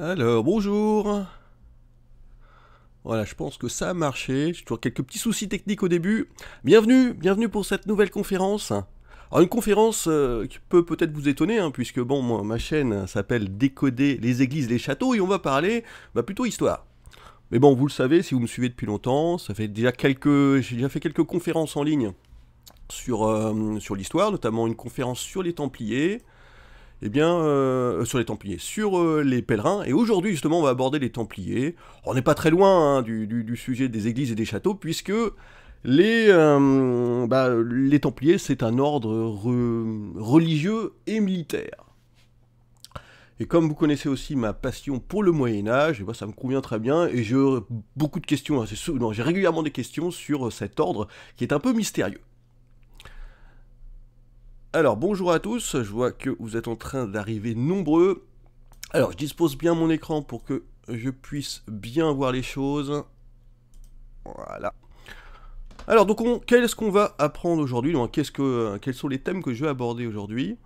Alors, bonjour. Voilà, je pense que ça a marché. J'ai toujours quelques petits soucis techniques au début. Bienvenue, bienvenue pour cette nouvelle conférence. Alors une conférence euh, qui peut peut-être vous étonner, hein, puisque bon, moi, ma chaîne s'appelle Décoder les églises, les châteaux, et on va parler bah, plutôt histoire. Mais bon, vous le savez, si vous me suivez depuis longtemps, ça fait déjà quelques, j'ai déjà fait quelques conférences en ligne sur, euh, sur l'histoire, notamment une conférence sur les Templiers, eh bien, euh, sur les Templiers, sur euh, les pèlerins, et aujourd'hui justement on va aborder les Templiers. On n'est pas très loin hein, du, sujet des églises et des châteaux, puisque les, bah, les Templiers c'est un ordre religieux et militaire. Et comme vous connaissez aussi ma passion pour le Moyen Âge, et bah, ça me convient très bien, et j'ai beaucoup de questions, hein, j'ai régulièrement des questions sur cet ordre qui est un peu mystérieux. Alors bonjour à tous, je vois que vous êtes en train d'arriver nombreux. Alors je dispose bien mon écran pour que je puisse bien voir les choses. Voilà. Alors donc qu'est-ce qu'on va apprendre aujourd'hui? Qu'est-ce que quels sont les thèmes que je vais aborder aujourd'hui?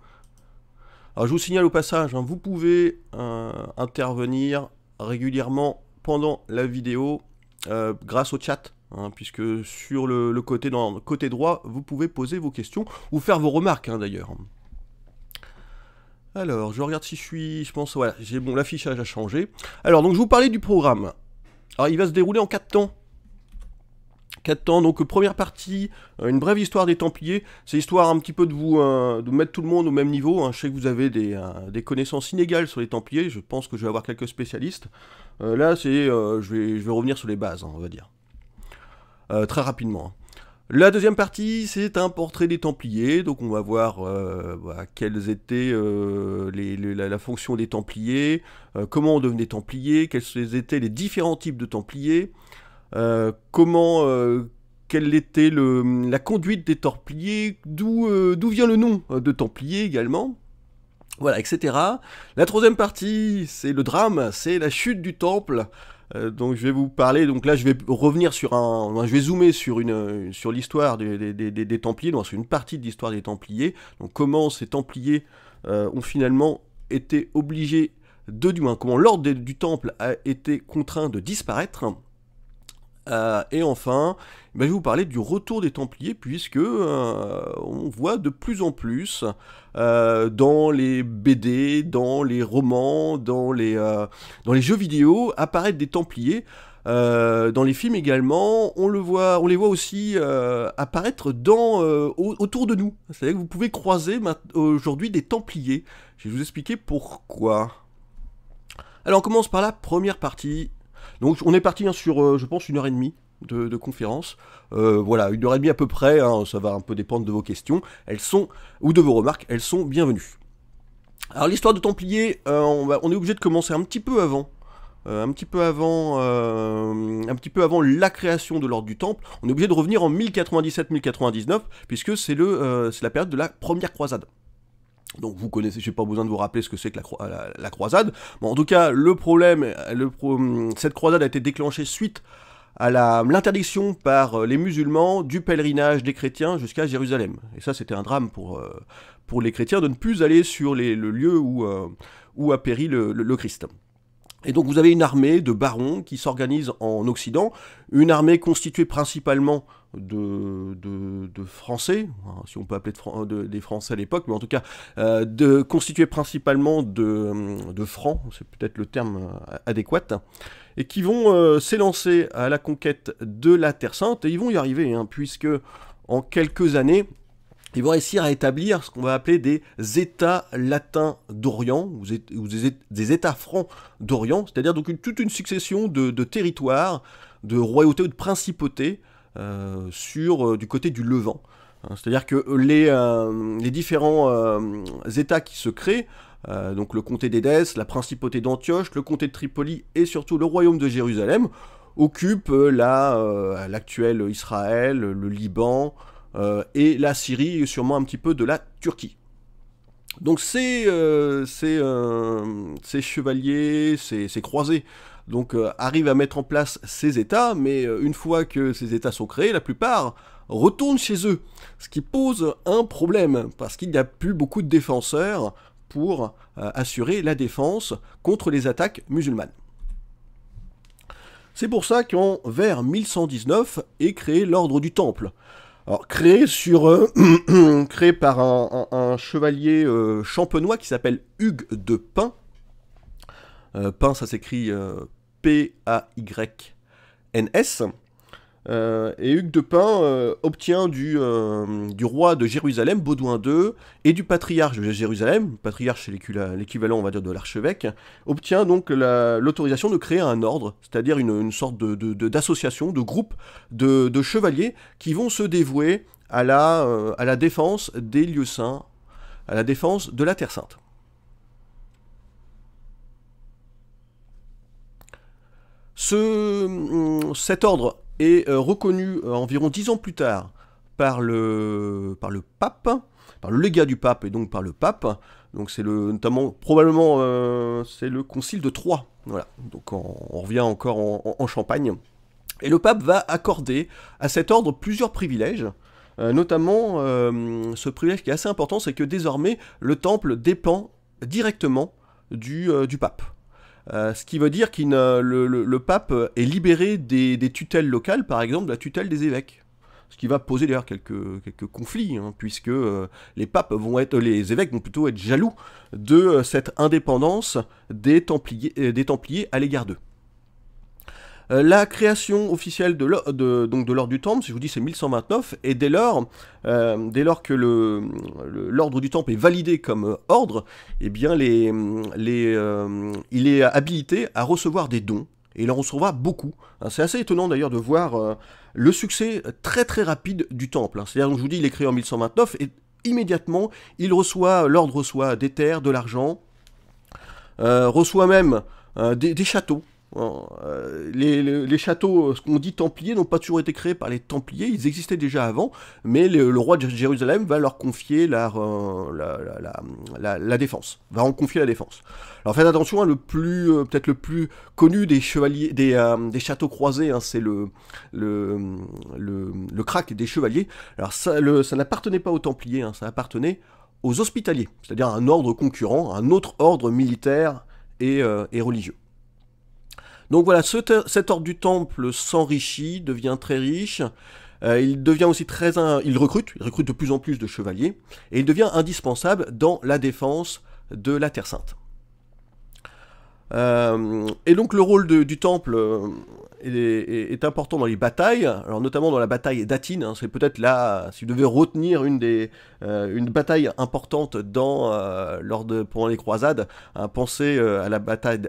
Alors je vous signale au passage, hein, vous pouvez euh, intervenir régulièrement pendant la vidéo euh, grâce au chat. Hein, puisque sur le, côté, droit, vous pouvez poser vos questions, ou faire vos remarques hein, d'ailleurs. Alors, je regarde si je suis, je pense, voilà, j'ai bon, l'affichage a changé. Alors, donc je vous parlais du programme. Alors, il va se dérouler en 4 temps. 4 temps, donc première partie, euh, une brève histoire des Templiers. C'est histoire un petit peu de vous euh, de mettre tout le monde au même niveau. Hein. Je sais que vous avez des, euh, des, connaissances inégales sur les Templiers. Je pense que je vais avoir quelques spécialistes. là, c'est, je vais revenir sur les bases, on va dire. Euh, très rapidement. La deuxième partie, c'est un portrait des Templiers, donc on va voir euh, quelles étaient euh, la, fonction des Templiers, comment on devenait Templier, quels étaient les différents types de Templiers, comment, quelle était la conduite des Templiers, d'où vient le nom de Templier également. Voilà, etc. La troisième partie, c'est le drame, c'est la chute du temple. Euh, donc je vais vous parler, donc là je vais revenir sur un, je vais zoomer sur une, sur l'histoire des, des, Templiers, donc sur une partie de l'histoire des Templiers, donc comment ces Templiers euh, ont finalement été obligés de, du moins comment l'ordre du Temple a été contraint de disparaître, euh, et enfin, ben, je vais vous parler du retour des Templiers, puisque euh, on voit de plus en plus euh, dans les BD, dans les romans, dans les, dans les jeux vidéo apparaître des Templiers. dans les films également, on le voit, on les voit aussi apparaître dans, autour de nous. C'est-à-dire que vous pouvez croiser aujourd'hui des Templiers. Je vais vous expliquer pourquoi. Alors on commence par la première partie donc on est parti hein, sur, euh, je pense, une heure et demie de, conférence. Euh, voilà, une heure et demie à peu près, hein, ça va un peu dépendre de vos questions. Elles sont, ou de vos remarques, elles sont bienvenues. Alors l'histoire de Templiers, euh, on, est obligé de commencer un petit peu avant. un petit peu avant, un petit peu avant la création de l'ordre du Temple, on est obligé de revenir en 1097-1099 puisque c'est le, c'est la période de la première croisade. Donc vous connaissez, j'ai pas besoin de vous rappeler ce que c'est que la, croisade. En tout cas, le problème, cette croisade a été déclenchée suite à l'interdiction par euh, les musulmans du pèlerinage des chrétiens jusqu'à Jérusalem. Et ça, c'était un drame pour, euh, pour les chrétiens de ne plus aller sur les, le lieu où, euh, où a péri le, Christ. Et donc vous avez une armée de barons qui s'organise en Occident, une armée constituée principalement de, de, Français, hein, si on peut appeler de, des Français à l'époque, mais en tout cas de, constituée principalement de, Francs, c'est peut-être le terme adéquat, et qui vont euh, s'élancer à la conquête de la Terre Sainte, et ils vont y arriver, hein, puisque en quelques années, ils vont réussir à établir ce qu'on va appeler des États latins d'Orient, ou des États francs d'Orient, c'est-à-dire donc toute une succession de, territoires, de royautés ou de principautés euh, sur euh, du côté du Levant. Hein, c'est-à-dire que les, les différents États qui se créent, donc le comté d'Édesse, la principauté d'Antioche, le comté de Tripoli et surtout le royaume de Jérusalem, occupent l'actuel Israël, le Liban, euh, et la Syrie et sûrement un petit peu de la Turquie. Donc ces, euh, euh, chevaliers, ces, croisés, donc arrivent à mettre en place ces États, mais une fois que ces États sont créés, la plupart retournent chez eux, ce qui pose un problème, parce qu'il n'y a plus beaucoup de défenseurs pour assurer la défense contre les attaques musulmanes. C'est pour ça qu'en vers 1119 est créé l'ordre du Temple. Créé, sur, créé par un, chevalier champenois qui s'appelle Hugues de Pin. Pin, ça s'écrit P-A-Y-N-S. Euh, et Hugues de Pin euh, obtient du, euh, du, roi de Jérusalem, Baudouin II, et du patriarche de Jérusalem, le patriarche c'est l'équivalent on va dire de l'archevêque, obtient donc l'autorisation de créer un ordre, c'est-à-dire une, sorte d'association, de, de, groupe de, de, chevaliers qui vont se dévouer à la, à la défense des lieux saints, à la défense de la Terre Sainte. Ce, cet ordre est euh, reconnu euh, environ dix ans plus tard par le, par le pape, par le légat du pape et donc par le pape. Donc c'est le notamment probablement euh, c'est le concile de Troyes. Voilà. Donc on, revient encore en, Champagne. Et le pape va accorder à cet ordre plusieurs privilèges. notamment, ce privilège qui est assez important, c'est que désormais, le temple dépend directement du, du pape. Euh, ce qui veut dire que le, pape est libéré des, tutelles locales, par exemple de la tutelle des évêques. Ce qui va poser d'ailleurs quelques, conflits, hein, puisque euh, les papes vont être, les évêques vont plutôt être jaloux de euh, cette indépendance des Templiers à l'égard d'eux. Euh, la création officielle de l'ordre du Temple, si je vous dis c'est 1129, et dès lors, euh, dès lors que l'ordre du Temple est validé comme ordre, eh bien euh, il est habilité à recevoir des dons, et il en recevra beaucoup. Hein, c'est assez étonnant d'ailleurs de voir le succès très très rapide du Temple. Hein. C'est-à-dire, je vous dis, il est créé en 1129, et immédiatement, il reçoit, l'ordre reçoit des terres, de l'argent, reçoit même des châteaux, euh, les, châteaux, ce qu'on dit templiers, n'ont pas toujours été créés par les templiers, ils existaient déjà avant, mais le, roi de Jérusalem va leur confier euh, la, défense, va en confier la défense. Alors faites attention, hein, le plus, euh, peut-être le plus connu des chevaliers, des, châteaux croisés, hein, c'est le, le, le, crack des chevaliers. Alors ça, n'appartenait pas aux templiers, hein, ça appartenait aux hospitaliers, c'est-à-dire un ordre concurrent, un autre ordre militaire et religieux. Donc voilà, cet ordre du temple s'enrichit, devient très riche. Euh, il devient aussi très... il recrute, il recrute de plus en plus de chevaliers, et il devient indispensable dans la défense de la Terre Sainte. Euh, et donc le rôle du temple euh, est, important dans les batailles, alors notamment dans la bataille d'Atine, hein, c'est peut-être là, si vous devez retenir une, des, euh, une bataille importante dans, lors de, pendant les croisades, hein, pensez à la bataille,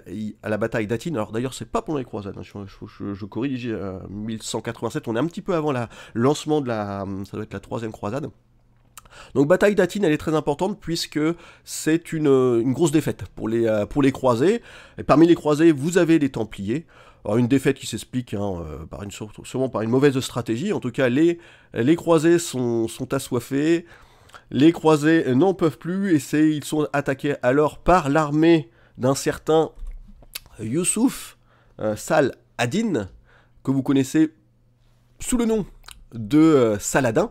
à d'Atine, alors d'ailleurs c'est pas pendant les croisades, hein, je, corrige, 1187, on est un petit peu avant le lancement de la, ça doit être la troisième croisade, donc bataille d'Atine, elle est très importante puisque c'est une, grosse défaite pour les, euh, pour les croisés. Et parmi les croisés, vous avez les Templiers. Alors une défaite qui s'explique hein, euh, par une, sûrement par une mauvaise stratégie. En tout cas, les, croisés sont, assoiffés. Les croisés n'en peuvent plus et ils sont attaqués alors par l'armée d'un certain Youssouf euh, Sal Adin, que vous connaissez sous le nom de Saladin.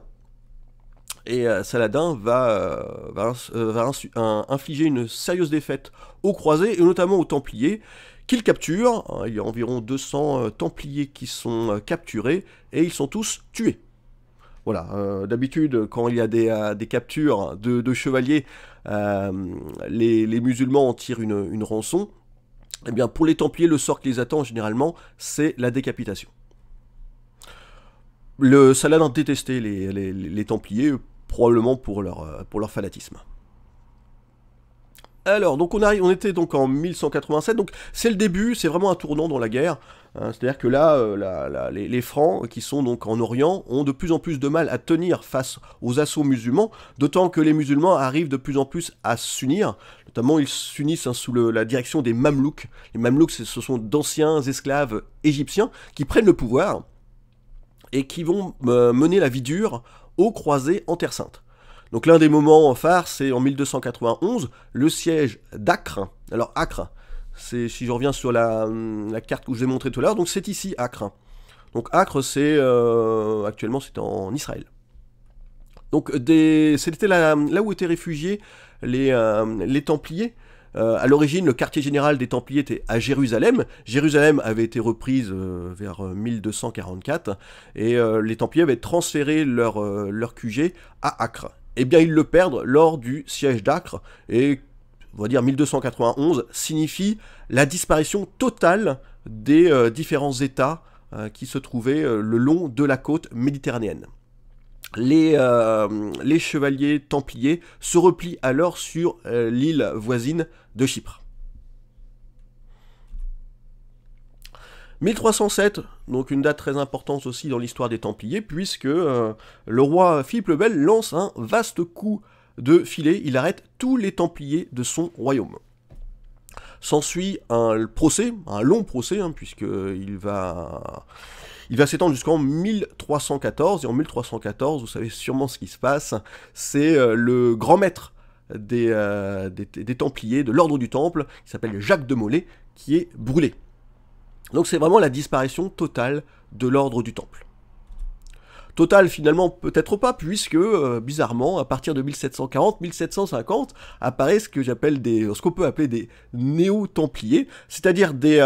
Et euh, Saladin va, euh, euh, infliger une sérieuse défaite aux croisés, et notamment aux Templiers, qu'il capture. Hein, il y a environ 200 Templiers qui sont capturés, et ils sont tous tués. Voilà, d'habitude, quand il y a des, captures de, chevaliers, les, musulmans en tirent une, rançon. Eh bien, pour les Templiers, le sort qui les attend généralement, c'est la décapitation. Le Saladin détestait les Templiers, probablement euh, pour leur fanatisme. Alors, donc on, arrive, on était donc en 1187, donc c'est le début, c'est vraiment un tournant dans la guerre. Hein. C'est-à-dire que là, euh, les, Francs, qui sont donc en Orient, ont de plus en plus de mal à tenir face aux assauts musulmans, d'autant que les musulmans arrivent de plus en plus à s'unir. Notamment, ils s'unissent hein, sous la direction des Mamelouks. Les Mamelouks, ce sont d'anciens esclaves égyptiens qui prennent le pouvoir et qui vont euh, mener la vie dure aux croisés en Terre Sainte. Donc l'un des moments phares, c'est en 1291, le siège d'Acre. Alors Acre, c'est si je reviens sur la, carte que je vous ai montrée tout à l'heure, donc c'est ici Acre. Donc Acre, c'est euh, actuellement c'est en Israël. Donc c'était là, où étaient réfugiés les, les Templiers. à l'origine, le quartier général des Templiers était à Jérusalem. Jérusalem avait été reprise vers 1244 et les Templiers avaient transféré leur, leur QG à Acre. Eh bien, ils le perdent lors du siège d'Acre et on va dire 1291 signifie la disparition totale des différents États qui se trouvaient le long de la côte méditerranéenne. Euh, les, chevaliers templiers se replient alors sur euh, l'île voisine de Chypre. 1307, donc une date très importante aussi dans l'histoire des Templiers, puisque euh, le roi Philippe le Bel lance un vaste coup de filet, il arrête tous les Templiers de son royaume. S'ensuit un procès, un long procès, hein, puisqu'il va il va s'étendre jusqu'en 1314, et en 1314, vous savez sûrement ce qui se passe, c'est euh, le grand maître euh, des, Templiers, de l'ordre du Temple, qui s'appelle Jacques de Molay, qui est brûlé. Donc c'est vraiment la disparition totale de l'ordre du Temple. Total finalement peut-être pas, puisque euh, bizarrement, à partir de 1740-1750, apparaissent ce que j'appelle des, ce qu'on peut appeler des néo-templiers, c'est-à-dire des,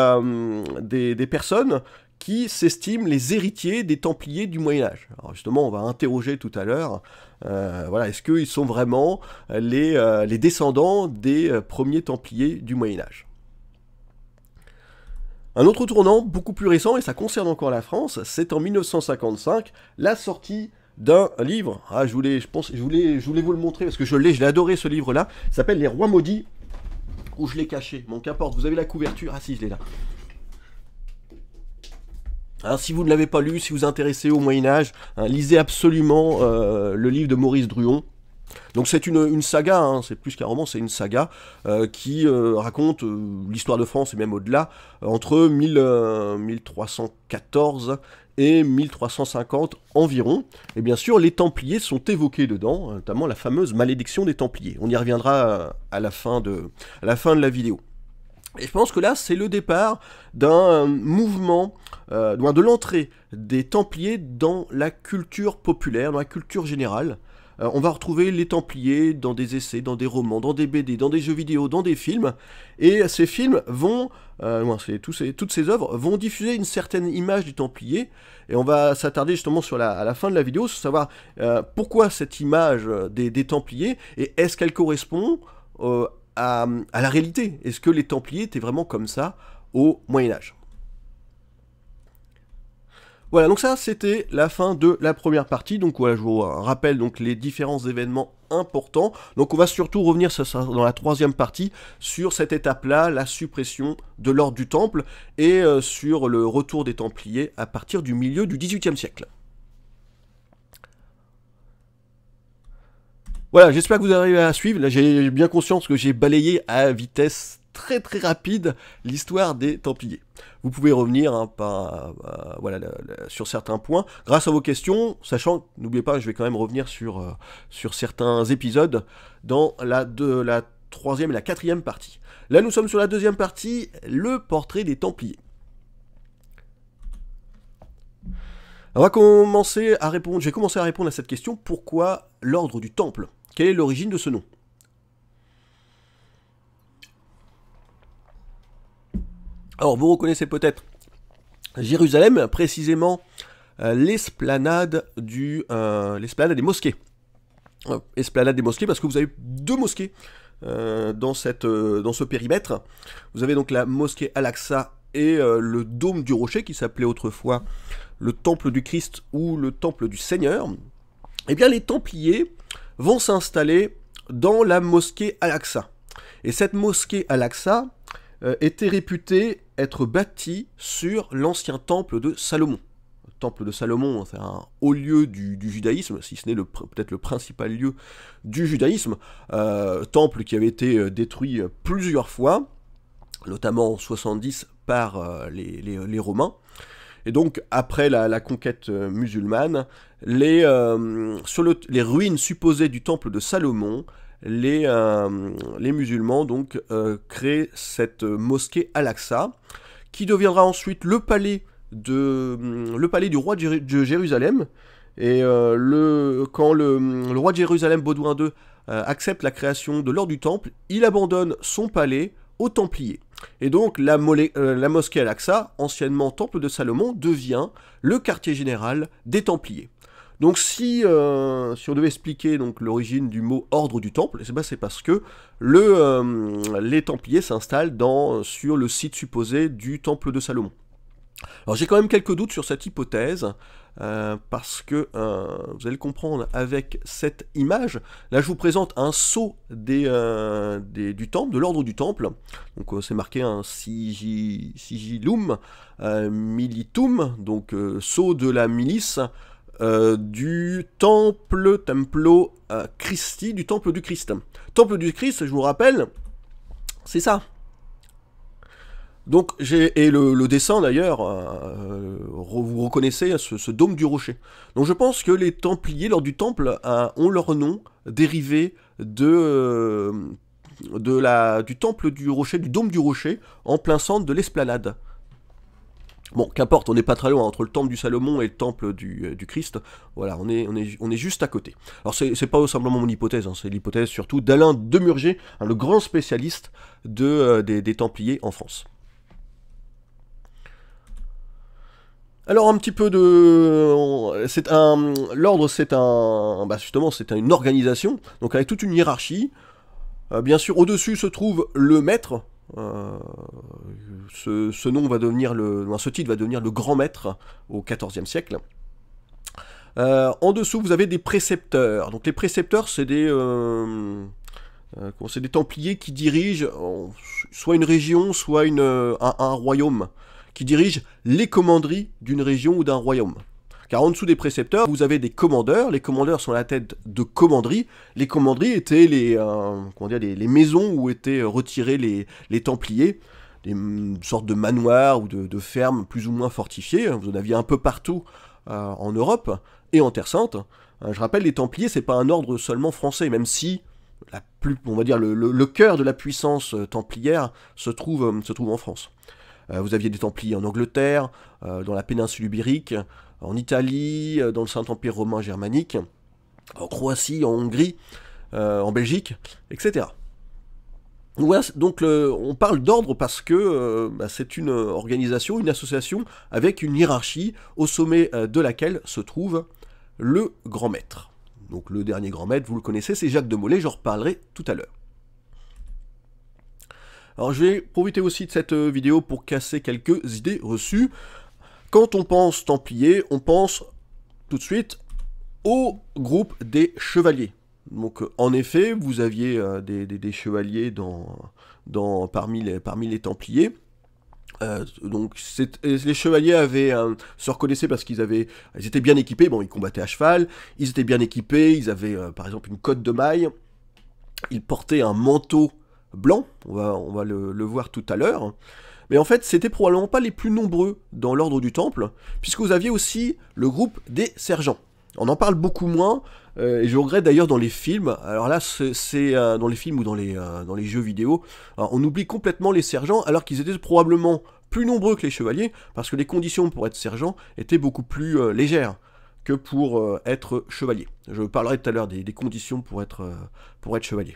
des, personnes qui s'estiment les héritiers des Templiers du Moyen Âge. Alors justement, on va interroger tout à l'heure, euh, voilà, est-ce qu'ils sont vraiment les, euh, descendants des euh, premiers Templiers du Moyen Âge? Un autre tournant beaucoup plus récent, et ça concerne encore la France, c'est en 1955, la sortie d'un livre. Ah, je voulais, je pense, je voulais, vous le montrer parce que je l'ai, je l'ai adoré ce livre-là. s'appelle Les Rois maudits. Où je l'ai caché. Bon, qu'importe, vous avez la couverture. Ah si, je l'ai là. Hein, si vous ne l'avez pas lu, si vous vous intéressez au Moyen Âge, hein, lisez absolument euh, le livre de Maurice Druon. Donc c'est une, saga, hein, c'est plus qu'un roman, c'est une saga euh, qui euh, raconte l'histoire de France et même au-delà, entre 1314 et 1350 environ. Et bien sûr, les Templiers sont évoqués dedans, notamment la fameuse malédiction des Templiers. On y reviendra à la fin de, à la, fin de la vidéo. Et je pense que là, c'est le départ d'un mouvement, euh, de l'entrée des Templiers dans la culture populaire, dans la culture générale. Euh, on va retrouver les Templiers dans des essais, dans des romans, dans des BD, dans des jeux vidéo, dans des films. Et ces films vont, euh, ces, toutes ces œuvres vont diffuser une certaine image du Templier. Et on va s'attarder justement sur la, à la fin de la vidéo, sur savoir pourquoi cette image des, des Templiers et est-ce qu'elle correspond à, la réalité? Est-ce que les Templiers étaient vraiment comme ça au Moyen Âge? Voilà, donc ça c'était la fin de la première partie. Donc voilà, je vous rappelle les différents événements importants. Donc on va surtout revenir dans la troisième partie sur cette étape-là, la suppression de l'ordre du Temple et euh, sur le retour des Templiers à partir du milieu du XVIIIe siècle. Voilà, j'espère que vous arrivez à suivre. Là, j'ai bien conscience que j'ai balayé à vitesse très très rapide l'histoire des Templiers. Vous pouvez revenir hein, euh, voilà, sur certains points grâce à vos questions, sachant, n'oubliez pas, je vais quand même revenir sur, euh, sur certains épisodes dans la, de, la troisième et la quatrième partie. Là, nous sommes sur la deuxième partie, le portrait des Templiers. On va commencer à répondre, j'ai commencé à répondre à cette question, pourquoi l'ordre du Temple? Quelle est l'origine de ce nom? Alors, vous reconnaissez peut-être Jérusalem, précisément euh, euh, l'esplanade des mosquées. Euh, esplanade des mosquées parce que vous avez deux mosquées dans, cette, dans ce périmètre. Vous avez donc la mosquée Al-Aqsa et le dôme du rocher qui s'appelait autrefois le temple du Christ ou le temple du Seigneur. Eh bien, les Templiers vont s'installer dans la mosquée Al-Aqsa. Et cette mosquée Al-Aqsa était réputée être bâtie sur l'ancien temple de Salomon. Le temple de Salomon, c'est un haut lieu du, judaïsme, si ce n'est peut-être le principal lieu du judaïsme. Euh, temple qui avait été euh, détruit plusieurs fois, notamment en 70 par les Romains. Et donc, après la, conquête euh, musulmane, euh, les ruines supposées du temple de Salomon, les, euh, les musulmans donc créent cette mosquée Al-Aqsa, qui deviendra ensuite le palais, palais du roi de Jérusalem, Et le, quand le, le, roi de Jérusalem, Baudouin II, accepte la création de l'ordre du Temple, il abandonne son palais aux Templiers. Et donc la, la mosquée Al-Aqsa, anciennement Temple de Salomon, devient le quartier général des Templiers. Donc si, euh, si on devait expliquer l'origine du mot ordre du temple, eh ben, c'est parce que euh, les Templiers s'installent sur le site supposé du temple de Salomon. Alors j'ai quand même quelques doutes sur cette hypothèse, euh, parce que vous allez le comprendre avec cette image. Là je vous présente un sceau du temple, de l'ordre du temple. Donc c'est marqué un sigilum militum, donc sceau de la milice. Euh, du temple Templo euh, Christi, du temple du Christ. Temple du Christ, je vous rappelle, c'est ça. Donc j'ai et le, dessin d'ailleurs, euh, vous reconnaissez ce, dôme du rocher. Donc je pense que les Templiers lors du temple ont leur nom dérivé de du temple du rocher, du dôme du rocher, en plein centre de l'esplanade. Bon, qu'importe, on n'est pas très loin entre le temple du Salomon et le temple du, euh, Christ. Voilà, on est, juste à côté. Alors, c'est pas simplement mon hypothèse, hein, c'est l'hypothèse surtout d'Alain Demurger, hein, le grand spécialiste euh, des, Templiers en France. Alors un petit peu de, c'est un, l'ordre c'est un, bah justement c'est une organisation, donc avec toute une hiérarchie. Euh, bien sûr au dessus se trouve le maître, euh, ce, nom va devenir le, ce titre va devenir le grand maître au XIVe siècle. Euh, en dessous, vous avez des précepteurs. Donc les précepteurs, c'est des, euh, templiers qui dirigent soit une région, soit un royaume, qui dirigent les commanderies d'une région ou d'un royaume. Car en dessous des précepteurs, vous avez des commandeurs. Les commandeurs sont à la tête de commanderies. Les commanderies étaient les, euh, les, maisons où étaient retirés les, Templiers. Des sortes de manoirs ou de, fermes plus ou moins fortifiées. Vous en aviez un peu partout euh, en Europe et en Terre Sainte. Euh, je rappelle, les Templiers, c'est pas un ordre seulement français, même si la plus, on va dire, le, le, cœur de la puissance templière se trouve, se trouve en France. vous aviez des Templiers en Angleterre, dans la péninsule ibérique, en Italie, euh, dans le Saint-Empire romain germanique, en Croatie, en Hongrie, euh, en Belgique, etc. donc on parle d'ordre parce que euh, bah, c'est une organisation, une association avec une hiérarchie au sommet de laquelle se trouve le grand maître. Donc le dernier grand maître, vous le connaissez, c'est Jacques de Molay, j'en reparlerai tout à l'heure. Alors je vais profiter aussi de cette vidéo pour casser quelques idées reçues. Quand on pense Templiers, on pense tout de suite au groupe des chevaliers. Donc en effet, vous aviez euh, des, chevaliers dans, parmi, les, Templiers. Euh, donc les chevaliers avaient se reconnaissaient parce qu'ils ils étaient bien équipés. Bon ils combattaient à cheval. Ils étaient bien équipés. Ils avaient euh, par exemple une cotte de maille. Ils portaient un manteau blanc. On va le voir tout à l'heure mais en fait, c'était probablement pas les plus nombreux dans l'ordre du Temple, puisque vous aviez aussi le groupe des sergents. On en parle beaucoup moins, euh, et je regrette d'ailleurs dans les films, alors là c'est euh, dans les films ou dans les, euh, jeux vidéo, on oublie complètement les sergents alors qu'ils étaient probablement plus nombreux que les chevaliers, parce que les conditions pour être sergent étaient beaucoup plus légères que pour être chevalier. Je parlerai tout à l'heure des, des, conditions pour être, pour être chevalier.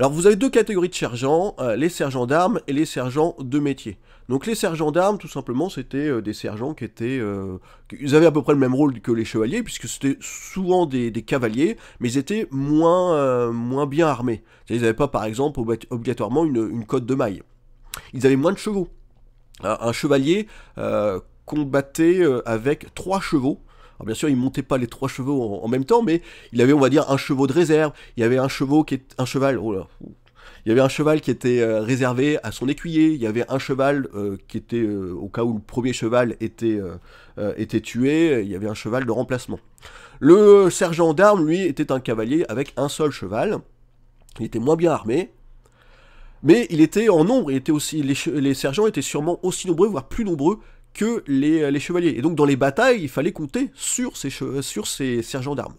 Alors vous avez deux catégories de sergents, euh, les sergents d'armes et les sergents de métier. Donc les sergents d'armes, tout simplement, c'était euh, des sergents qui étaient... Euh, ils avaient à peu près le même rôle que les chevaliers, puisque c'était souvent des, cavaliers, mais ils étaient moins, bien armés. Ils n'avaient pas, par exemple, obligatoirement une, une cote de maille. Ils avaient moins de chevaux. Un chevalier combattait avec trois chevaux, alors bien sûr, il montait pas les trois chevaux en, même temps, mais il avait, on va dire, un cheval de réserve. Il y avait un cheval qui cheval. Oh il y avait un cheval qui était euh, réservé à son écuyer. Il y avait un cheval euh, qui était euh, au cas où le premier cheval était tué. Il y avait un cheval de remplacement. Le sergent d'armes, lui, était un cavalier avec un seul cheval. Il était moins bien armé, mais il était en nombre. Aussi les sergents étaient sûrement aussi nombreux, voire plus nombreux que les, chevaliers. Et donc dans les batailles, il fallait compter sur ces, sur ces sergents d'armes.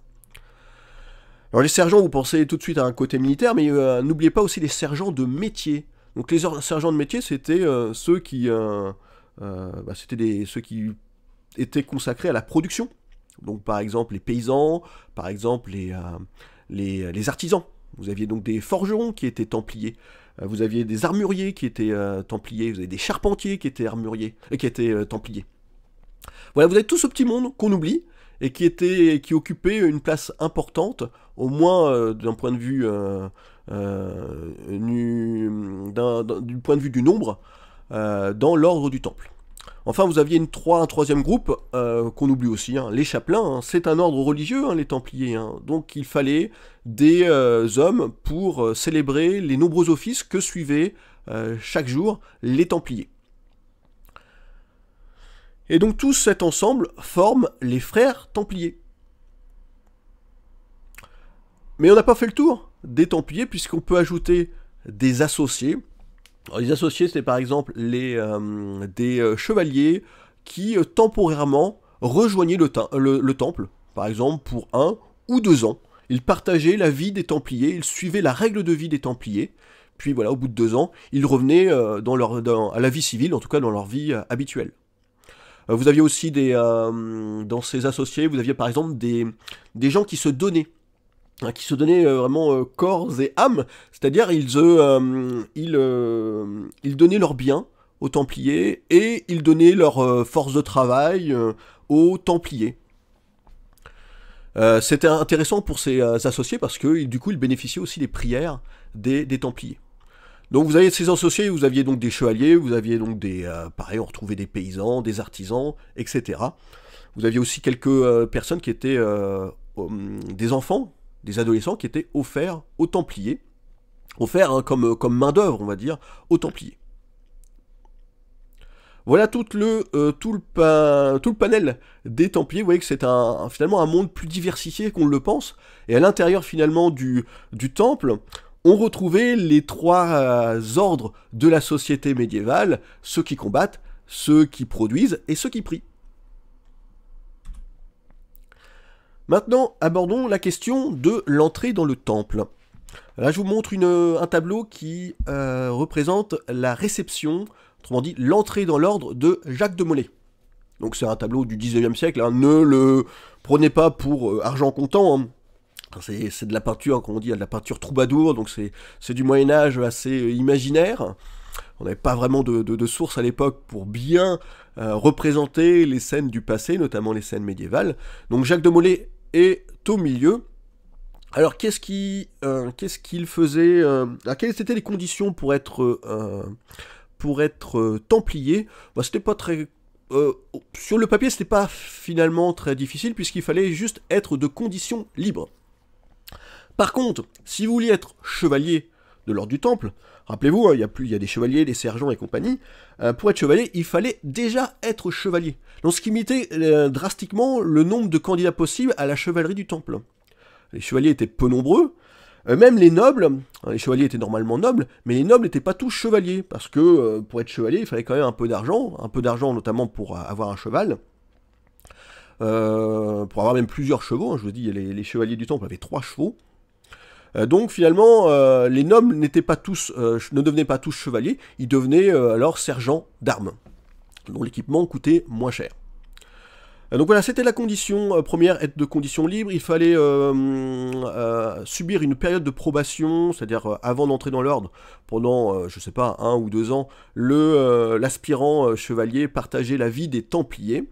Alors les sergents, vous pensez tout de suite à un côté militaire, mais euh, n'oubliez pas aussi les sergents de métier. Donc les sergents de métier, c'était euh, ceux qui, euh, bah, c'était ceux qui étaient consacrés à la production. Donc par exemple les paysans, par exemple les, les, artisans. Vous aviez donc des forgerons qui étaient templiers. Vous aviez des armuriers qui étaient templiers. Vous avez des charpentiers qui étaient armuriers, qui étaient templiers. Voilà, vous avez tout ce petit monde qu'on oublie et qui était, qui occupait une place importante, au moins d'un point de vue euh, du point de vue du nombre, euh, dans l'ordre du temple. Enfin, vous aviez une un troisième groupe euh, qu'on oublie aussi, hein, les chapelains. Hein. c'est un ordre religieux, hein, les Templiers. donc, il fallait des hommes pour célébrer les nombreux offices que suivaient chaque jour les Templiers. Et donc, tout cet ensemble forme les frères Templiers. Mais on n'a pas fait le tour des Templiers, puisqu'on peut ajouter des associés. Les associés, c'est par exemple euh, des euh, chevaliers qui euh, temporairement rejoignaient le, le, temple, par exemple pour un ou deux ans. Ils partageaient la vie des Templiers, ils suivaient la règle de vie des Templiers. Puis voilà, au bout de deux ans, ils revenaient à la vie civile, en tout cas dans leur vie habituelle. Vous aviez aussi dans ces associés, vous aviez par exemple des gens qui se donnaient Hein, qui se donnaient euh, vraiment euh, corps et âme, c'est-à-dire ils, euh, ils, donnaient leurs biens aux Templiers et ils donnaient leur force de travail aux Templiers. C'était intéressant pour ces associés parce que du coup ils bénéficiaient aussi des prières des, Templiers. Donc vous avez ces associés, vous aviez donc des chevaliers, vous aviez donc des, pareil, on retrouvait des paysans, des artisans, etc. Vous aviez aussi quelques personnes qui étaient des enfants des adolescents qui étaient offerts aux Templiers, offerts hein, comme, comme main-d'œuvre, on va dire, aux Templiers. Voilà tout le, euh, tout, le panel des Templiers. Vous voyez que c'est un, finalement un monde plus diversifié qu'on le pense. Et à l'intérieur finalement du, du temple, on retrouvait les trois euh, ordres de la société médiévale, ceux qui combattent, ceux qui produisent et ceux qui prient. Maintenant, abordons la question de l'entrée dans le temple. Là, je vous montre un tableau qui euh, représente la réception, autrement dit l'entrée dans l'ordre de Jacques de Molay. Donc c'est un tableau du 19e siècle, hein. ne le prenez pas pour euh, argent comptant. Hein. C'est de la peinture, comme on dit, de la peinture troubadour, donc c'est du Moyen-Âge assez euh, imaginaire. On n'avait pas vraiment de, de, sources à l'époque pour bien représenter les scènes du passé, notamment les scènes médiévales. Donc Jacques de Molay est au milieu. Alors qu'est-ce qu'il euh, qu'il faisait euh, Quelles étaient les conditions pour être, euh, pour être templier? Bah, C'était pas très... sur le papier, c'était pas finalement très difficile puisqu'il fallait juste être de conditions libres. Par contre, si vous vouliez être chevalier de l'ordre du temple, Rappelez-vous, hein, il y, a y a des chevaliers, des sergents et compagnie. Euh, pour être chevalier, il fallait déjà être chevalier. Donc ce qui limitait euh, drastiquement le nombre de candidats possibles à la chevalerie du temple. Les chevaliers étaient peu nombreux. Euh, même les nobles, hein, les chevaliers étaient normalement nobles, mais les nobles n'étaient pas tous chevaliers, parce que pour être chevalier, il fallait quand même un peu d'argent, un peu d'argent notamment pour avoir un cheval. pour avoir même plusieurs chevaux, hein, je vous dis, les chevaliers du temple avaient trois chevaux. Euh, donc finalement, euh, les nobles n'étaient pas tous, euh, ne devenaient pas tous chevaliers, ils devenaient alors sergents d'armes, dont l'équipement coûtait moins cher. Donc voilà, c'était la condition première, être de condition libre. Il fallait subir une période de probation, c'est-à-dire avant d'entrer dans l'ordre, pendant, je sais pas, un ou deux ans, l'aspirant chevalier partageait la vie des Templiers.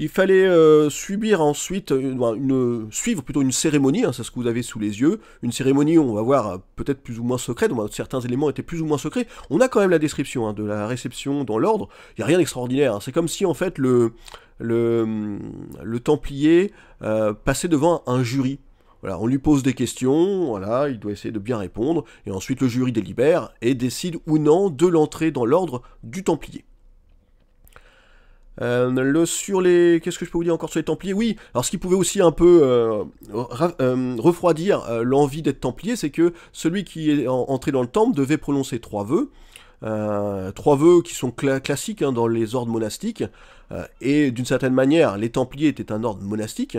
Il fallait euh, subir ensuite, une, suivre plutôt une cérémonie, hein, c'est ce que vous avez sous les yeux, une cérémonie, on va voir, euh, peut-être plus ou moins secrète, certains éléments étaient plus ou moins secrets. On a quand même la description hein, de la réception dans l'ordre, il n'y a rien d'extraordinaire, hein. c'est comme si en fait le, le, le Templier euh, passait devant un jury. Voilà, on lui pose des questions, voilà, il doit essayer de bien répondre, et ensuite le jury délibère et décide ou non de l'entrée dans l'ordre du Templier. Euh, le, sur les, qu'est-ce que je peux vous dire encore sur les Templiers? Oui, alors ce qui pouvait aussi un peu euh, euh, refroidir l'envie d'être Templier, c'est que celui qui est entré dans le temple devait prononcer trois vœux. trois vœux qui sont classiques hein, dans les ordres monastiques, et d'une certaine manière, les Templiers étaient un ordre monastique,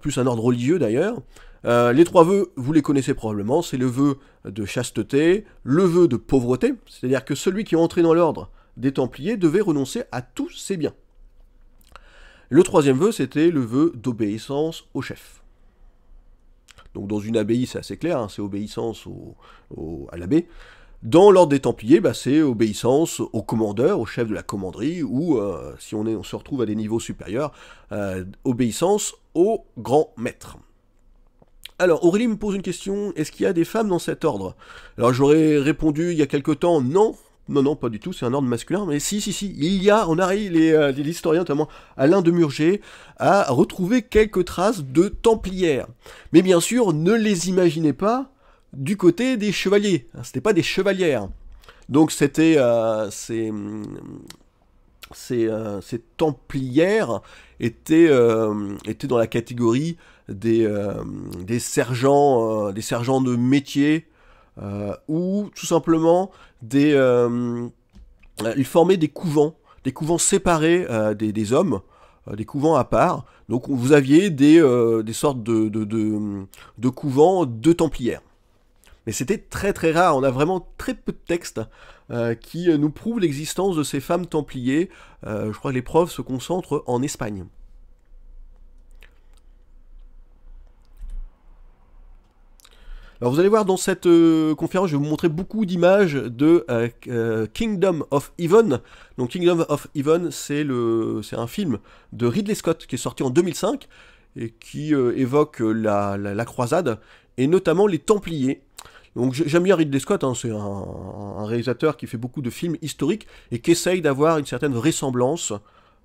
plus un ordre religieux d'ailleurs. les trois vœux, vous les connaissez probablement, c'est le vœu de chasteté, le vœu de pauvreté, c'est-à-dire que celui qui est entré dans l'ordre des Templiers devait renoncer à tous ses biens. Le troisième vœu, c'était le vœu d'obéissance au chef. Donc dans une abbaye, c'est assez clair, hein, c'est obéissance à l'abbé. Dans l'ordre des Templiers, bah, c'est obéissance au commandeur, au chef de la commanderie, ou euh, si on, se retrouve à des niveaux supérieurs, euh, obéissance au grand maître. Alors Aurélie me pose une question, est-ce qu'il y a des femmes dans cet ordre? Alors j'aurais répondu il y a quelque temps, non, non, non, pas du tout, c'est un ordre masculin, mais si, si, si, il y a, on arrive, les, euh, notamment Alain de Murger, à retrouver quelques traces de templières. Mais bien sûr, ne les imaginez pas du côté des chevaliers. C'était pas des chevalières. Donc c'était euh, ces, euh, ces, templières étaient, dans la catégorie des sergents des sergents de métier ou tout simplement des ils formaient des couvents des couvents séparés des, hommes des couvents à part donc vous aviez des, sortes de, couvents de templières mais c'était très très rare, on a vraiment très peu de textes euh, qui euh, nous prouvent l'existence de ces femmes templiers. Euh, je crois que les preuves se concentrent en Espagne. Alors vous allez voir dans cette conférence, je vais vous montrer beaucoup d'images de Kingdom of Heaven. Donc Kingdom of Heaven, c'est un film de Ridley Scott qui est sorti en 2005 et qui évoque la, croisade et notamment les Templiers. Donc j'aime bien Ridley Scott, hein, c'est un, réalisateur qui fait beaucoup de films historiques et qui essaye d'avoir une certaine vraisemblance.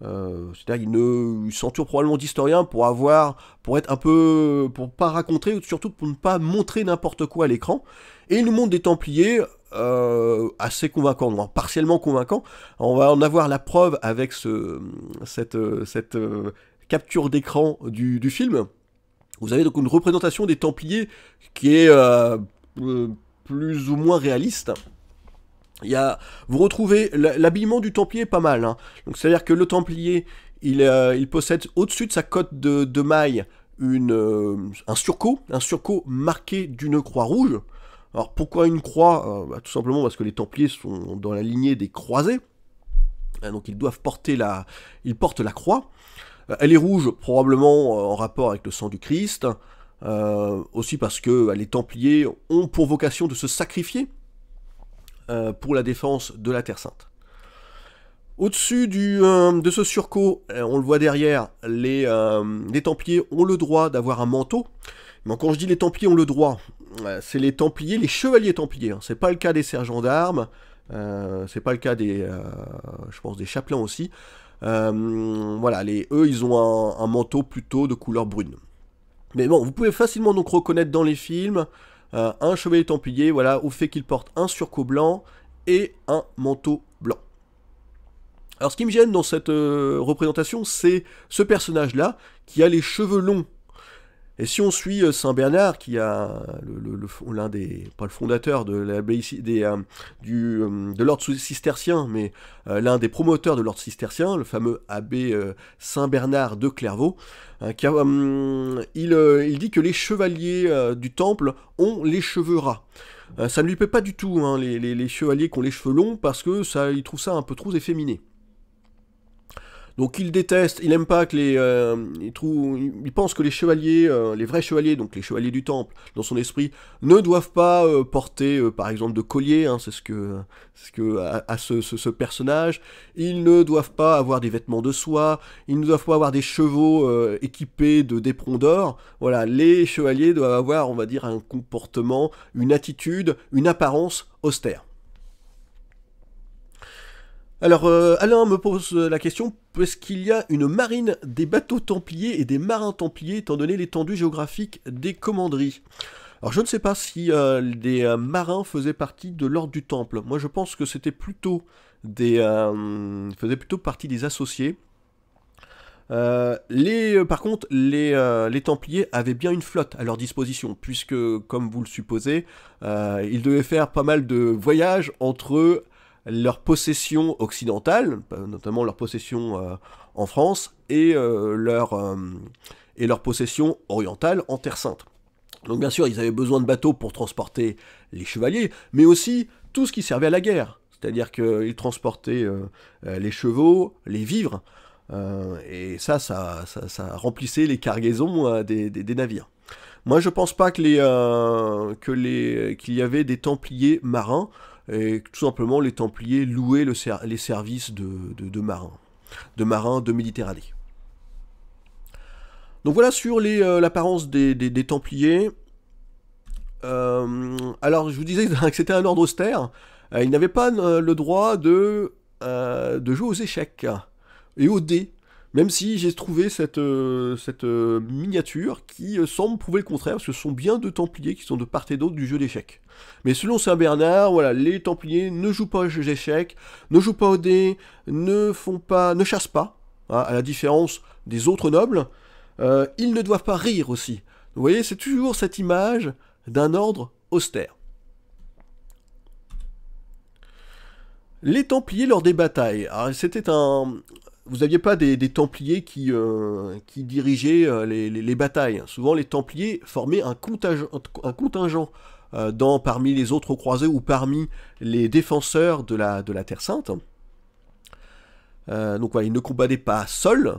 Euh, C'est-à-dire qu'il ne s'entoure probablement d'historiens pour avoir, pour être un peu, pour pas raconter, ou surtout pour ne pas montrer n'importe quoi à l'écran. Et il nous montre des Templiers euh, assez convaincants, partiellement convaincants. On va en avoir la preuve avec ce, cette, euh, capture d'écran du, film. Vous avez donc une représentation des Templiers qui est plus ou moins réaliste. Vous retrouvez l'habillement du Templier pas mal. Hein. Donc c'est-à-dire que le Templier, il, euh, il possède au-dessus de sa cote de, de maille euh, un surcot, un surcot marqué d'une croix rouge. Alors pourquoi une croix? Bah, Tout simplement parce que les Templiers sont dans la lignée des croisés. Donc ils doivent porter la, ils portent la croix. Elle est rouge probablement en rapport avec le sang du Christ. Euh, aussi parce que bah, les Templiers ont pour vocation de se sacrifier euh, pour la défense de la Terre Sainte. Au-dessus euh, de ce surcot, on le voit derrière, les, Templiers ont le droit d'avoir un manteau. Mais quand je dis les Templiers ont le droit, c'est les Templiers, les chevaliers Templiers. Hein. C'est pas le cas des sergents d'armes, c'est pas le cas des, je pense, des chapelains aussi. voilà, les, eux, ils ont un manteau plutôt de couleur brune. Mais bon, vous pouvez facilement donc reconnaître dans les films euh, un chevalier templier, voilà, au fait qu'il porte un surcot blanc et un manteau blanc. Alors ce qui me gêne dans cette euh, représentation, c'est ce personnage-là, qui a les cheveux longs et si on suit euh, Saint Bernard, qui a l'un des, pas euh, euh, de l'ordre cistercien, mais l'un des promoteurs de l'ordre cistercien, le fameux abbé Saint Bernard de Clairvaux, qui il, dit que les chevaliers du temple ont les cheveux ras. ça ne lui plaît pas du tout, hein, les, les, chevaliers qui ont les cheveux longs, parce que ça, il trouve ça un peu trop efféminé. Donc il déteste, il aime pas que les, euh, il, pense que les chevaliers, euh, les vrais chevaliers, donc les chevaliers du temple, dans son esprit, ne doivent pas euh, porter, par exemple, de collier. Hein, c'est ce que, ce que à, ce, ce, personnage. Ils ne doivent pas avoir des vêtements de soie. Ils ne doivent pas avoir des chevaux équipés de d'éperons d'or. Voilà, les chevaliers doivent avoir, on va dire, un comportement, une attitude, une apparence austère. Alors, euh, Alain me pose la question, est-ce qu'il y a une marine des bateaux templiers et des marins templiers, étant donné l'étendue géographique des commanderies? Alors je ne sais pas si euh, des euh, marins faisaient partie de l'ordre du temple. Moi je pense que c'était plutôt des... faisaient plutôt partie des associés. les, par contre, les, les, Templiers avaient bien une flotte à leur disposition, puisque, comme vous le supposez, ils devaient faire pas mal de voyages entre leur possession occidentale, notamment leur possession euh, en France, et, euh, leur, euh, et leur possession orientale en Terre Sainte. Donc bien sûr, ils avaient besoin de bateaux pour transporter les chevaliers, mais aussi tout ce qui servait à la guerre. C'est-à-dire qu'ils transportaient les chevaux, les vivres. et ça ça, ça, remplissait les cargaisons des, navires. Moi, je pense pas que les, que qu'il y avait des Templiers marins, et tout simplement les Templiers louaient le les services de, marins, de marins de Méditerranée. Donc voilà sur l'apparence des, Templiers. alors, je vous disais que c'était un ordre austère. ils n'avaient pas le droit de, de jouer aux échecs et aux dés. Même si j'ai trouvé cette, euh, euh, miniature qui euh, semble prouver le contraire, parce que ce sont bien deux Templiers qui sont de part et d'autre du jeu d'échecs. Mais selon Saint Bernard, voilà, les Templiers ne jouent pas aux jeux d'échecs, ne jouent pas au dés, ne font pas, ne chassent pas, hein, à la différence des autres nobles. ils ne doivent pas rire aussi. Vous voyez, c'est toujours cette image d'un ordre austère. Les Templiers lors des batailles. C'était un, vous n'aviez pas des, Templiers qui, euh, dirigeaient euh, les, batailles. Souvent, les Templiers formaient un contingent, euh, dans, parmi les autres croisés ou parmi les défenseurs de la, Terre Sainte. donc ils ne combattaient pas seuls.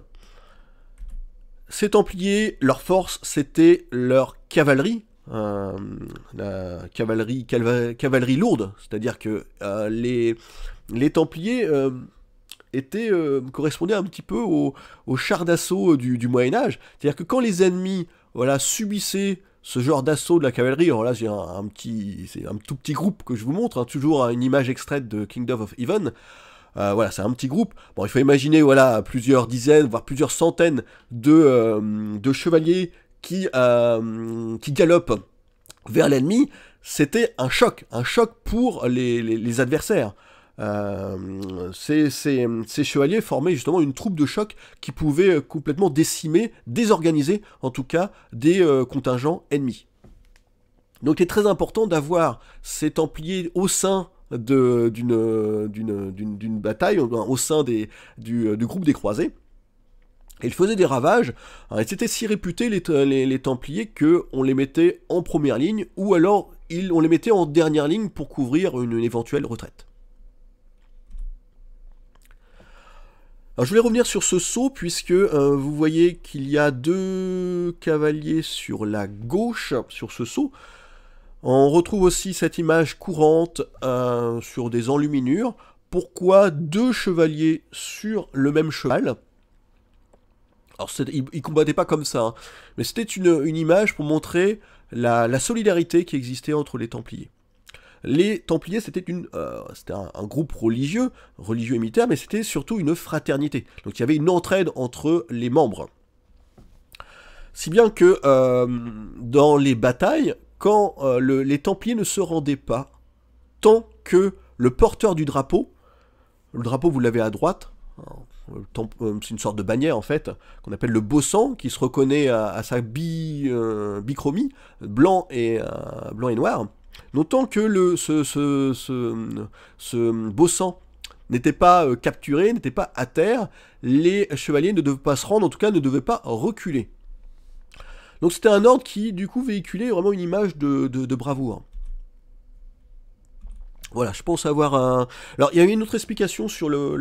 Ces Templiers, leur force, c'était leur cavalerie, la cavalerie, lourde, c'est-à-dire que les Templiers euh, correspondait un petit peu au, char d'assaut du, Moyen Âge. C'est-à-dire que quand les ennemis voilà, subissaient ce genre d'assaut de la cavalerie, alors là j'ai un, petit, c'est un tout petit groupe que je vous montre, hein, toujours une image extraite de Kingdom of Heaven. Euh, voilà, c'est un petit groupe. Bon, il faut imaginer voilà plusieurs dizaines, voire plusieurs centaines de, euh, chevaliers qui galopent vers l'ennemi. C'était un choc, un choc pour les adversaires. Euh, ces, chevaliers formaient justement une troupe de choc qui pouvait euh, complètement décimer, désorganiser en tout cas, des euh, contingents ennemis. Donc il est très important d'avoir ces Templiers au sein d'une bataille, au sein du, groupe des croisés. Et ils faisaient des ravages. ils étaient si réputés les, les, les Templiers qu'on les mettait en première ligne ou alors on les mettait en dernière ligne pour couvrir une éventuelle retraite. Alors je voulais revenir sur ce saut puisque euh, vous voyez qu'il y a deux cavaliers sur la gauche sur ce saut. On retrouve aussi cette image courante euh, sur des enluminures. Pourquoi deux chevaliers sur le même cheval? Alors, ils, ne combattaient pas comme ça, hein, mais c'était une, image pour montrer la solidarité qui existait entre les Templiers. Les Templiers, c'était euh, un, groupe religieux, religieux et militaire, mais c'était surtout une fraternité. Donc il y avait une entraide entre les membres. Si bien que euh, dans les batailles, quand euh, les Templiers ne se rendaient pas, tant que le porteur du drapeau, le drapeau vous l'avez à droite, c'est une sorte de bannière en fait, qu'on appelle le beau qui se reconnaît à, sa bichromie, blanc et, blanc et noir, Notons que le, ce, beau sang n'était pas euh, capturé, n'était pas à terre, les chevaliers ne devaient pas se rendre, en tout cas ne devaient pas reculer. Donc c'était un ordre qui, du coup, véhiculait vraiment une image de, bravoure. Voilà, je pense avoir un... Alors, il y a une autre explication sur le,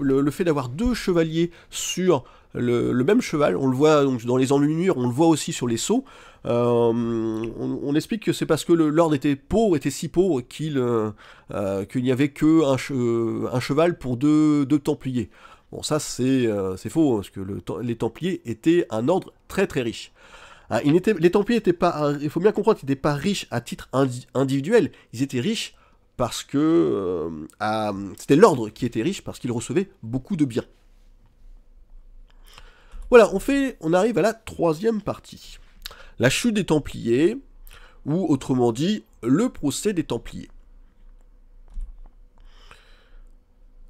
le, fait d'avoir deux chevaliers sur le, même cheval. On le voit donc, dans les enluminures, on le voit aussi sur les sauts. Euh, on, explique que c'est parce que l'ordre était pauvre, était si pauvre qu'il euh, euh, n'y avait que un, cheval pour deux, templiers. Bon, ça c'est faux, parce que les templiers étaient un ordre très très riche. Ah, les templiers étaient pas, il faut bien comprendre qu'ils n'étaient pas riches à titre individuel, ils étaient riches parce que c'était l'ordre qui était riche parce qu'il recevait beaucoup de biens. Voilà, on fait, on arrive à la troisième partie la chute des Templiers, ou autrement dit, le procès des Templiers.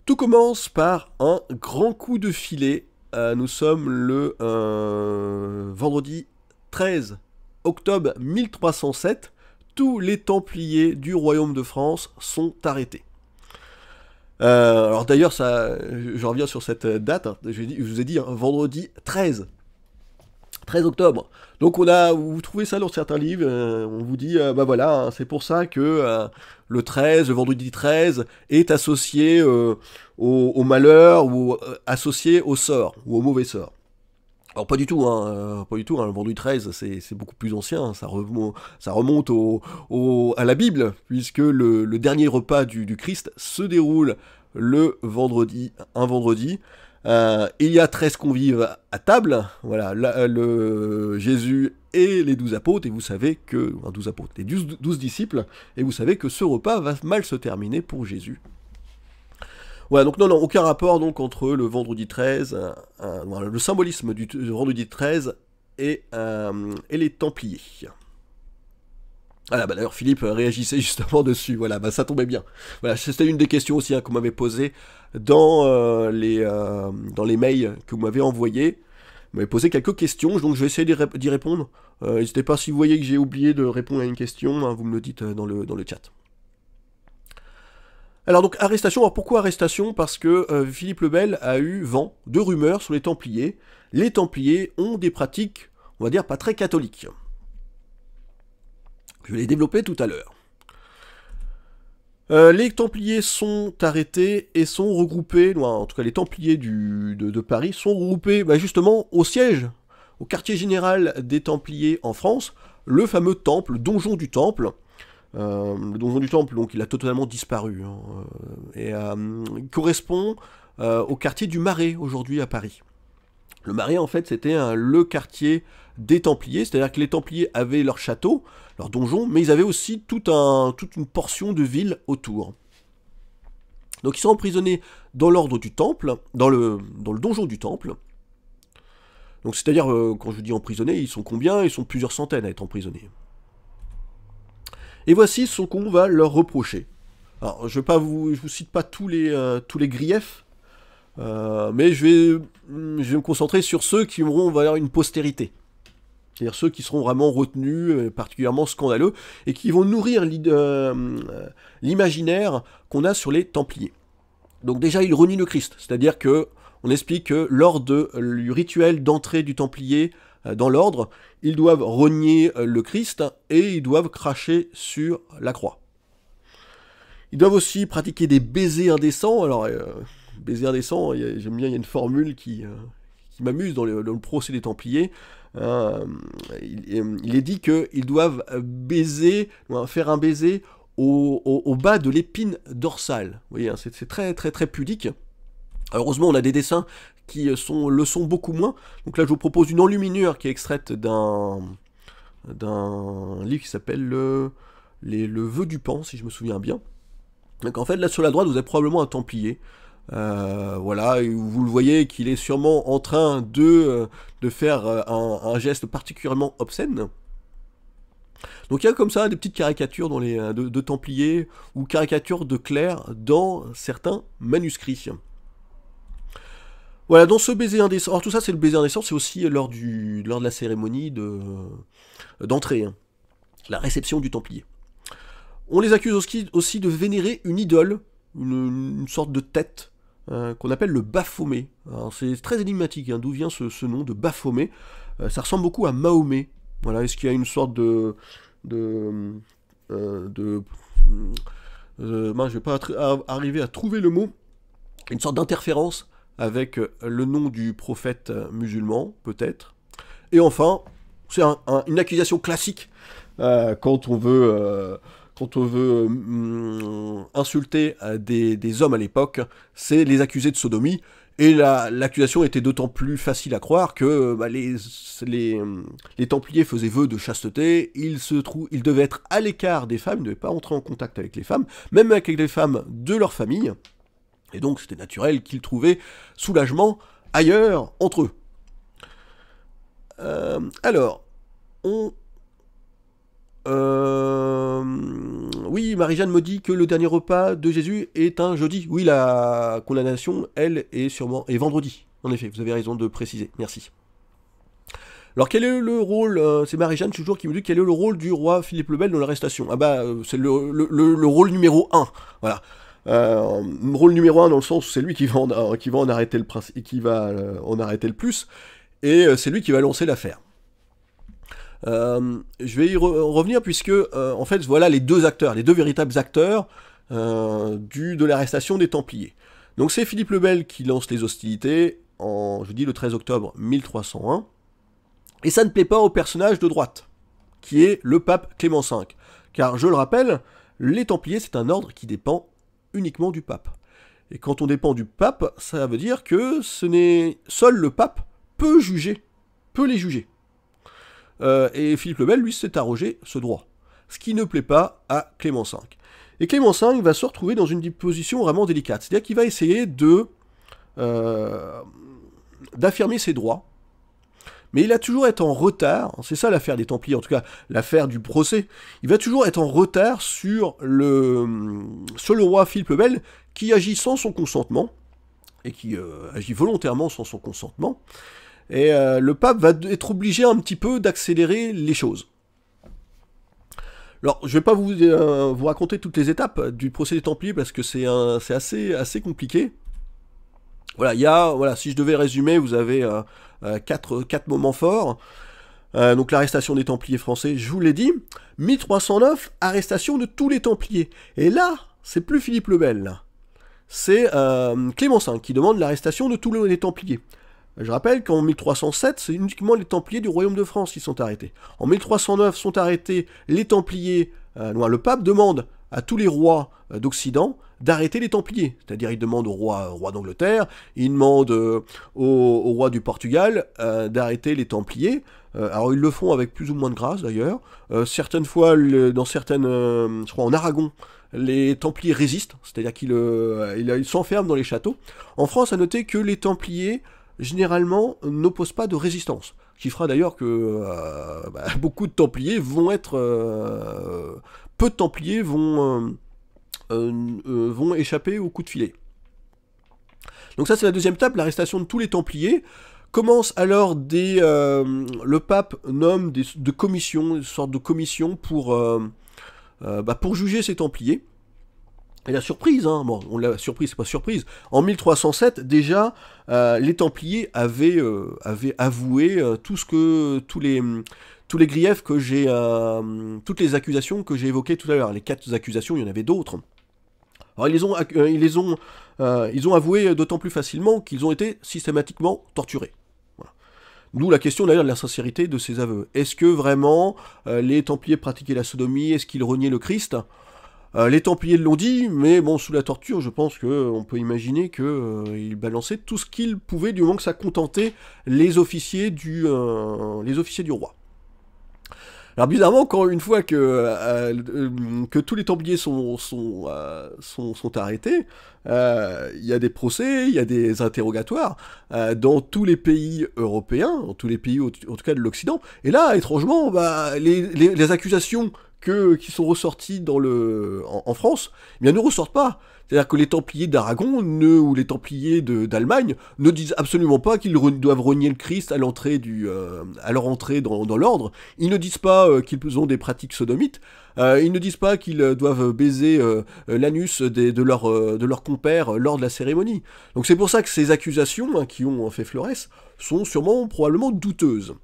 Tout commence par un grand coup de filet. Euh, nous sommes le euh, vendredi 13 octobre 1307. Tous les Templiers du royaume de France sont arrêtés. Euh, alors d'ailleurs, ça, je reviens sur cette date. Hein. je, vous ai dit hein, vendredi 13 13 octobre. Donc on a, vous trouvez ça dans certains livres, euh, on vous dit, bah voilà, hein, c'est pour ça que le 13, le vendredi 13, est associé au, malheur ou associé au sort, ou au mauvais sort. Alors pas du tout, hein, pas du tout. Hein, le vendredi 13, c'est beaucoup plus ancien. Ça remonte, ça remonte à la Bible, puisque le, dernier repas du, du, Christ se déroule le vendredi, un vendredi. Euh, il y a 13 convives à table, voilà, le, Jésus et les 12 apôtres, et vous savez que, enfin 12 apôtres, les 12, disciples, et vous savez que ce repas va mal se terminer pour Jésus. Voilà, donc non, non, aucun rapport donc entre le vendredi 13, euh, le symbolisme du, vendredi 13 et, euh, et les Templiers. Voilà, bah d'ailleurs Philippe réagissait justement dessus, voilà, bah ça tombait bien. Voilà, c'était une des questions aussi hein, qu'on m'avait posées dans, euh, les, euh, dans les mails que vous m'avez envoyés. Vous m'avez posé quelques questions, donc je vais essayer d'y répondre. Euh, n'hésitez pas si vous voyez que j'ai oublié de répondre à une question, hein, vous me le dites dans le, dans le chat. Alors donc arrestation, alors pourquoi arrestation? Parce que Philippe Lebel a eu vent de rumeurs sur les Templiers. Les Templiers ont des pratiques, on va dire, pas très catholiques. Je vais les développer tout à l'heure. Euh, les Templiers sont arrêtés et sont regroupés, en tout cas les Templiers de, Paris sont regroupés bah, justement au siège, au quartier général des Templiers en France, le fameux temple, donjon du temple. Euh, le donjon du temple, donc il a totalement disparu, hein, euh, et correspond au quartier du Marais aujourd'hui à Paris. Le Marais en fait c'était le quartier des Templiers, c'est-à-dire que les Templiers avaient leur château, leur donjon, mais ils avaient aussi toute une portion de ville autour. Donc ils sont emprisonnés dans l'ordre du temple, dans le, dans le donjon du temple. Donc c'est-à-dire, euh, quand je dis emprisonnés, ils sont combien? Ils sont plusieurs centaines à être emprisonnés. Et voici ce qu'on va leur reprocher. Alors je ne vous, cite pas tous les, euh, griefs, euh, mais je vais, je vais me concentrer sur ceux qui auront, on une postérité c'est-à-dire ceux qui seront vraiment retenus, particulièrement scandaleux, et qui vont nourrir euh, l'imaginaire qu'on a sur les Templiers. Donc déjà, ils renient le Christ, c'est-à-dire que on explique que lors du rituel d'entrée du Templier dans l'ordre, ils doivent renier le Christ et ils doivent cracher sur la croix. Ils doivent aussi pratiquer des baisers indécents. Alors, baisers indécents, j'aime bien, il y a une formule qui, qui m'amuse dans, le procès des Templiers. Euh, il, est dit qu'ils doivent baiser, faire un baiser au, bas de l'épine dorsale. Vous voyez, hein, c'est très très très pudique. Heureusement, on a des dessins qui sont, le sont beaucoup moins. Donc là, je vous propose une enluminure qui est extraite d'un d'un livre qui s'appelle le, le vœu du pan, si je me souviens bien. Donc en fait, là sur la droite, vous avez probablement un templier. Euh, voilà, vous le voyez qu'il est sûrement en train de, euh, de faire euh, un, geste particulièrement obscène. Donc il y a comme ça des petites caricatures dans les, de, Templiers ou caricatures de clercs dans certains manuscrits. Voilà, dans ce baiser indécent, alors tout ça c'est le baiser indécent, c'est aussi lors, de la cérémonie d'entrée, hein. la réception du Templier. On les accuse aussi, de vénérer une idole, une sorte de tête euh, qu'on appelle le Baphomet. C'est très énigmatique, hein, d'où vient ce, nom de Baphomet. Euh, ça ressemble beaucoup à Mahomet. Voilà, est-ce qu'il y a une sorte de... de, euh, de je vais pas arriver à trouver le mot. Une sorte d'interférence avec le nom du prophète musulman, peut-être. Et enfin, c'est une accusation classique quand on veut quand on veut mm, insulter euh, des, hommes à l'époque, c'est les accuser de sodomie. Et l'accusation était d'autant plus facile à croire que bah, les, mm, les, Templiers faisaient vœu de chasteté, ils, se ils devaient être à l'écart des femmes, ils ne devaient pas entrer en contact avec les femmes, même avec les femmes de leur famille. Et donc c'était naturel qu'ils trouvaient soulagement ailleurs, entre eux. Euh, alors, on euh, oui, Marie-Jeanne me dit que le dernier repas de Jésus est un jeudi. Oui, la condamnation, elle, est sûrement est vendredi. En effet, vous avez raison de préciser. Merci. Alors quel est le rôle, euh, c'est Marie-Jeanne toujours qui me dit quel est le rôle du roi Philippe le Bel dans l'arrestation? Ah bah c'est le, rôle numéro 1, voilà. Rôle numéro 1 dans le sens où c'est lui qui va en, qui va en arrêter le qui va en arrêter le plus, et c'est lui qui va lancer l'affaire. je vais y revenir puisque, en fait, voilà les deux acteurs, les deux véritables acteurs de l'arrestation des Templiers. Donc c'est Philippe le Bel qui lance les hostilités, en, je dis le 13 octobre 1301, et ça ne plaît pas au personnage de droite, qui est le pape Clément V. Car je le rappelle, les Templiers c'est un ordre qui dépend uniquement du pape. Et quand on dépend du pape, ça veut dire que ce n'est seul le pape peut juger, peut les juger. Euh, et Philippe le Bel, lui, s'est arrogé ce droit. Ce qui ne plaît pas à Clément V. Et Clément V va se retrouver dans une position vraiment délicate. C'est-à-dire qu'il va essayer euh, d'affirmer ses droits, mais il a toujours été en retard, c'est ça l'affaire des Templiers, en tout cas l'affaire du procès, il va toujours être en retard sur le, sur roi Philippe le Bel, qui agit sans son consentement, et qui euh, agit volontairement sans son consentement, et euh, le pape va être obligé un petit peu d'accélérer les choses. Alors, je vais pas vous, euh, vous raconter toutes les étapes du procès des Templiers parce que c'est assez compliqué. Voilà, il y si je devais résumer, vous avez euh, euh, quatre, quatre, moments forts. donc l'arrestation des Templiers français, je vous l'ai dit. 1309, arrestation de tous les Templiers. Et là, c'est plus Philippe le Bel. C'est Clément V qui demande l'arrestation de tous les Templiers. Je rappelle qu'en 1307, c'est uniquement les Templiers du royaume de France qui sont arrêtés. En 1309 sont arrêtés les Templiers, euh, le pape demande à tous les rois euh, d'Occident d'arrêter les Templiers. C'est-à-dire il demande au roi, d'Angleterre, il demande euh, au, roi du Portugal d'arrêter les Templiers. alors ils le font avec plus ou moins de grâce d'ailleurs. certaines fois, dans certaines, je crois en Aragon, les Templiers résistent, c'est-à-dire qu'ils s'enferment dans les châteaux. En France, à noter que les Templiers généralement n'oppose pas de résistance. Ce qui fera d'ailleurs que euh, bah, beaucoup de Templiers vont être... Euh, peu de Templiers vont, euh, vont échapper au coup de filet. Donc ça c'est la deuxième étape, l'arrestation de tous les Templiers. Commence alors le pape nomme des de commissions, une sorte de commission pour, bah, pour juger ces Templiers. Et la surprise, hein, on l'a surprise, c'est pas surprise. En 1307, déjà, euh, les Templiers avaient, euh, avaient avoué euh, tout ce que, tous les, les griefs que j'ai, toutes les accusations que j'ai évoquées tout à l'heure. Les quatre accusations, il y en avait d'autres. Alors ils les ont, ils les ont, ils ont avoué d'autant plus facilement qu'ils ont été systématiquement torturés. D'où la question d'ailleurs de la sincérité de ces aveux. Est-ce que vraiment les Templiers pratiquaient la sodomie? Est-ce qu'ils reniaient le Christ? Euh, les Templiers l'ont dit, mais bon, sous la torture, je pense qu'on peut imaginer qu'ils euh, balançaient tout ce qu'ils pouvaient, du moment que ça contentait les officiers du, euh, les officiers du roi. Alors bizarrement, quand une fois que, que tous les Templiers sont, sont, sont, arrêtés, il y a des procès, il y a des interrogatoires dans tous les pays européens, dans tous les pays en tout cas de l'Occident. Et là, étrangement, bah, les, les accusations qui sont ressortis dans le, en, France, eh bien, ne ressortent pas. C'est-à-dire que les Templiers d'Aragon ou les Templiers d'Allemagne ne disent absolument pas qu'ils doivent renier le Christ à euh, leur entrée dans, l'ordre. Ils ne disent pas euh, qu'ils ont des pratiques sodomites. Euh, ils ne disent pas qu'ils doivent baiser l'anus de leurs leur compères lors de la cérémonie. Donc c'est pour ça que ces accusations hein, qui ont fait Flores sont sûrement probablement douteuses.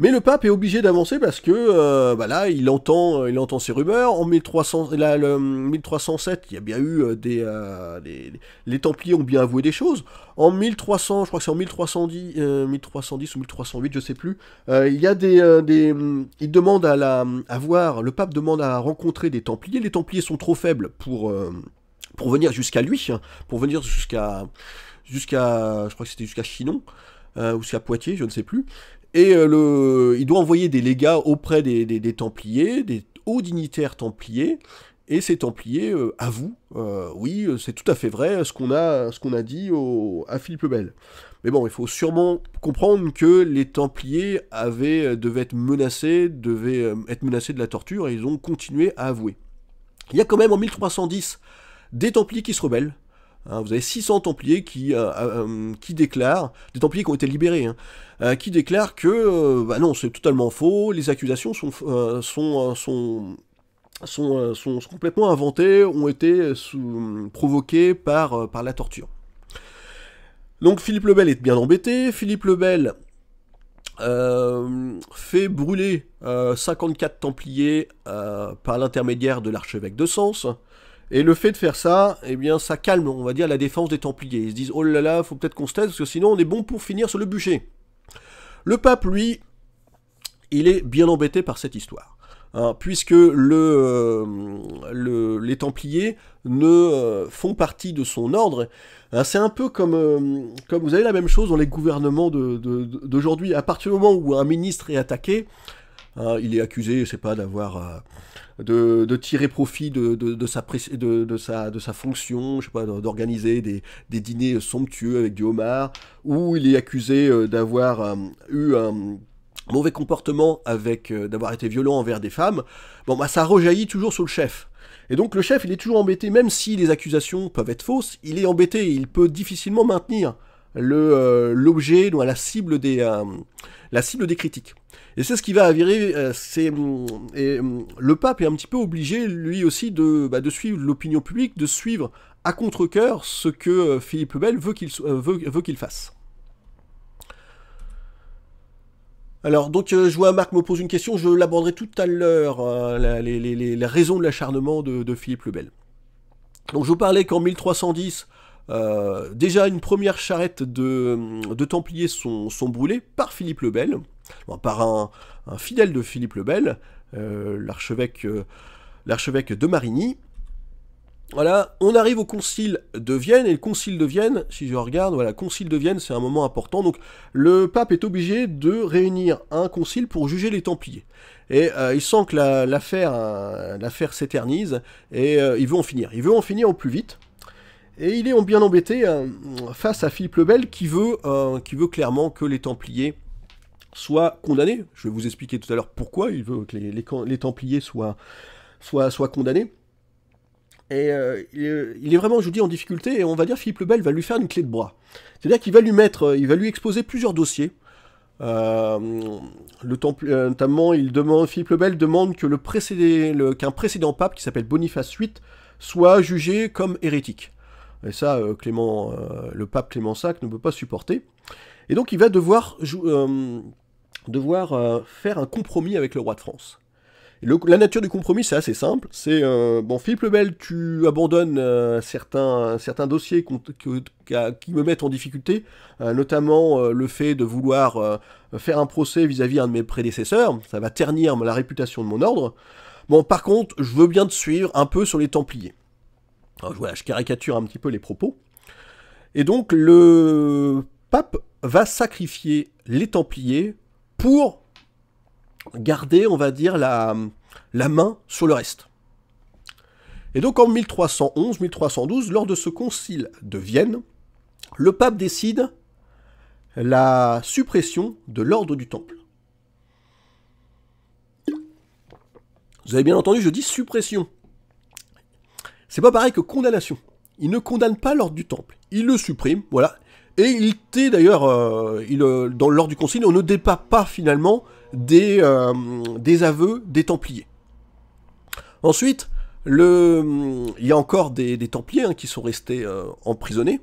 Mais le pape est obligé d'avancer parce que euh, bah là, il entend, il entend ces rumeurs. En 1300, là, le, 1307, il y a bien eu euh, des, euh, les Templiers ont bien avoué des choses. En 1300, je crois que c'est en 1310, 1310 ou 1308, je sais plus. il y a des, des, il demande à la, à voir, le pape demande à rencontrer des Templiers. Les Templiers sont trop faibles pour pour venir jusqu'à lui, hein, pour venir jusqu'à jusqu'à, je crois que c'était jusqu'à Chinon. ou jusqu'à Poitiers, je ne sais plus. Et euh, le, il doit envoyer des légats auprès des, Templiers, des hauts dignitaires Templiers, et ces Templiers euh, avouent, euh, oui, c'est tout à fait vrai ce qu'on a, dit au, à Philippe le Bel. Mais bon, il faut sûrement comprendre que les Templiers avaient, devaient être menacés, devaient être menacés de la torture, et ils ont continué à avouer. Il y a quand même en 1310 des Templiers qui se rebellent, Hein, vous avez 600 Templiers qui, euh, euh, qui déclarent, des Templiers qui ont été libérés, hein, euh, qui déclarent que bah non, c'est totalement faux, les accusations sont, sont, sont, sont, complètement inventées, ont été provoquées par la torture. Donc Philippe le Bel est bien embêté, Philippe le Bel fait brûler 54 Templiers par l'intermédiaire de l'archevêque de Sens. Et le fait de faire ça, eh bien, ça calme, on va dire, la défense des Templiers. Ils se disent, oh là là, faut peut-être qu'on se taise, parce que sinon on est bon pour finir sur le bûcher. Le pape, lui, il est bien embêté par cette histoire. Hein, puisque euh, les Templiers ne euh, font partie de son ordre. Hein, c'est un peu comme, euh, comme vous avez la même chose dans les gouvernements d'aujourd'hui. à partir du moment où un ministre est attaqué, hein, il est accusé, je sais pas, d'avoir de, tirer profit de, sa, fonction, je sais pas, d'organiser des, dîners somptueux avec du homard, ou il est accusé d'avoir eu un mauvais comportement avec euh, d'avoir été violent envers des femmes, bon bah ça rejaillit toujours sur le chef. Et donc le chef, il est toujours embêté, même si les accusations peuvent être fausses, il est embêté, il peut difficilement maintenir le euh, l'objet, euh, la cible des critiques. Et c'est ce qui va avirer, c'est le pape est un petit peu obligé lui aussi de, bah, de suivre l'opinion publique, de suivre à contre-cœur ce que Philippe le Bel veut qu'il veut qu'il fasse. Alors, donc, euh, je vois Marc me pose une question, je l'aborderai tout à l'heure, euh, les, raisons de l'acharnement de, Philippe le Bel. Donc, je vous parlais qu'en 1310, euh, déjà une première charrette de, Templiers sont, brûlées par Philippe le Bel, par un, fidèle de Philippe le Bel, l'archevêque de Marigny, voilà, on arrive au concile de Vienne, et le concile de Vienne, si je regarde, voilà, concile de Vienne, c'est un moment important, donc le pape est obligé de réunir un concile pour juger les Templiers. Et euh, il sent que l'affaire s'éternise, et euh, il veut en finir. Il veut en finir au plus vite. Et il est bien embêté euh, face à Philippe le Bel qui veut, qui veut clairement que les Templiers soient condamnés. Je vais vous expliquer tout à l'heure pourquoi il veut que les, Templiers soient, condamnés. Et euh, il est vraiment, je vous dis, en difficulté, et on va dire Philippe le Bel va lui faire une clé de bras. C'est-à-dire qu'il va lui mettre, euh, il va lui exposer plusieurs dossiers. Euh, le notamment, il demande, Philippe le Bel demande que le qu'un précédent pape, qui s'appelle Boniface VIII, soit jugé comme hérétique. Et ça, le pape Clément V ne peut pas supporter. Et donc il va devoir, devoir faire un compromis avec le roi de France la nature du compromis, c'est assez simple. C'est euh, bon, Philippe Lebel, tu abandonnes euh, certains, certains dossiers qui me mettent en difficulté, euh, notamment le fait de vouloir faire un procès vis-à-vis un de mes prédécesseurs. Ça va ternir la réputation de mon ordre. Bon, par contre, je veux bien te suivre un peu sur les Templiers. Je caricature un petit peu les propos. Et donc, le pape va sacrifier les Templiers pour garder, on va dire, la, main sur le reste. Et donc en 1311-1312, lors de ce concile de Vienne, le pape décide la suppression de l'ordre du Temple. Vous avez bien entendu, je dis suppression. C'est pas pareil que condamnation. Il ne condamne pas l'ordre du Temple. Il le supprime, voilà. Et il était d'ailleurs, euh, euh, l'ordre du concile, on ne dépasse pas finalement des, euh, des aveux des Templiers. Ensuite, il y a encore des, Templiers hein, qui sont restés emprisonnés.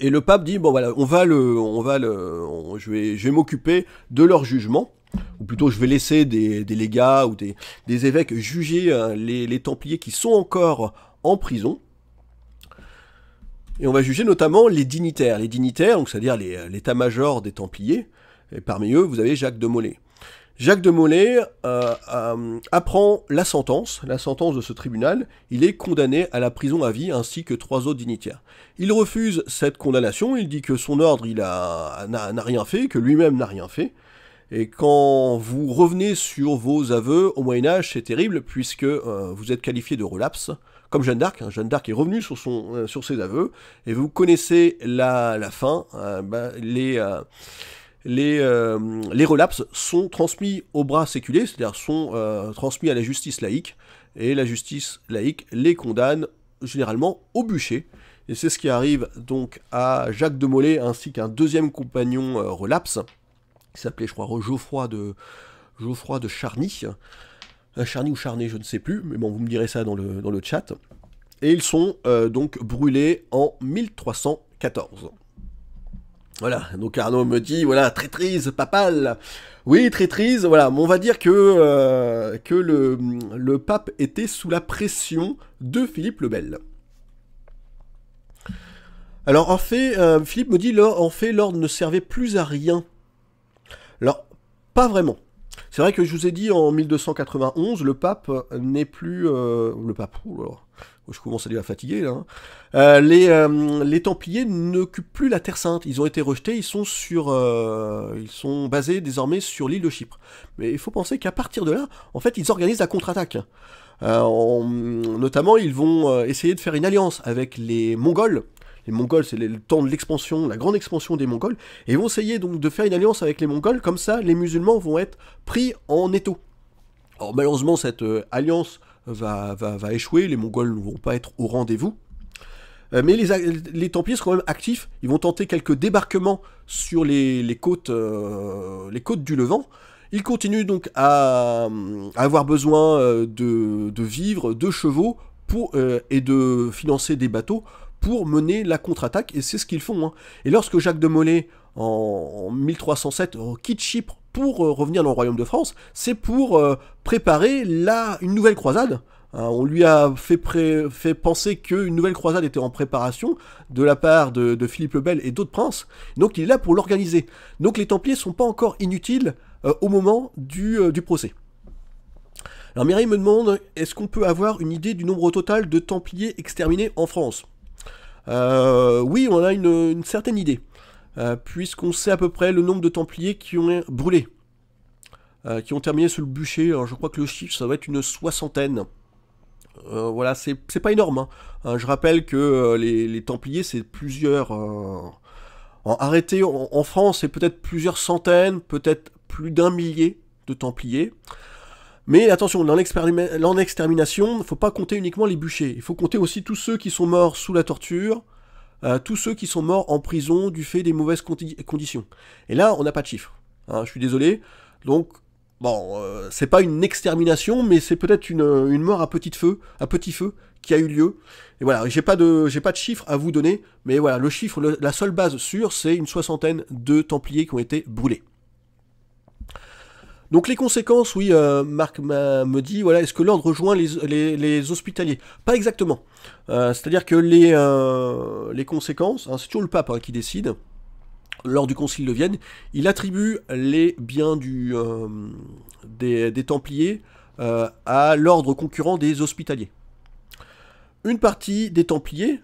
Et le pape dit bon voilà, on va le, je vais, m'occuper de leur jugement, ou plutôt je vais laisser des, légats ou des, évêques juger les, les, Templiers qui sont encore en prison. Et on va juger notamment les dignitaires, les dignitaires, donc c'est-à-dire l'état-major des Templiers, et parmi eux, vous avez Jacques de Molay. Jacques de Molay euh, euh, apprend la sentence, la sentence de ce tribunal. Il est condamné à la prison à vie ainsi que trois autres dignitaires. Il refuse cette condamnation, il dit que son ordre il n'a rien fait, que lui-même n'a rien fait. Et quand vous revenez sur vos aveux au Moyen Âge, c'est terrible puisque euh, vous êtes qualifié de relapse, comme Jeanne d'Arc. Hein. Jeanne d'Arc est revenue sur, son, sur ses aveux, et vous connaissez la, fin. Ben, les les, euh, les relapses sont transmis au bras séculé, c'est-à-dire sont euh, transmis à la justice laïque, et la justice laïque les condamne généralement au bûcher. Et c'est ce qui arrive donc à Jacques de Molay ainsi qu'un deuxième compagnon euh, relapse, qui s'appelait, je crois, Geoffroy de, Geoffroy de Charny. Charny ou Charnay, je ne sais plus, mais bon, vous me direz ça dans le, dans chat. Et ils sont donc brûlés en 1314. Voilà, donc Arnaud me dit, voilà, traîtrise papale. Oui, traîtrise, voilà, on va dire que, euh, le, pape était sous la pression de Philippe le Bel. Alors en fait, euh, Philippe me dit, en fait, l'ordre ne servait plus à rien. Alors, pas vraiment. C'est vrai que je vous ai dit en 1291, le pape n'est plus... Euh, le pape, je commence à dire fatiguer là. Hein. Euh, les, euh, les Templiers n'occupent plus la Terre Sainte. Ils ont été rejetés. Ils sont sur, ils sont basés désormais sur l'île de Chypre. Mais il faut penser qu'à partir de là, en fait, ils organisent la contre-attaque. notamment, ils vont essayer de faire une alliance avec les Mongols. Les Mongols, c'est le temps de l'expansion, la grande expansion des Mongols. Et ils vont essayer donc de faire une alliance avec les Mongols. Comme ça, les musulmans vont être pris en étau. Alors malheureusement, cette alliance va, échouer, les Mongols ne vont pas être au rendez-vous. Euh, mais les, Templiers sont quand même actifs, ils vont tenter quelques débarquements sur les, côtes, euh, les côtes du Levant. Ils continuent donc à, avoir besoin euh, de, vivres, de chevaux et de financer des bateaux pour mener la contre-attaque, et c'est ce qu'ils font. Hein. Et lorsque Jacques de Molay, en, 1307, quitte Chypre pour revenir dans le royaume de France, c'est pour préparer la, une nouvelle croisade. Hein, on lui a fait, fait penser qu'une nouvelle croisade était en préparation de la part de, Philippe le Bel et d'autres princes. Donc il est là pour l'organiser. Donc les Templiers sont pas encore inutiles euh, au moment du, euh, du procès. Alors Mireille me demande, est-ce qu'on peut avoir une idée du nombre total de Templiers exterminés en France? euh, Oui, on a une, certaine idée, puisqu'on sait à peu près le nombre de Templiers qui ont brûlé, qui ont terminé sous le bûcher. Je crois que le chiffre, ça va être une soixantaine. Euh, voilà, c'est pas énorme. Hein. Euh, je rappelle que euh, les, Templiers, c'est plusieurs. arrêtés en, France, c'est peut-être plusieurs centaines, peut-être plus d'un millier de Templiers. Mais attention, dans l'extermination, il ne faut pas compter uniquement les bûchers. Il faut compter aussi tous ceux qui sont morts sous la torture, tous ceux qui sont morts en prison du fait des mauvaises conditions. Et là, on n'a pas de chiffres. Hein, je suis désolé. Donc, Bon, euh, c'est pas une extermination, mais c'est peut-être une, mort à petit feu, qui a eu lieu. Et voilà, j'ai pas de, pas de chiffre à vous donner, mais voilà, le chiffre, la seule base sûre, c'est une soixantaine de Templiers qui ont été brûlés. Donc les conséquences, oui, euh, Marc me dit, voilà, est-ce que l'ordre rejoint les, hospitaliers? Pas exactement. Euh, c'est-à-dire que les, les conséquences, hein, c'est toujours le pape hein, qui décide lors du Concile de Vienne, il attribue les biens du, euh, des, Templiers euh, à l'ordre concurrent des Hospitaliers. Une partie des Templiers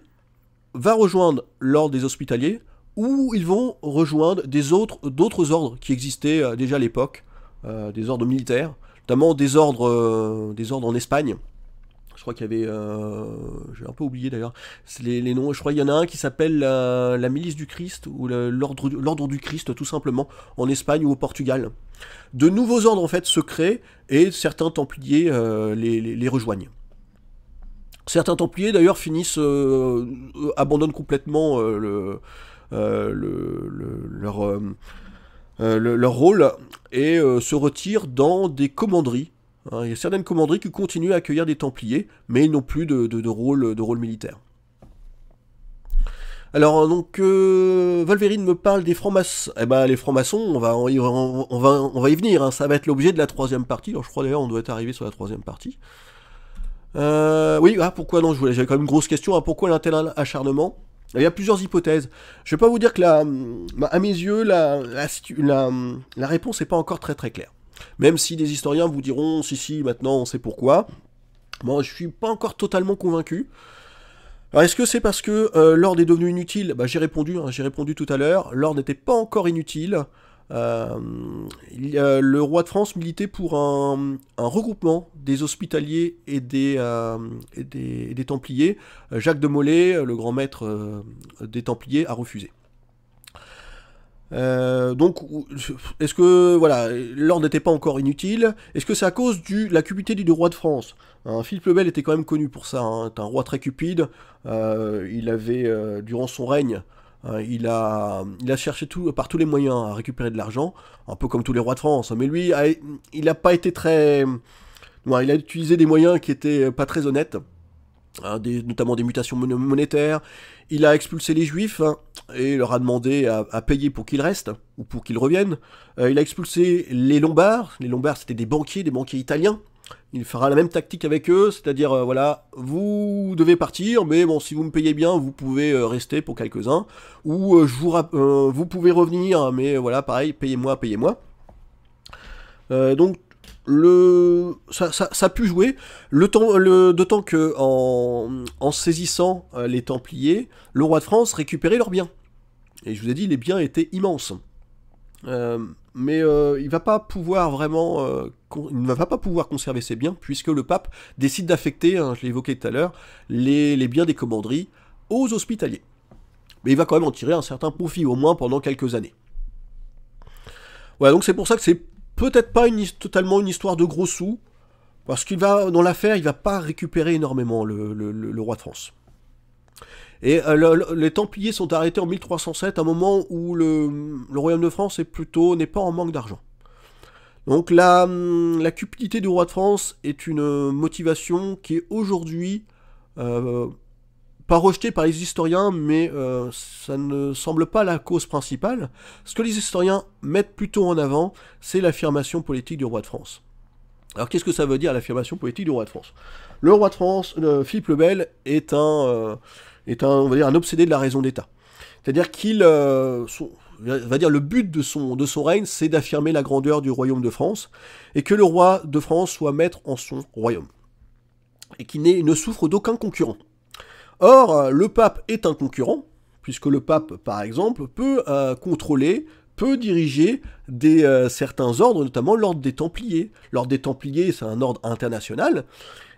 va rejoindre l'ordre des Hospitaliers, ou ils vont rejoindre d'autres ordres qui existaient euh, déjà à l'époque, des ordres militaires, notamment des ordres, des ordres en Espagne, je crois qu'il y avait. Euh, j'ai un peu oublié d'ailleurs. Les, les, noms. Je crois qu'il y en a un qui s'appelle la, milice du Christ ou l'ordre du Christ, tout simplement, en Espagne ou au Portugal. De nouveaux ordres en fait se créent et certains Templiers euh, les, rejoignent. Certains Templiers d'ailleurs finissent. Euh, abandonnent complètement le, leur. Leur rôle et se retirent dans des commanderies Hein, il y a certaines commanderies qui continuent à accueillir des Templiers, mais ils n'ont plus de, rôle, militaire. Alors donc euh, me parle des francs-maçons. Eh ben les francs-maçons, on va, y venir. Hein. Ça va être l'objet de la troisième partie. Alors je crois d'ailleurs on doit être arrivé sur la troisième partie. Euh, oui, ah, pourquoi non? J'avais quand même une grosse question. Hein. pourquoi tel acharnement? Il y a plusieurs hypothèses. Je vais pas vous dire que la, à mes yeux la, réponse n'est pas encore très très claire. Même si des historiens vous diront si si maintenant on sait pourquoi. Moi je suis pas encore totalement convaincu. Alors est-ce que c'est parce que euh, l'ordre est devenu inutile? Bah, J'ai répondu, hein, j'ai répondu tout à l'heure, l'ordre n'était pas encore inutile. Euh, le roi de France militait pour un, regroupement des hospitaliers et des, euh, Templiers. Jacques de Molay, le grand maître des Templiers, a refusé. Euh, donc, est-ce que voilà, l'ordre n'était pas encore inutile Est-ce que c'est à cause de la cupidité du roi de France? Hein, Philippe le Bel était quand même connu pour ça. Hein, un roi très cupide. Euh, il avait, euh, durant son règne, hein, il, a, cherché par tous les moyens à récupérer de l'argent, un peu comme tous les rois de France. Mais lui, il n'a pas été très, il a utilisé des moyens qui étaient pas très honnêtes. hein, notamment des mutations monétaires. Il a expulsé les juifs hein, et leur a demandé à, payer pour qu'ils restent ou pour qu'ils reviennent. Euh, il a expulsé les Lombards. Les Lombards, c'était des banquiers, des banquiers italiens. Il fera la même tactique avec eux, c'est-à-dire, euh, voilà, vous devez partir, mais bon, si vous me payez bien, vous pouvez euh, rester pour quelques-uns. Ou je vous, pouvez revenir, mais voilà, pareil, payez-moi, payez-moi. donc ça, ça, a pu jouer le temps d'autant que en, saisissant euh, les Templiers le roi de France récupérait leurs biens et je vous ai dit les biens étaient immenses euh, mais euh, il va pas pouvoir vraiment il ne va pas pouvoir conserver ses biens puisque le pape décide d'affecter hein, je l'ai évoqué tout à l'heure les, biens des commanderies aux hospitaliers mais il va quand même en tirer un certain profit au moins pendant quelques années voilà donc c'est pour ça que c'est peut-être pas totalement une histoire de gros sous, parce qu'il va, dans l'affaire, il va pas récupérer énormément le, roi de France. Et euh, les Templiers sont arrêtés en 1307, un moment où le, royaume de France est plutôt n'est pas en manque d'argent. Donc la, la, cupidité du roi de France est une motivation qui est aujourd'hui euh, pas rejeté par les historiens, mais euh, ça ne semble pas la cause principale. Ce que les historiens mettent plutôt en avant, c'est l'affirmation politique du roi de France. Alors qu'est-ce que ça veut dire l'affirmation politique du roi de France? Le roi de France, Philippe le Bel, est un, est un, obsédé de la raison d'État. C'est-à-dire qu'il, va dire, le but de son, de son règne, c'est d'affirmer la grandeur du royaume de France, et que le roi de France soit maître en son royaume, et qu'il ne souffre d'aucun concurrent. Or, le pape est un concurrent, puisque le pape, par exemple, peut euh, contrôler, peut diriger des, euh, certains ordres, notamment l'ordre des Templiers. L'ordre des Templiers, c'est un ordre international,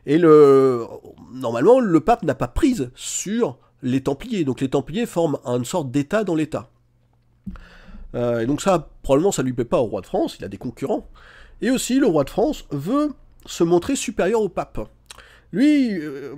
et le, normalement, le pape n'a pas prise sur les Templiers. Donc les Templiers forment une sorte d'État dans l'État. Euh, et donc ça, probablement, ça lui plaît pas au roi de France, il a des concurrents. Et aussi, le roi de France veut se montrer supérieur au pape. Lui, euh,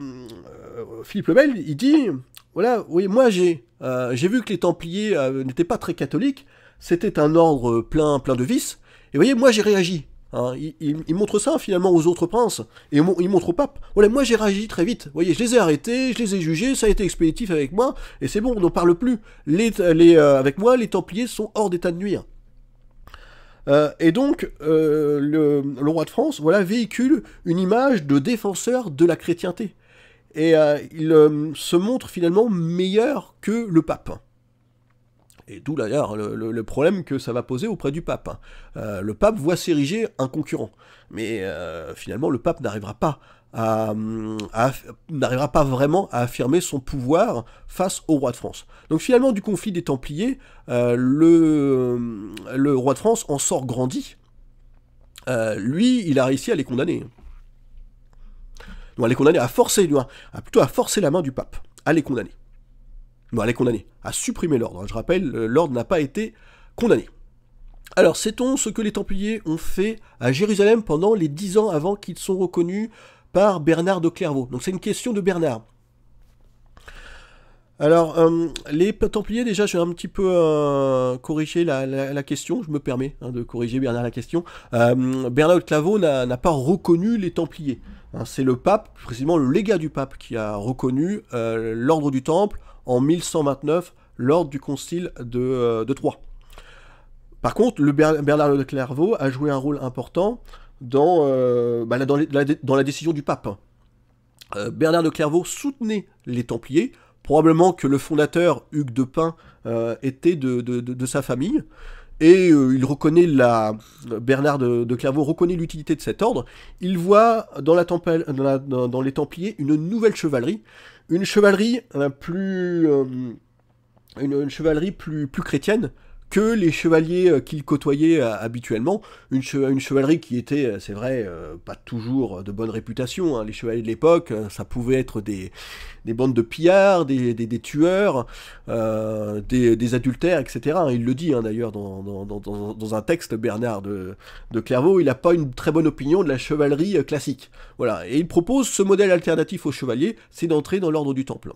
Philippe le Bel, il dit, voilà, oui, moi j'ai euh, vu que les Templiers n'étaient pas très catholiques, c'était un ordre plein, plein de vices, et vous voyez, moi j'ai réagi. Hein. il, montre ça finalement aux autres princes, et il montre au pape. Voilà, moi j'ai réagi très vite. Vous voyez, je les ai arrêtés, je les ai jugés, ça a été expéditif avec moi, et c'est bon, on n'en parle plus. Les, avec moi, les Templiers sont hors d'état de nuire. Euh, et donc, euh, le, roi de France voilà, véhicule une image de défenseur de la chrétienté. Et euh, il se montre finalement meilleur que le pape. Et d'où d'ailleurs le, problème que ça va poser auprès du pape. le pape voit s'ériger un concurrent. Mais finalement, le pape n'arrivera pas n'arrivera pas vraiment à affirmer son pouvoir face au roi de France. Donc finalement, du conflit des Templiers, euh, le, le, roi de France en sort grandi. Euh, lui, il a réussi à les condamner. Non, à les condamner, à forcer, plutôt à forcer la main du pape, à les condamner. Non, à les condamner, à supprimer l'ordre. Je rappelle, l'ordre n'a pas été condamné. Alors, sait-on ce que les Templiers ont fait à Jérusalem pendant les dix ans avant qu'ils soient reconnus par Bernard de Clairvaux? Donc c'est une question de Bernard. Alors, euh, les Templiers, déjà, je vais un petit peu euh, corriger la, question, je me permets hein, de corriger Bernard la question. Euh, Bernard de Clairvaux n'a pas reconnu les Templiers. Hein. C'est le pape, précisément le légat du pape, qui a reconnu l'ordre du Temple en 1129, l'ordre du concile de, de Troyes. Par contre, le Bernard de Clairvaux a joué un rôle important dans, euh, bah, la, décision du pape. Euh, Bernard de Clairvaux soutenait les Templiers, probablement que le fondateur, Hugues de Pin, euh, était de, sa famille, et il reconnaît Bernard de, Clairvaux reconnaît l'utilité de cet ordre. Il voit dans, les Templiers une nouvelle chevalerie, une chevalerie plus une, chevalerie plus, plus chrétienne, que les chevaliers euh, qu'il côtoyait euh, habituellement. Une, chevalerie qui était, euh, c'est vrai, pas toujours de bonne réputation. Hein. Les chevaliers de l'époque, ça pouvait être des, bandes de pillards, des, tueurs, des, adultères, etc. Il le dit hein, d'ailleurs dans, un texte, Bernard de, de Clairvaux, il n'a pas une très bonne opinion de la chevalerie classique. Voilà. Et il propose ce modèle alternatif aux chevaliers, c'est d'entrer dans l'ordre du Temple.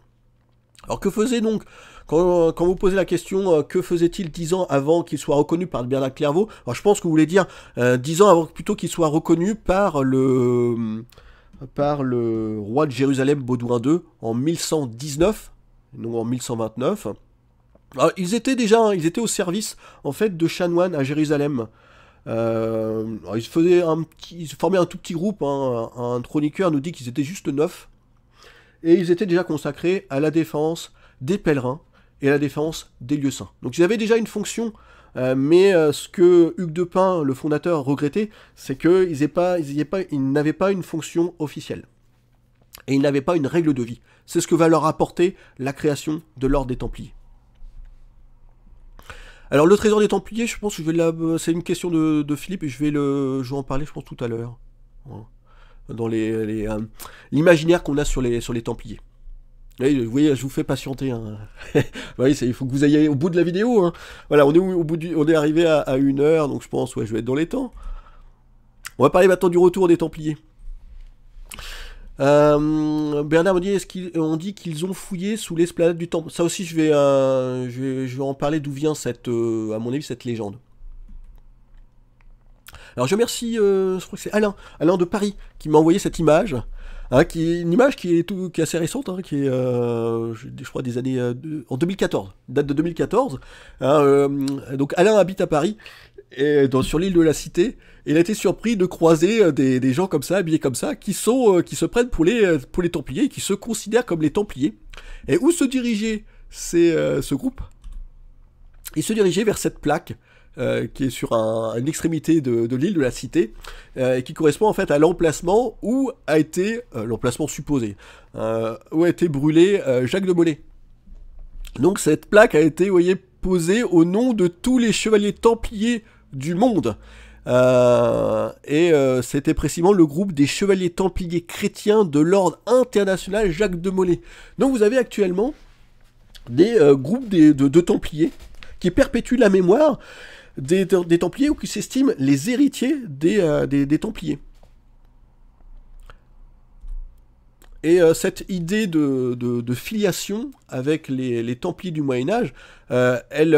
Alors que faisait donc quand, vous posez la question euh, que faisait-il dix ans avant qu'il soit reconnu par Bernard Clairvaux Alors je pense que vous voulez dire euh, dix ans avant plutôt qu'il soit reconnu par le par le roi de Jérusalem Baudouin II en 1119, non en 1129. ils étaient déjà, ils étaient au service en fait de chanoines à Jérusalem. Euh, ils, faisaient un petit, formaient un tout petit groupe. Hein. Un chroniqueur nous dit qu'ils étaient juste neuf. Et ils étaient déjà consacrés à la défense des pèlerins et la défense des lieux saints. Donc ils avaient déjà une fonction. Euh, mais euh, ce que Hugues de Pin, le fondateur, regrettait, c'est qu'ils n'avaient pas une fonction officielle. Et ils n'avaient pas une règle de vie. C'est ce que va leur apporter la création de l'ordre des Templiers. Alors le trésor des Templiers, je pense que je vais c'est une question de, Philippe et je vais le, je en parler, je pense tout à l'heure, dans les, euh, l'imaginaire qu'on a sur les Templiers. Vous voyez, je vous fais patienter. Hein. il faut que vous ayez au bout de la vidéo. Hein. Voilà, on est au bout du, on est arrivé à, une heure, donc je pense, ouais, je vais être dans les temps. On va parler maintenant du retour des Templiers. Euh, Bernard me dit, est-ce dit qu'ils ont fouillé sous l'esplanade du temple Ça aussi, je vais, euh, en parler d'où vient cette, euh, à mon avis, cette légende. Alors je remercie, je crois que c'est Alain, Alain de Paris, qui m'a envoyé cette image. Hein, qui une image qui est, tout, qui est assez récente, hein, qui est, je crois, des années en 2014, date de 2014. Hein, donc Alain habite à Paris et dans, sur l'île de la Cité, il a été surpris de croiser euh, des, gens comme ça, habillés comme ça, qui sont, euh, qui se prennent pour les, euh, pour les Templiers, qui se considèrent comme les Templiers. Et où se dirigeait ce groupe? Il se dirigeait vers cette plaque qui est sur une extrémité de, l'île de la Cité, et qui correspond en fait à l'emplacement où a été, l'emplacement supposé, où a été brûlé Jacques de Molay. Donc cette plaque a été, vous voyez, posée au nom de tous les chevaliers templiers du monde. Euh, et euh, c'était précisément le groupe des chevaliers templiers chrétiens de l'ordre international Jacques de Molay. Donc vous avez actuellement des euh, groupes de, templiers qui perpétuent la mémoire des, templiers ou qui s'estiment les héritiers des, templiers. Et cette idée de, filiation avec les, templiers du Moyen Âge, elle,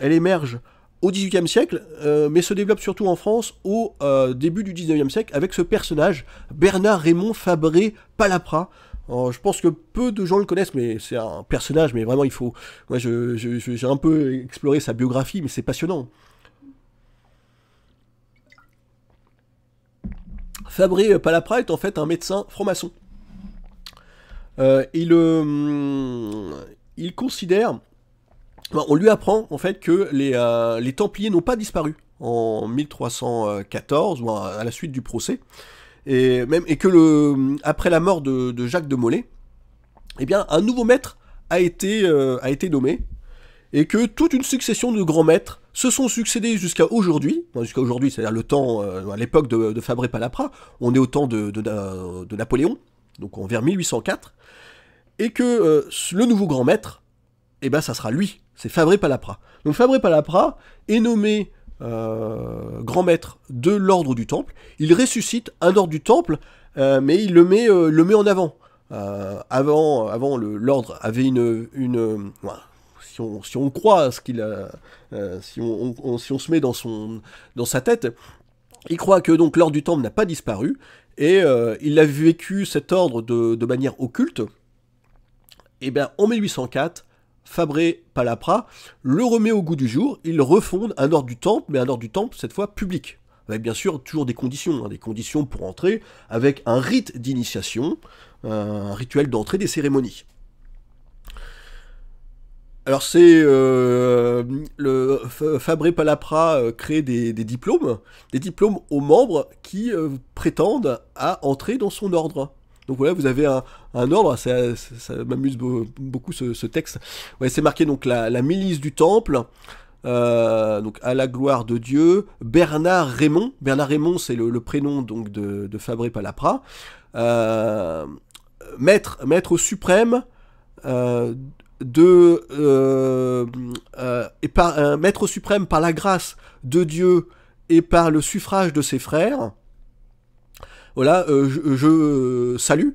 elle émerge au XVIIIe siècle, euh, mais se développe surtout en France au euh, début du XIXe siècle avec ce personnage, Bernard Raymond Fabré Palapra. Je pense que peu de gens le connaissent, mais c'est un personnage, mais vraiment il faut... Moi j'ai un peu exploré sa biographie, mais c'est passionnant. Fabré Palapra est en fait un médecin franc-maçon. Euh, il, il considère on lui apprend en fait que les, euh, les Templiers n'ont pas disparu en 1314 ou à la suite du procès, et que après la mort de, Jacques de Molay, eh bien un nouveau maître a été euh, a été nommé. Et que toute une succession de grands maîtres se sont succédés jusqu'à aujourd'hui, jusqu'à aujourd'hui, c'est-à-dire le euh, à l'époque de, de Fabré Palapra, on est au temps de, de, Napoléon, donc en vers 1804, et que le nouveau grand maître, eh ben ça sera lui, c'est Fabré Palapra. Donc Fabré Palapra est nommé euh, grand maître de l'ordre du Temple. Il ressuscite un ordre du Temple, euh, mais il le met, euh, le met en avant. avant, avant l'ordre avait une, une si on, si on, croit à ce qu'il a, si on, si on, se met dans son, dans sa tête, il croit que donc l'ordre du Temple n'a pas disparu et il a vécu cet ordre de, de manière occulte. Et bien en 1804, Fabré Palapra le remet au goût du jour, il refonde un ordre du temple, mais un ordre du temple cette fois public. Avec bien sûr toujours des conditions, hein, des conditions pour entrer, avec un rite d'initiation, un rituel d'entrée des cérémonies. Alors c'est euh, Fabré Palapra euh, crée des, diplômes, des diplômes aux membres qui euh, prétendent à entrer dans son ordre. Donc voilà, vous avez un, ordre, ça, m'amuse beaucoup ce, texte. C'est marqué donc la, milice du temple, euh, à la gloire de Dieu, Bernard Raymond. Bernard Raymond, c'est le, prénom donc de, Fabré Palapra. Euh, maître, maître suprême euh, de et par maître suprême par la grâce de Dieu et par le suffrage de ses frères voilà, euh, je, euh, salue.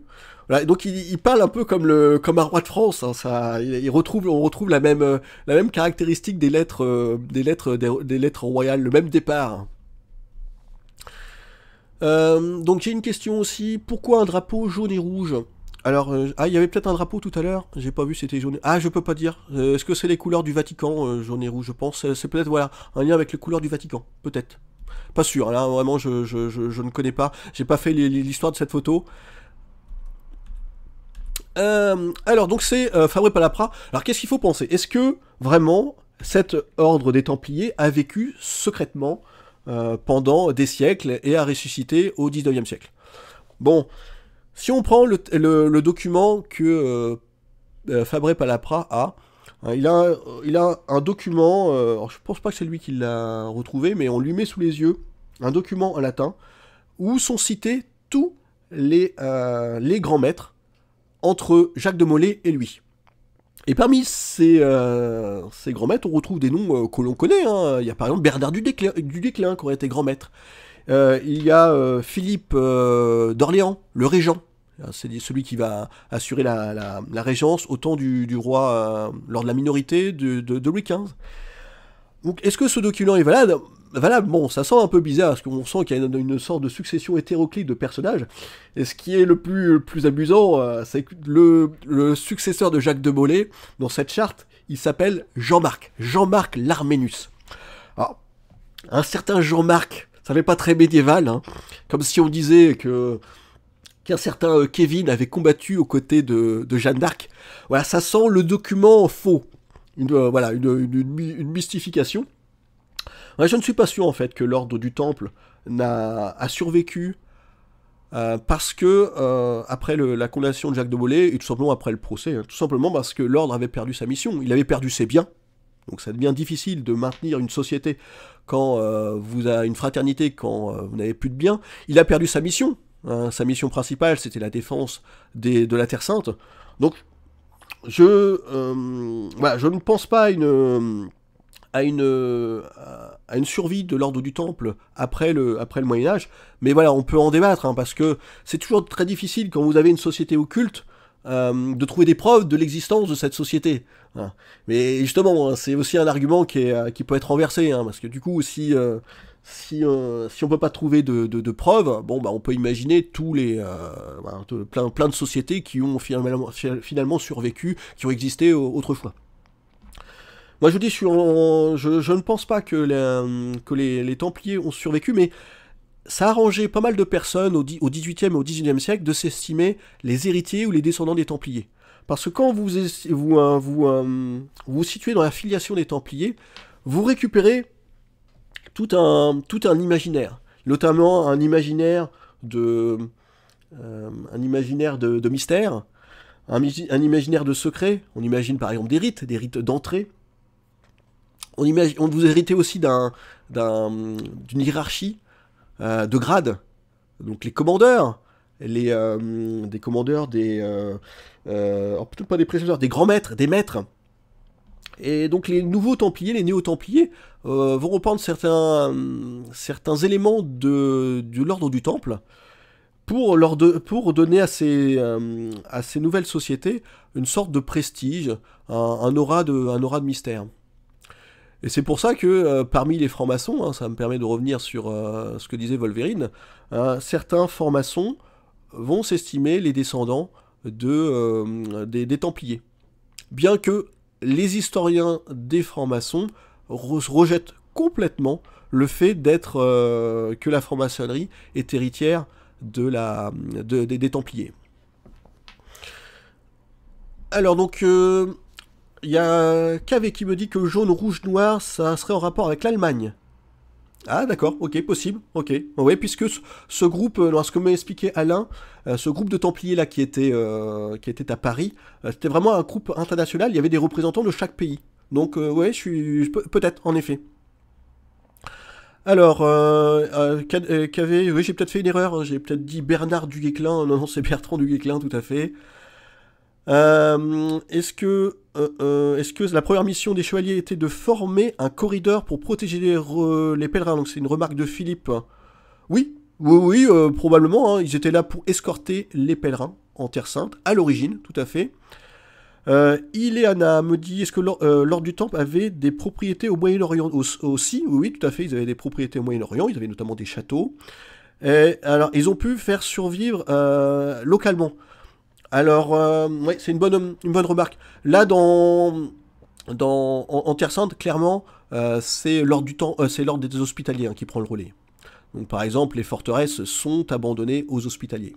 Voilà, donc il, parle un peu comme le comme un roi de France. Hein, ça, on retrouve la même euh, la même caractéristique des lettres des lettres des, lettres royales, le même départ. Euh, donc j'ai une question aussi. Pourquoi un drapeau jaune et rouge? Alors, euh, ah, il y avait peut-être un drapeau tout à l'heure. J'ai pas vu, c'était jaune. Ah, je peux pas dire. Euh, est-ce que c'est les couleurs du Vatican, jaune et rouge? Je pense. C'est peut-être voilà un lien avec les couleurs du Vatican, peut-être. Pas sûr. Là, vraiment, je, je ne connais pas. J'ai pas fait l'histoire de cette photo. alors, donc c'est Fabre Palapra. Alors, qu'est-ce qu'il faut penser? Est-ce que vraiment cet ordre des Templiers a vécu secrètement euh, pendant des siècles et a ressuscité au 19e siècle? Bon, si on prend le, document que euh, euh, Fabre Palapra a, il a, il a un document, je pense pas que c'est lui qui l'a retrouvé, mais on lui met sous les yeux un document en latin où sont cités tous les, les grands maîtres entre Jacques de Molay et lui. Et parmi ces, euh, grands maîtres, on retrouve des noms euh, que l'on connaît. Hein. Il y a par exemple Bernard du Déclin, du Déclin qui aurait été grand maître. Euh, il y a Philippe d'Orléans, le régent. C'est celui qui va assurer la, régence au temps du, roi lors de la minorité de, de Louis XV. Donc est-ce que ce document est valable? Voilà, bon, ça sent un peu bizarre, parce qu'on sent qu'il y a une, sorte de succession hétéroclite de personnages. Et ce qui est le plus, plus amusant, euh, c'est que le, successeur de Jacques de Molay, dans cette charte, il s'appelle Jean-Marc. Jean-Marc l'Arménus. Alors, un certain Jean-Marc, ça fait pas très médiéval, hein, comme si on disait que qu'un certain euh, Kevin avait combattu aux côtés de, Jeanne d'Arc. Voilà, ça sent le document faux. Euh, voilà, une mystification je ne suis pas sûr en fait que l'ordre du Temple n'a a survécu euh, parce que après la condamnation de Jacques de Molay et tout simplement après le procès, hein, tout simplement parce que l'ordre avait perdu sa mission, il avait perdu ses biens. Donc ça devient difficile de maintenir une société quand vous avez une fraternité, quand vous n'avez plus de biens. Il a perdu sa mission. Hein. sa mission principale, c'était la défense de la Terre Sainte. Donc je, je ne pense pas à une à une, euh, à une survie de l'ordre du Temple après le, après le Moyen Âge. Mais voilà, on peut en débattre, hein, parce que c'est toujours très difficile quand vous avez une société occulte euh, de trouver des preuves de l'existence de cette société. Hein. Mais justement, c'est aussi un argument qui, euh, qui peut être renversé, parce que du coup, si, si, si on peut pas trouver de, preuves, bon, bah, on peut imaginer tous les, plein, plein de sociétés qui ont finalement, survécu, qui ont existé autrefois. Moi je dis, je, ne pense pas que, les, Templiers ont survécu, mais ça a arrangé pas mal de personnes au, 18e et au 19e siècle de s'estimer les héritiers ou les descendants des Templiers. Parce que quand vous vous, euh, vous, euh, vous, situez dans la filiation des Templiers, vous récupérez tout un, tout un imaginaire, notamment un imaginaire de, euh, un imaginaire de, mystère, un, imaginaire de secret. On imagine par exemple des rites, des rites d'entrée, on, vous héritez aussi d'un, d'une hiérarchie euh, de grades. Donc les commandeurs, les, euh, des commandeurs, des... Euh, peut-être pas des précepteurs, des grands maîtres, des maîtres. Et donc les nouveaux Templiers, les néo-Templiers, vont reprendre certains, certains éléments de, de l'ordre du Temple pour, leur pour donner à ces, à ces nouvelles sociétés une sorte de prestige, un, aura, de, un aura de mystère. Et c'est pour ça que euh, parmi les francs-maçons, hein, ça me permet de revenir sur euh, ce que disait Wolverine, hein, certains francs-maçons vont s'estimer les descendants de, euh, des, Templiers. Bien que les historiens des francs-maçons rejettent complètement le fait d'être que la franc-maçonnerie est héritière des Templiers. Alors donc il y a KV qui me dit que jaune, rouge, noir, ça serait en rapport avec l'Allemagne. Ah d'accord, ok, possible, ok. Oui, puisque ce, groupe, euh, lorsque m'a expliqué Alain, euh, ce groupe de Templiers là qui était, euh, qui était à Paris, c'était vraiment un groupe international, il y avait des représentants de chaque pays. Donc ouais, je suis peut-être, en effet. Alors, KV, oui j'ai peut-être fait une erreur, j'ai peut-être dit Bernard Duguesclin, non non c'est Bertrand Duguesclin tout à fait. Euh, est-ce que, euh, euh, est-ce que la première mission des chevaliers était de former un corridor pour protéger les, pèlerins? C'est une remarque de Philippe. Oui, oui, oui, probablement. Hein. ils étaient là pour escorter les pèlerins en Terre Sainte, à l'origine, tout à fait. Ileana me dit, est-ce que l'ordre du Temple avait des propriétés au Moyen-Orient? Aussi Oui, tout à fait, ils avaient des propriétés au Moyen-Orient, ils avaient notamment des châteaux. Alors, ils ont pu faire survivre localement. Alors, ouais, c'est une bonne, une bonne remarque. Là, dans, dans, en, Terre Sainte, clairement, c'est l'ordre du temps, c'est l'ordre des hospitaliers hein, qui prend le relais. Donc, par exemple, les forteresses sont abandonnées aux hospitaliers.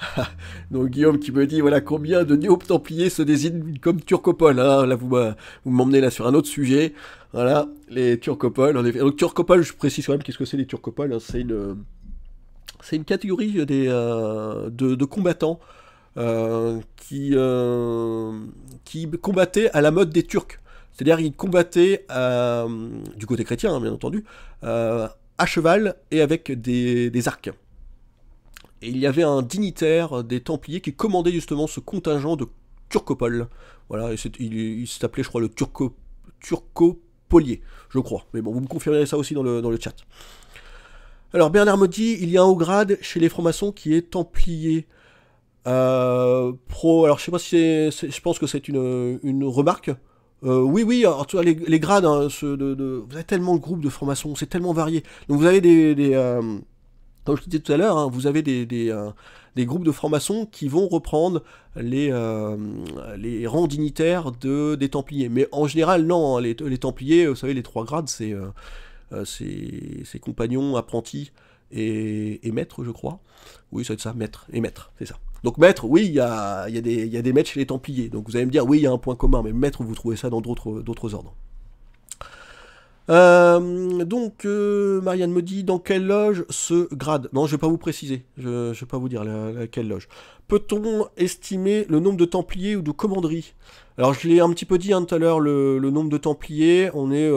Donc Guillaume qui me dit voilà combien de néo-templiers se désignent comme turcopoles. Hein. Là vous, vous m'emmenez là sur un autre sujet. Voilà les turcopoles. Donc turcopoles, je précise quand même qu'est-ce que c'est les turcopoles. Hein. C'est une c'est une catégorie des, euh, de, combattants euh, qui, euh, qui combattaient à la mode des Turcs. C'est-à-dire ils combattaient du côté chrétien, hein, bien entendu, à cheval et avec des, des arcs. Et il y avait un dignitaire des Templiers qui commandait justement ce contingent de Turcopole. Voilà, il, s'appelait, je crois, le Turco, Turcopolier, je crois. Mais bon, vous me confirmerez ça aussi dans le, dans le chat. Alors, Bernard me dit, il y a un haut grade chez les francs-maçons qui est Templier. Euh, pro, alors je sais pas si c'est, je pense que c'est une, une remarque. Euh, oui, oui, alors, les, les grades, hein, de, vous avez tellement de groupes de francs-maçons, c'est tellement varié. Donc vous avez des, euh, comme je disais tout à l'heure, hein, vous avez des, euh, des, groupes de francs-maçons qui vont reprendre les, les rangs dignitaires de, des Templiers. Mais en général, non, hein, les, les Templiers, vous savez, les trois grades, c'est euh, compagnons, apprentis et, maîtres, je crois. Oui, ça va être ça, maître et maître, c'est ça. Donc maître, oui, il y a, des maîtres chez les Templiers. Donc vous allez me dire, oui, il y a un point commun, mais maître, vous trouvez ça dans d'autres ordres. Euh, donc, euh, Marianne me dit dans quelle loge se grade? Non, je vais pas vous préciser. Je, ne vais pas vous dire laquelle loge. Peut-on estimer le nombre de Templiers ou de commanderies? Alors, je l'ai un petit peu dit hein, tout à l'heure, le, nombre de Templiers, on est,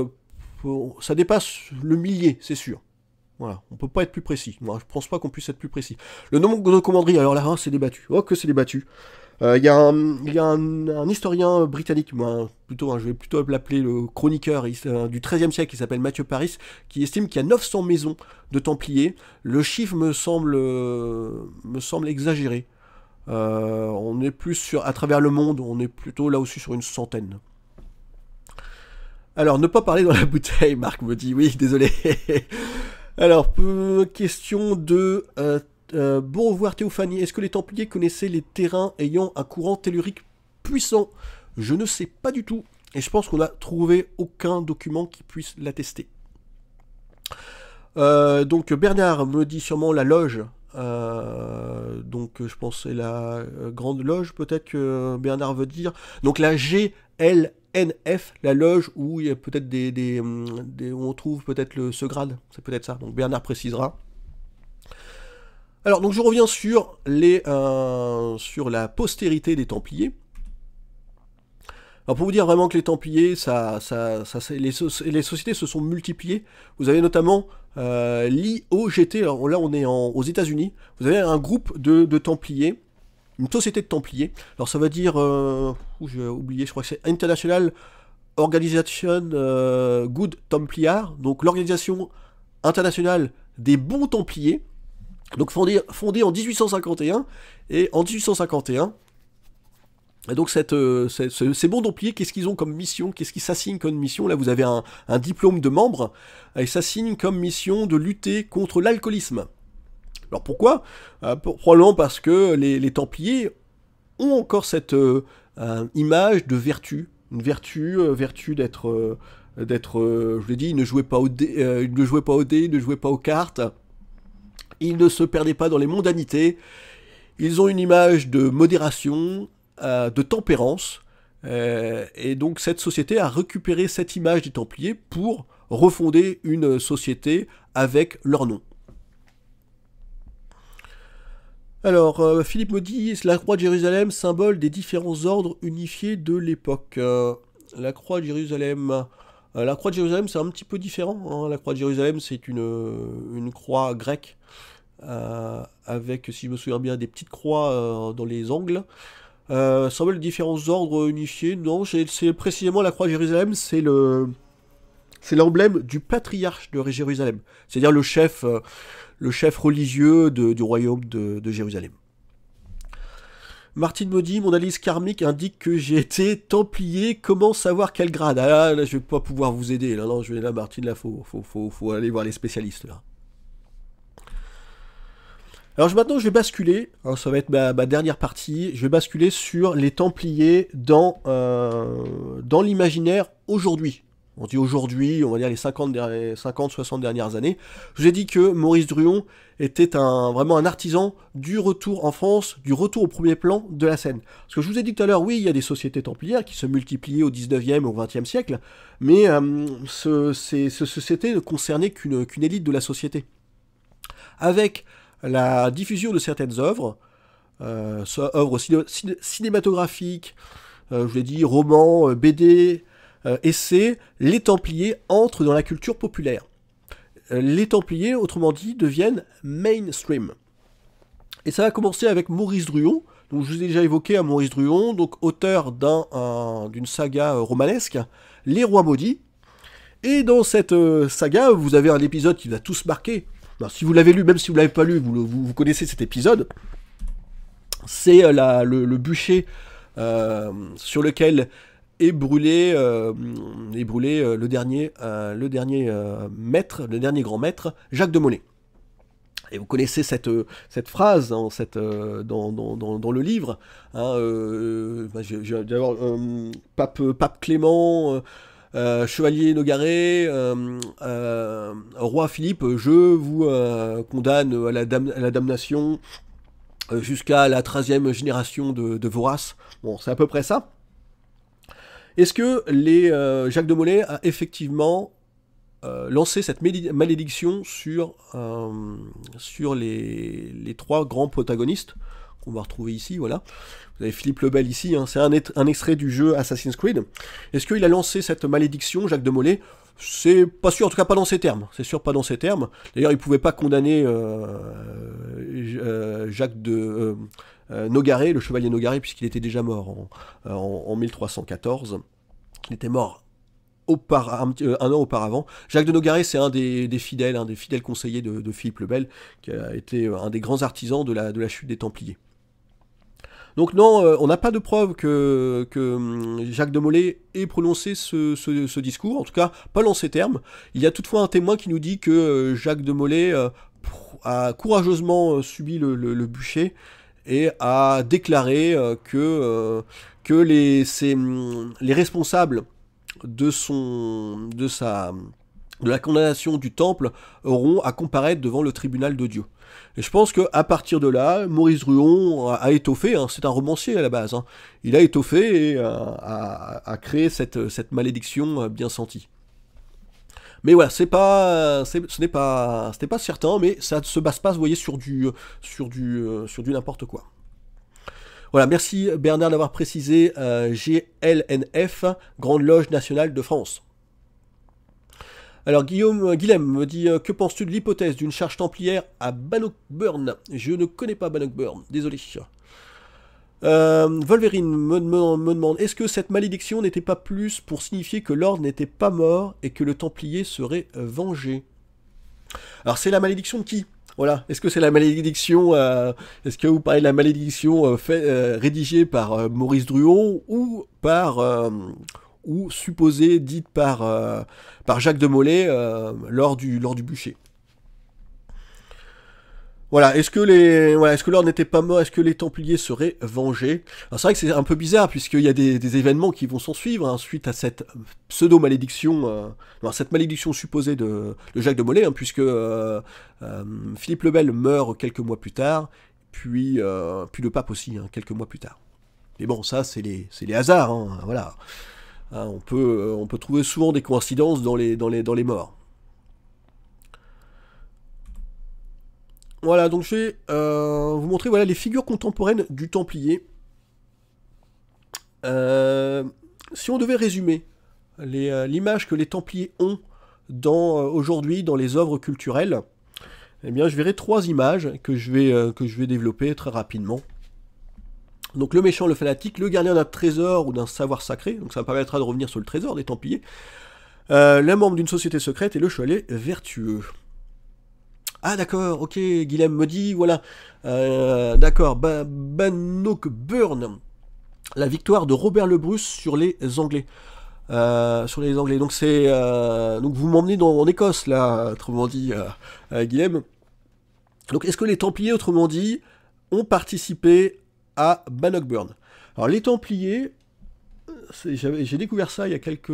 ça dépasse le millier, c'est sûr. Voilà, on peut pas être plus précis. Moi, je pense pas qu'on puisse être plus précis. Le nombre de commanderies, alors là, hein, c'est débattu. Oh, que c'est débattu. Euh, il y a, un, historien britannique, plutôt, hein, je vais plutôt l'appeler le chroniqueur euh, du XIIIe siècle, qui s'appelle Mathieu Paris, qui estime qu'il y a 900 maisons de Templiers. Le chiffre me semble, euh, exagéré. on est plus sur, à travers le monde, on est plutôt là aussi sur une centaine. Alors, ne pas parler dans la bouteille, Marc me dit, oui, désolé. Alors, question de euh, bon revoir Théophanie, est-ce que les Templiers connaissaient les terrains ayant un courant tellurique puissant? Je ne sais pas du tout, et je pense qu'on n'a trouvé aucun document qui puisse l'attester. Euh, donc Bernard me dit sûrement la loge. Euh, donc je pense c'est la grande loge peut-être que Bernard veut dire. Donc la GLNF, la loge où il y a peut-être des, où on trouve peut-être ce grade. C'est peut-être ça. Donc Bernard précisera. Alors, donc je reviens sur, les, euh, sur la postérité des Templiers. Alors pour vous dire vraiment que les Templiers, ça, ça, ça les, les, sociétés se sont multipliées. Vous avez notamment euh, l'IOGT, alors là on est aux États-Unis. Vous avez un groupe de, Templiers, une société de Templiers. Alors ça va dire, euh, j'ai oublié, je crois que c'est International Organization euh, Good Templiar, donc l'organisation internationale des bons Templiers. Donc fondé, en 1851, et en 1851, et donc euh, ces bons templiers, qu'est-ce qu'ils ont comme mission? Qu'est-ce qu'ils s'assignent comme mission? Là, vous avez un, diplôme de membre, et ils s'assignent comme mission de lutter contre l'alcoolisme. Alors pourquoi? Euh, Probablement parce que les, templiers ont encore cette euh, image de vertu, une vertu, vertu d'être, d'être, je l'ai dit, ils ne jouaient pas au dé, ne jouaient pas au ne pas aux cartes, ils ne se perdaient pas dans les mondanités. Ils ont une image de modération, euh, de tempérance. Euh, et donc cette société a récupéré cette image des Templiers pour refonder une société avec leur nom. Alors, euh, Philippe me dit, la croix de Jérusalem, symbole des différents ordres unifiés de l'époque. la croix de Jérusalem, la croix de Jérusalem, c'est un petit peu différent. Hein. La croix de Jérusalem, c'est une, croix grecque euh, avec, si je me souviens bien, des petites croix euh, dans les angles. Euh, semble différents ordres unifiés. Non, c'est précisément la croix de Jérusalem, c'est c'est l'emblème du patriarche de Jérusalem, c'est-à-dire le chef, euh, le chef religieux du royaume de, Jérusalem. Martine me dit, mon analyse karmique indique que j'ai été templier, comment savoir quel grade? Ah là, je vais pas pouvoir vous aider, là, je vais là, Martine, là, faut, faut, aller voir les spécialistes, là. Alors maintenant, je vais basculer, hein, ça va être ma, dernière partie, je vais basculer sur les Templiers dans, euh, dans l'imaginaire aujourd'hui. On dit aujourd'hui, on va dire les 50, 50, 60 dernières années. Je vous ai dit que Maurice Druon était un, vraiment un artisan du retour en France, du retour au premier plan de la scène. Parce que je vous ai dit tout à l'heure, oui, il y a des sociétés templières qui se multipliaient au 19e, au 20e siècle, mais euh, ce, ces, sociétés ne concernaient qu'une élite de la société. Avec la diffusion de certaines œuvres, euh, œuvres cinématographiques, euh, je l'ai dit, romans, BD, euh, essais, les Templiers entrent dans la culture populaire. les Templiers, autrement dit, deviennent mainstream. Et ça va commencer avec Maurice Druon, donc je vous ai déjà évoqué à Maurice Druon, donc auteur d'une saga romanesque, Les Rois Maudits. Et dans cette saga, vous avez un épisode qui va tous marquer, si vous l'avez lu, même si vous ne l'avez pas lu, vous, connaissez cet épisode. C'est euh, le, bûcher euh, sur lequel est brûlé, euh, brûlé le dernier, le dernier maître, le dernier grand maître, Jacques de Molay. Et vous connaissez cette, cette phrase dans, cette, dans, dans, le livre. Hein, pape, pape Clément euh, chevalier Nogaret, euh, euh, roi Philippe, je vous condamne à la, damnation jusqu'à la 13e génération de, de Vorace. Bon, c'est à peu près ça. Est-ce que les, Jacques de Molay a effectivement lancé cette malédiction sur, sur les, les, trois grands protagonistes qu'on va retrouver ici, voilà. Vous avez Philippe Lebel ici, hein. c'est un, extrait du jeu Assassin's Creed. Est-ce qu'il a lancé cette malédiction, Jacques de Molay? C'est pas sûr, en tout cas pas dans ces termes. C'est sûr pas dans ces termes. D'ailleurs, il pouvait pas condamner euh, euh, Jacques de euh, Nogaret, le chevalier Nogaret, puisqu'il était déjà mort en, 1314. Il était mort un, an auparavant. Jacques de Nogaret, c'est un des, fidèles, un des fidèles conseillers de, Philippe le Bel, qui a été un des grands artisans de la, chute des Templiers. Donc non, euh, on n'a pas de preuve que, hum, Jacques de Molay ait prononcé ce, discours, en tout cas pas dans ces termes. Il y a toutefois un témoin qui nous dit que euh, Jacques de Molay euh, a courageusement subi le, bûcher et a déclaré que, que les, hum, les responsables de, son, de, sa, de la condamnation du temple auront à comparaître devant le tribunal de Dieu. Et je pense qu'à partir de là, Maurice Ruon a, étoffé, hein, c'est un romancier à la base, hein. il a étoffé et euh, a, créé cette, cette malédiction euh, bien sentie. Mais voilà, ce n'est pas, certain, mais ça se base pas, vous voyez, sur du, sur du, euh, sur du n'importe quoi. Voilà, merci Bernard d'avoir précisé GLNF, Grande Loge Nationale de France. Alors Guillaume euh, Guilhem me dit euh, que penses-tu de l'hypothèse d'une charge templière à Bannockburn? Je ne connais pas Bannockburn, désolé. Euh, Wolverine me, demande est-ce que cette malédiction n'était pas plus pour signifier que l'ordre n'était pas mort et que le Templier serait vengé? Alors c'est la malédiction de qui? Voilà. Est-ce que c'est la malédiction Est-ce que vous parlez de la malédiction rédigée par Maurice Druon ou par ou supposée dite par, euh, par Jacques de Molay euh, lors, du, lors du bûcher? Voilà, est-ce que les, n'était pas mort, est-ce que les Templiers seraient vengés? C'est vrai que c'est un peu bizarre puisqu'il y a des, événements qui vont s'en suivre hein, suite à cette pseudo malédiction, euh, cette malédiction supposée de, Jacques de Molay, hein, puisque Philippe le Bel meurt quelques mois plus tard, puis le pape aussi hein, quelques mois plus tard. Mais bon, ça c'est les, les hasards, voilà. On, peut, euh, trouver souvent des coïncidences dans les morts. Voilà, donc je vais euh, vous montrer voilà, les figures contemporaines du Templier. Euh, si on devait résumer l'image que les Templiers ont aujourd'hui dans les œuvres culturelles, eh bien, je verrai trois images que je vais, que je vais développer très rapidement. Donc le méchant, le fanatique, le gardien d'un trésor ou d'un savoir sacré, donc ça me permettra de revenir sur le trésor des Templiers, euh, le membre d'une société secrète et le chevalier vertueux. Ah d'accord, ok, Guilhem me dit, voilà, euh, d'accord, ba Bannockburn, la victoire de Robert le Bruce sur les Anglais. Euh, sur les Anglais. Donc c'est euh, donc vous m'emmenez en Écosse là, autrement dit, euh, Guilhem. Donc est-ce que les Templiers, autrement dit, ont participé à Bannockburn Alors les Templiers, j'ai découvert ça il y a quelques...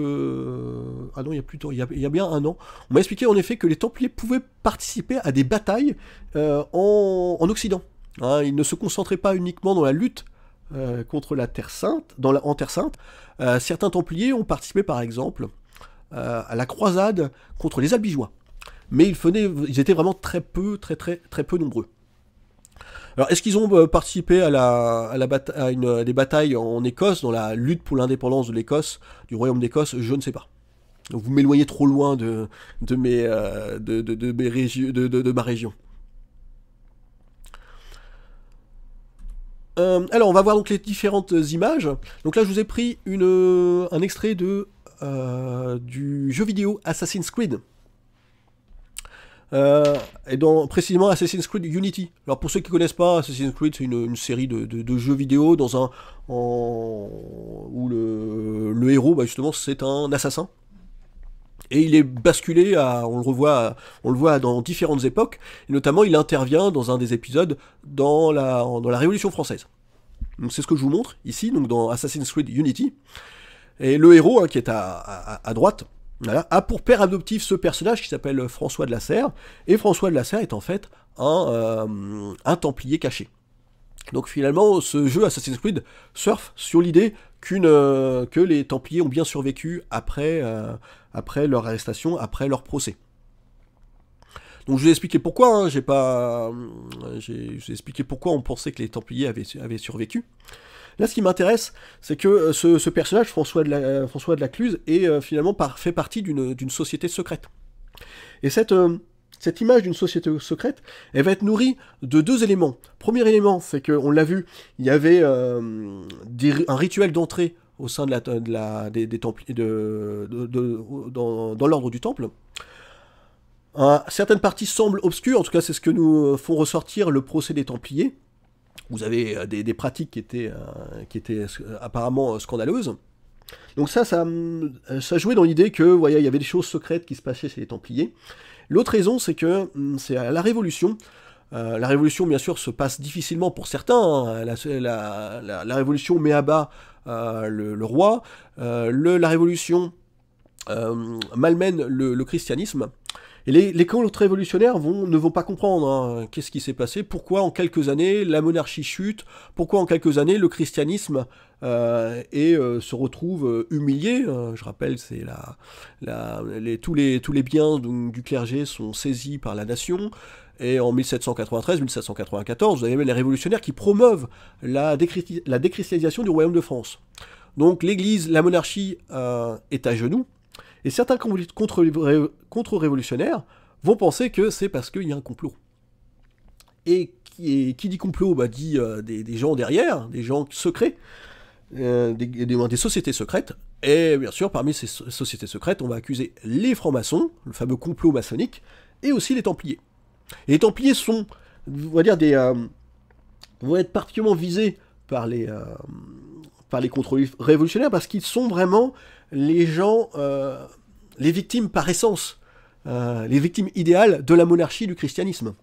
Ah non, il y a plus tôt, il y a, bien un an. On m'a expliqué en effet que les Templiers pouvaient participer à des batailles en, Occident. Hein, ils ne se concentraient pas uniquement dans la lutte contre la Terre Sainte, dans la, en Terre Sainte, euh, certains Templiers ont participé par exemple euh, à la croisade contre les Albigeois. Mais ils, ils étaient vraiment très peu, très très très peu nombreux. Alors, est-ce qu'ils ont euh, participé à, la, à, la à, une, des batailles en Écosse, dans la lutte pour l'indépendance de l'Écosse, du royaume d'Écosse Je ne sais pas. vous m'éloignez trop loin de, de, mes, de, de, de, ma région. Euh, alors, on va voir donc les différentes images. Donc là, je vous ai pris une, euh, un extrait de, euh, du jeu vidéo Assassin's Creed. Et dans précisément Assassin's Creed Unity. Alors pour ceux qui connaissent pas, Assassin's Creed c'est une, série de, jeux vidéo dans un où le, héros bah, justement c'est un assassin et il est basculé à, on le revoit, on le voit dans différentes époques, et notamment il intervient dans un des épisodes dans la, dans la Révolution française. c'est ce que je vous montre ici, donc dans Assassin's Creed Unity. Et le héros, hein, qui est à, droite, a pour père adoptif ce personnage qui s'appelle François de la Serre, et François de la Serre est en fait un, euh, Templier caché. Donc finalement, ce jeu Assassin's Creed surfe sur l'idée euh, que les Templiers ont bien survécu après, euh, après leur arrestation, après leur procès. Donc je vous ai expliqué pourquoi, hein, j'ai pas, j'ai, expliqué pourquoi on pensait que les Templiers avaient survécu. Là, ce qui m'intéresse, c'est que euh, ce, personnage, François de, la, François de la Cluse, est finalement fait partie d'une, société secrète. Et cette, cette image d'une société secrète, elle va être nourrie de deux éléments. Premier élément, c'est qu'on l'a vu, il y avait euh, un rituel d'entrée au sein de la, des, Templiers, de, dans, l'ordre du temple. certaines parties semblent obscures, en tout cas c'est ce que nous font ressortir le procès des Templiers. Vous avez euh, des, pratiques qui étaient, euh, qui étaient apparemment scandaleuses. Donc ça, ça, jouait dans l'idée que, voyez, il y avait des choses secrètes qui se passaient chez les Templiers. L'autre raison, c'est que hum, c'est la Révolution. Euh, la Révolution, bien sûr, se passe difficilement pour certains. Hein. La, Révolution met à bas euh, le, roi. Euh, la Révolution malmène le, christianisme. Et les, les contre-révolutionnaires ne vont pas comprendre hein, qu'est-ce qui s'est passé, pourquoi en quelques années la monarchie chute, pourquoi en quelques années le christianisme euh, et euh, se retrouve euh, humilié. je rappelle, c'est tous, les, biens du clergé sont saisis par la nation. Et en 1793-1794, vous avez même les révolutionnaires qui promeuvent la déchristianisation du royaume de France. Donc l'Église, la monarchie est à genoux, et certains contre-révolutionnaires vont penser que c'est parce qu'il y a un complot. Et qui, dit complot bah, dit des, des, gens derrière, des gens secrets, euh, des, sociétés secrètes. Et bien sûr, parmi ces sociétés secrètes, on va accuser les francs-maçons, le fameux complot maçonnique, et aussi les Templiers. Et les Templiers sont, on va dire, euh, vont être particulièrement visés les, euh, par les contre-révolutionnaires parce qu'ils sont vraiment les gens, les victimes par essence, les victimes idéales de la monarchie du christianisme.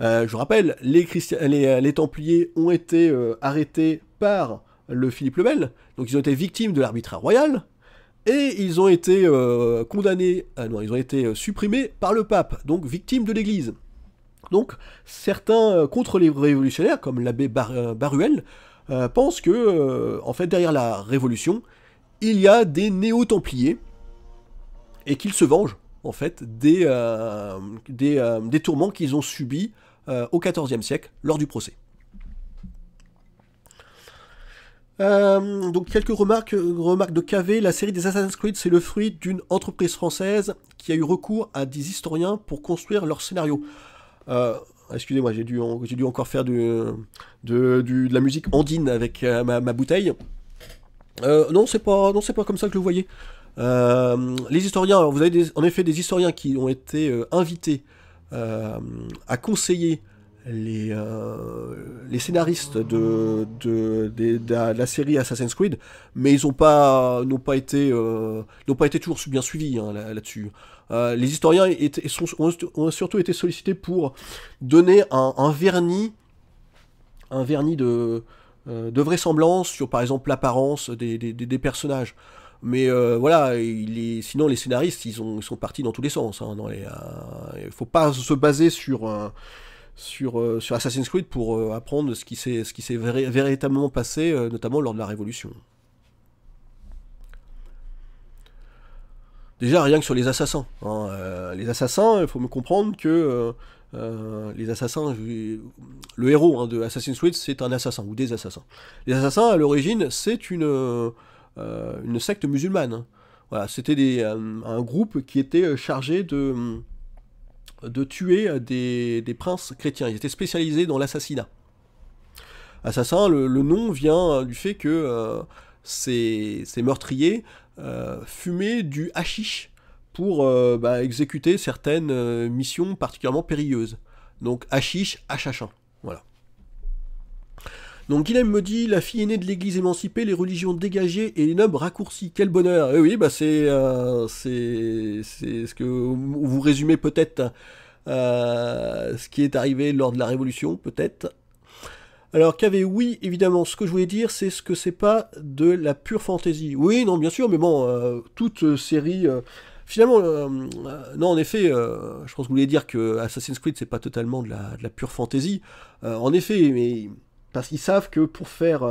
je vous rappelle, les, Templiers ont été arrêtés par le Philippe le Bel. Donc ils ont été victimes de l'arbitraire royal, et ils ont été euh, condamnés, non, ils ont été euh, supprimés par le pape, donc victimes de l'Église. Donc certains euh, contre les révolutionnaires, comme l'abbé Baruel, pensent que, en fait, derrière la révolution, il y a des néo-templiers, et qu'ils se vengent, en fait, des, des, des tourments qu'ils ont subis au XIVe siècle lors du procès. Euh, donc quelques remarques, remarques de KV. La série des Assassin's Creed, c'est le fruit d'une entreprise française qui a eu recours à des historiens pour construire leur scénario. Euh, excusez-moi, j'ai dû, encore faire de, la musique andine avec euh, ma, bouteille. Non, c'est pas, non, c'est pas comme ça que je le voyais. les historiens, vous avez en effet des historiens qui ont été invités a conseillé les, les scénaristes de, de, la série Assassin's Creed, mais ils n'ont pas, pas, été, pas été toujours bien suivis hein, là-dessus. les historiens ont, surtout été sollicités pour donner un vernis, un vernis de, euh, de vraisemblance sur par exemple l'apparence des, personnages. Mais euh, voilà, il sinon les scénaristes, ils, ont, sont partis dans tous les sens. Hein, il ne faut pas se baser sur, Assassin's Creed pour euh, apprendre ce qui s'est, ce qui s'est véritablement passé, notamment lors de la Révolution. Déjà, rien que sur les assassins. Hein, les assassins, il faut me comprendre que euh, les assassins, le héros hein, de Assassin's Creed, c'est un assassin ou des assassins. Les assassins, à l'origine, c'est une, euh, secte musulmane. Hein. C'était un groupe qui était chargé de, tuer des, princes chrétiens. Ils étaient spécialisés dans l'assassinat. Assassin, le, nom vient du fait que euh, ces, ces, meurtriers fumaient du hashish pour euh, bah, exécuter certaines euh, missions particulièrement périlleuses. Donc Hachiche, Hachachin. Voilà. Donc Guilhem me dit la fille aînée de l'église émancipée, les religions dégagées et les nobles raccourcis. Quel bonheur eh oui, bah c'est euh, c'est ce que vous résumez peut-être ce qui est arrivé lors de la Révolution, peut-être. Alors qu'avait oui, évidemment, ce que je voulais dire, c'est ce que c'est pas de la pure fantaisie. Oui, non, bien sûr, mais bon, toute série euh, non, en effet, euh, je pense que vous voulez dire que Assassin's Creed, c'est pas totalement de la, pure fantasy. en effet, mais parce qu'ils savent que pour faire.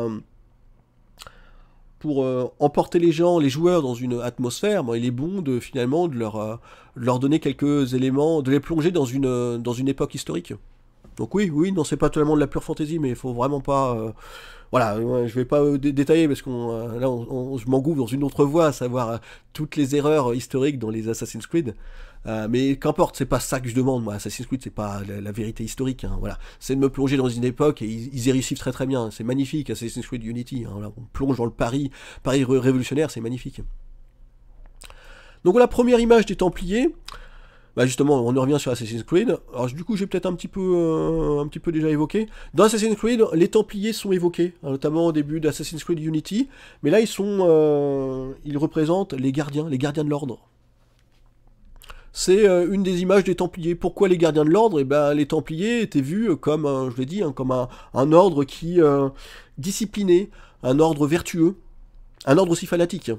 pour emporter les gens, les joueurs dans une atmosphère, il est bon de finalement de leur, leur donner quelques éléments, de les plonger dans une, dans une époque historique. Donc oui, oui, non, c'est pas totalement de la pure fantasy, mais il faut vraiment pas voilà, je vais pas euh, détailler parce qu'on euh, là, je dans une autre voie, à savoir euh, toutes les erreurs historiques dans les Assassin's Creed. mais qu'importe, c'est pas ça que je demande, moi. Assassin's Creed, c'est pas la, vérité historique. Hein, voilà, c'est de me plonger dans une époque et ils, y réussissent très très bien. C'est magnifique, Assassin's Creed Unity. Hein, on plonge dans le Paris, Paris révolutionnaire, c'est magnifique. Donc voilà, première image des Templiers. Bah justement, on revient sur Assassin's Creed. Alors du coup, j'ai peut-être un petit peu, euh, un déjà évoqué. Dans Assassin's Creed, les Templiers sont évoqués, hein, notamment au début d'Assassin's Creed Unity. Mais là, ils sont, euh, ils représentent les gardiens, les gardiens de l'ordre. C'est euh, une des images des Templiers. Pourquoi les gardiens de l'ordre? Eh ben, les Templiers étaient vus comme, je l'ai dit, hein, comme un, un, ordre qui discipliné, un ordre vertueux, un ordre aussi fanatique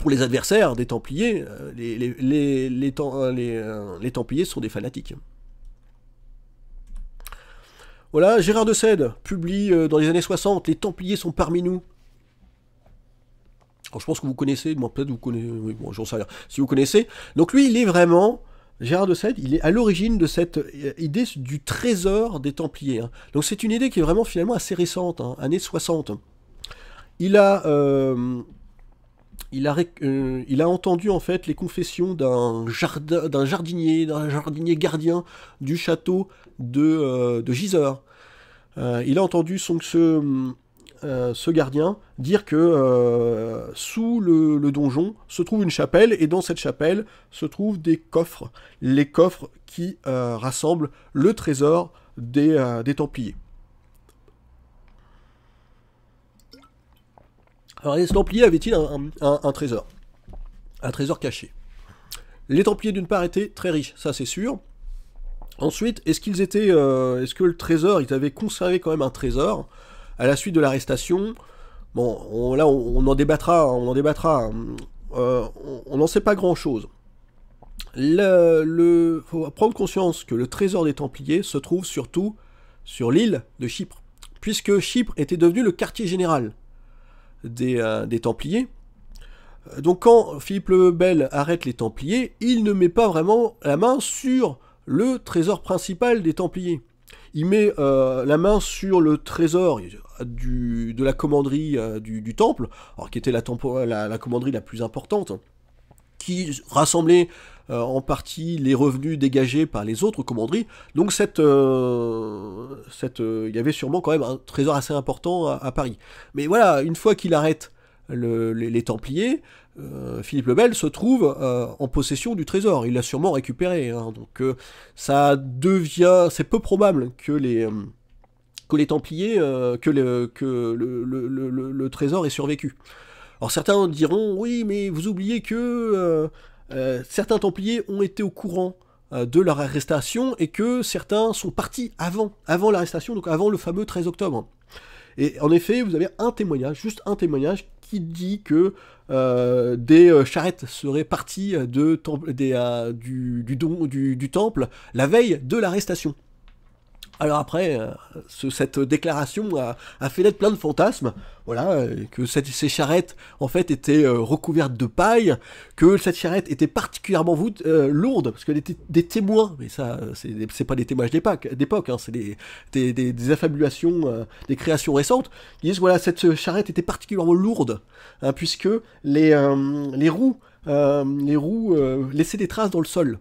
pour les adversaires des Templiers, euh, euh, euh, les, Templiers sont des fanatiques. Voilà, Gérard de Sède publie dans les années 60 Les Templiers sont parmi nous. je pense que vous connaissez, moi peut-être vous connaissez, oui, bon, j'en sais rien, si vous connaissez. Donc lui, il est vraiment, Gérard de Sède, il est à l'origine de cette idée du trésor des Templiers. Hein. Donc c'est une idée qui est vraiment finalement assez récente, hein, années 60. Il a il a, euh, il a entendu en fait les confessions d'un jardinier, d'un jardinier gardien du château de, euh, Giseur. Euh, il a entendu son, ce, ce gardien dire que sous le, donjon se trouve une chapelle et dans cette chapelle se trouvent des coffres, les coffres qui rassemblent le trésor des Templiers. Alors les Templiers avaient-ils un, trésor? Un trésor caché. Les Templiers d'une part étaient très riches, ça c'est sûr. Ensuite, est-ce qu'ils étaient, euh, est-ce que le trésor, ils avaient conservé quand même un trésor à la suite de l'arrestation? Bon, là on, en débattra, on en débattra. Euh, on n'en sait pas grand-chose. Il le, faut prendre conscience que le trésor des Templiers se trouve surtout sur l'île de Chypre, puisque Chypre était devenu le quartier général euh, des, Templiers. Euh, donc quand Philippe le Bel arrête les Templiers, il ne met pas vraiment la main sur le trésor principal des Templiers. Il met euh, la main sur le trésor de la commanderie du, temple, alors qui était la, commanderie la plus importante, qui rassemblait euh, en partie les revenus dégagés par les autres commanderies. Donc cette, euh, cette, euh, il y avait sûrement quand même un trésor assez important à, Paris. Mais voilà, une fois qu'il arrête les, Templiers, Philippe le Bel se trouve en possession du trésor. Il l'a sûrement récupéré. Hein. donc ça devient, c'est peu probable que les Templiers, que, le, que le, trésor ait survécu. Alors certains diront, oui, mais vous oubliez que certains Templiers ont été au courant euh, de leur arrestation et que certains sont partis avant, l'arrestation, donc avant le fameux 13 octobre. Et en effet, vous avez un témoignage, juste un témoignage, qui dit que euh, des euh, charrettes seraient parties du temple la veille de l'arrestation. Alors après, euh, cette déclaration a, fait naître plein de fantasmes. Voilà, euh, que ces charrettes en fait étaient euh, recouvertes de paille, que cette charrette était particulièrement lourde parce qu'elle était des témoins. Mais ça, c'est pas des témoignages d'époque, hein, c'est des, des, des, affabulations, des créations récentes. Ils disent voilà, cette charrette était particulièrement lourde hein, puisque les roues les roues laissaient des traces dans le sol.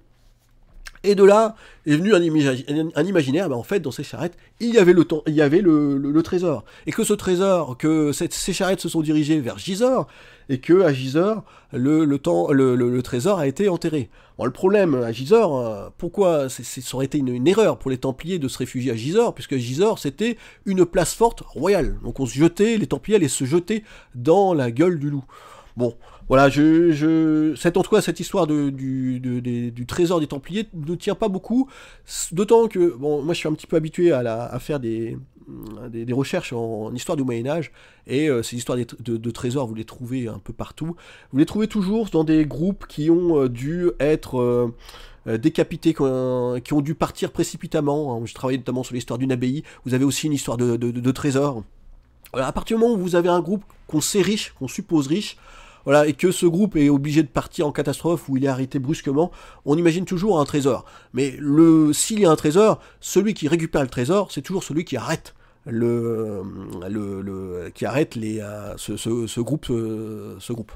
Et de là est venu un, imaginaire, ben en fait, dans ces charrettes, il y avait le, il y avait le, trésor. Et que ce trésor, que ces charrettes se sont dirigées vers Gisors, et que à Gisors, le, le, trésor a été enterré. Bon, le problème à Gisors, euh, pourquoi ça aurait été une, erreur pour les Templiers de se réfugier à Gisors, puisque Gisors, c'était une place forte royale. Donc on se jetait, les Templiers allaient se jeter dans la gueule du loup. Bon, voilà, je, je, cette, en tout cas, cette histoire de, du, du trésor des Templiers ne tient pas beaucoup, d'autant que, bon, moi je suis un petit peu habitué à, la, à faire des, des, recherches en, histoire du Moyen-Âge, et euh, ces histoires de, trésors, vous les trouvez un peu partout. Vous les trouvez toujours dans des groupes qui ont euh, dû être euh, décapités, qui ont, dû partir précipitamment. Hein. Je travaille notamment sur l'histoire d'une abbaye, vous avez aussi une histoire de, trésors. à partir du moment où vous avez un groupe qu'on sait riche, qu'on suppose riche, voilà, et que ce groupe est obligé de partir en catastrophe ou il est arrêté brusquement, on imagine toujours un trésor. Mais le, s'il y a un trésor, celui qui récupère le trésor, c'est toujours celui qui arrête le, le, qui arrête les, euh, ce, groupe, ce, groupe.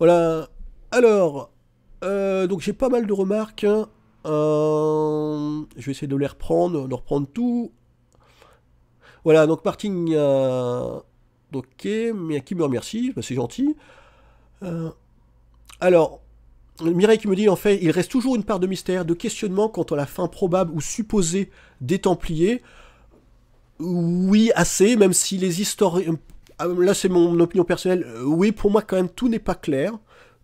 Voilà. Alors, euh, donc j'ai pas mal de remarques. Hein. Euh, je vais essayer de les reprendre, de reprendre tout. Voilà, donc Martin Ok, mais qui me remercie, bah, c'est gentil. Euh, alors, Mireille qui me dit en fait, il reste toujours une part de mystère, de questionnement quant à la fin probable ou supposée des Templiers. Oui, assez, même si les historiens. Euh, là, c'est mon opinion personnelle. Euh, oui, pour moi, quand même, tout n'est pas clair.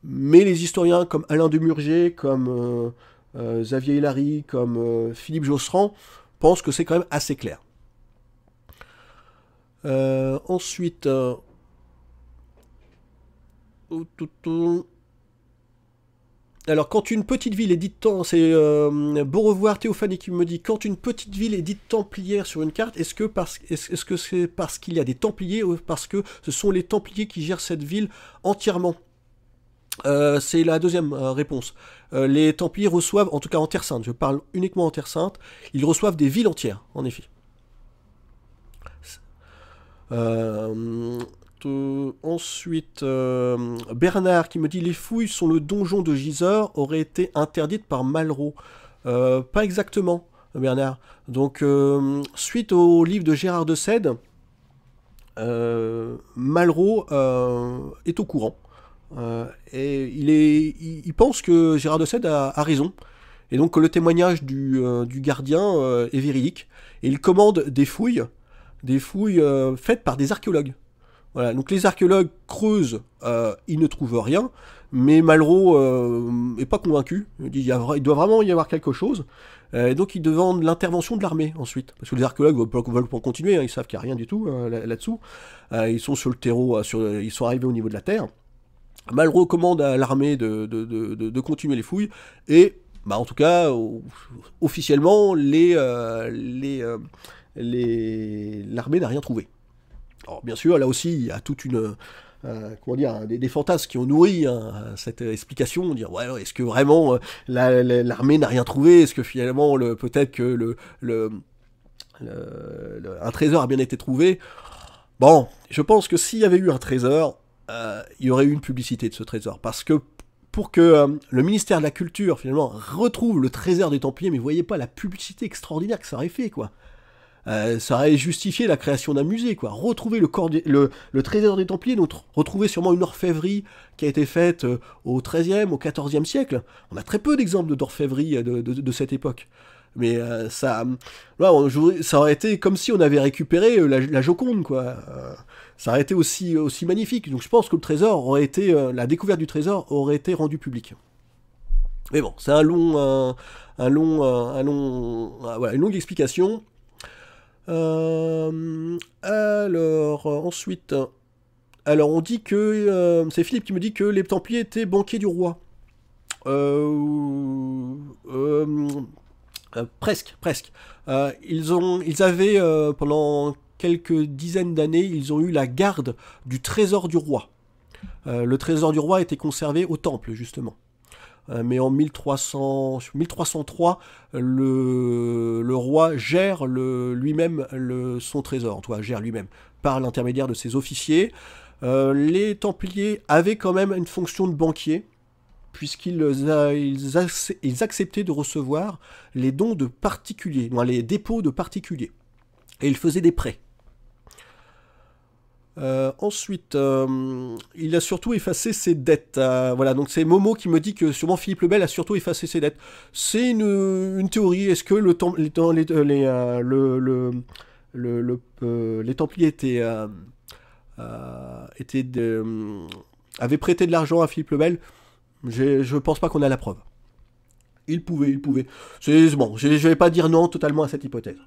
Mais les historiens comme Alain de Murger, comme Xavier Hilary, comme Philippe Josserand pensent que c'est quand même assez clair. Euh, ensuite, euh, alors quand une petite ville est dite c'est euh, Beau revoir Théophanie qui me dit quand une petite ville est dite templière sur une carte, est-ce que parce est-ce que c'est parce qu'il y a des templiers ou parce que ce sont les templiers qui gèrent cette ville entièrement? C'est la deuxième réponse. les Templiers reçoivent, en tout cas en Terre Sainte, je parle uniquement en Terre Sainte, ils reçoivent des villes entières, en effet. Euh, ensuite, euh, Bernard qui me dit les fouilles sur le donjon de Gisors auraient été interdites par Malraux. Euh, pas exactement, Bernard. Donc, suite au livre de Gérard de Sède, Malraux est au courant. et il, pense que Gérard de Sède a, raison. Et donc le témoignage du, du gardien est véridique. Et il commande des fouilles des fouilles euh, faites par des archéologues. Voilà, donc les archéologues creusent, euh, ils ne trouvent rien, mais Malraux n'est euh, pas convaincu. Il dit il, doit vraiment y avoir quelque chose. et donc ils demandent l'intervention de l'armée ensuite, parce que les archéologues veulent, pas continuer, hein, ils savent qu'il n'y a rien du tout là-dessous. ils sont sur le terreau, ils sont arrivés au niveau de la terre. Malraux commande à l'armée de, de, continuer les fouilles, et bah, en tout cas, officiellement, les, les, l'armée n'a rien trouvé. Alors bien sûr, là aussi, il y a toute une... Euh, comment dire, des, fantasmes qui ont nourri hein, cette explication, dire ouais, est-ce que vraiment euh, l'armée n'a rien trouvé, est-ce que finalement peut-être que le, le, un trésor a bien été trouvé? Bon, je pense que s'il y avait eu un trésor, euh, il y aurait eu une publicité de ce trésor, parce que pour que le ministère de la Culture finalement retrouve le trésor des Templiers, mais vous voyez pas la publicité extraordinaire que ça aurait fait quoi. Euh, ça aurait justifié la création d'un musée, quoi. Retrouver le, corps le, trésor des Templiers, notre, retrouver sûrement une orfèvrerie qui a été faite euh, au XIIIe, au XIVe siècle. On a très peu d'exemples d'orfèvrerie de, de, cette époque. Mais ça, ça aurait été comme si on avait récupéré la, Joconde, quoi. ça aurait été aussi, aussi magnifique. Donc je pense que le trésor aurait été, la découverte du trésor aurait été rendue publique. Mais bon, c'est un long, un, long, un long, voilà, une longue explication. Euh, alors, ensuite, alors on dit que, euh, c'est Philippe qui me dit que les Templiers étaient banquiers du roi. Euh, presque, presque. ils, ont, ils avaient, pendant quelques dizaines d'années, ils ont eu la garde du trésor du roi. le trésor du roi était conservé au temple, justement. Euh, mais en 1300, 1303, le, roi gère lui-même son trésor, toi, gère lui-même, par l'intermédiaire de ses officiers. Euh, les Templiers avaient quand même une fonction de banquier, puisqu'ils ils, acceptaient de recevoir les dons de particuliers, les dépôts de particuliers. Et ils faisaient des prêts. Euh, ensuite, euh, il a surtout effacé ses dettes. Euh, voilà, donc c'est Momo qui me dit que sûrement Philippe le Bel a surtout effacé ses dettes. C'est une, théorie. Est-ce que les, les, le, le, les Templiers avaient prêté de l'argent à Philippe le Bel? Je pense pas qu'on a la preuve. Il pouvait, il pouvait. C'est bon. Je, je vais pas dire non totalement à cette hypothèse.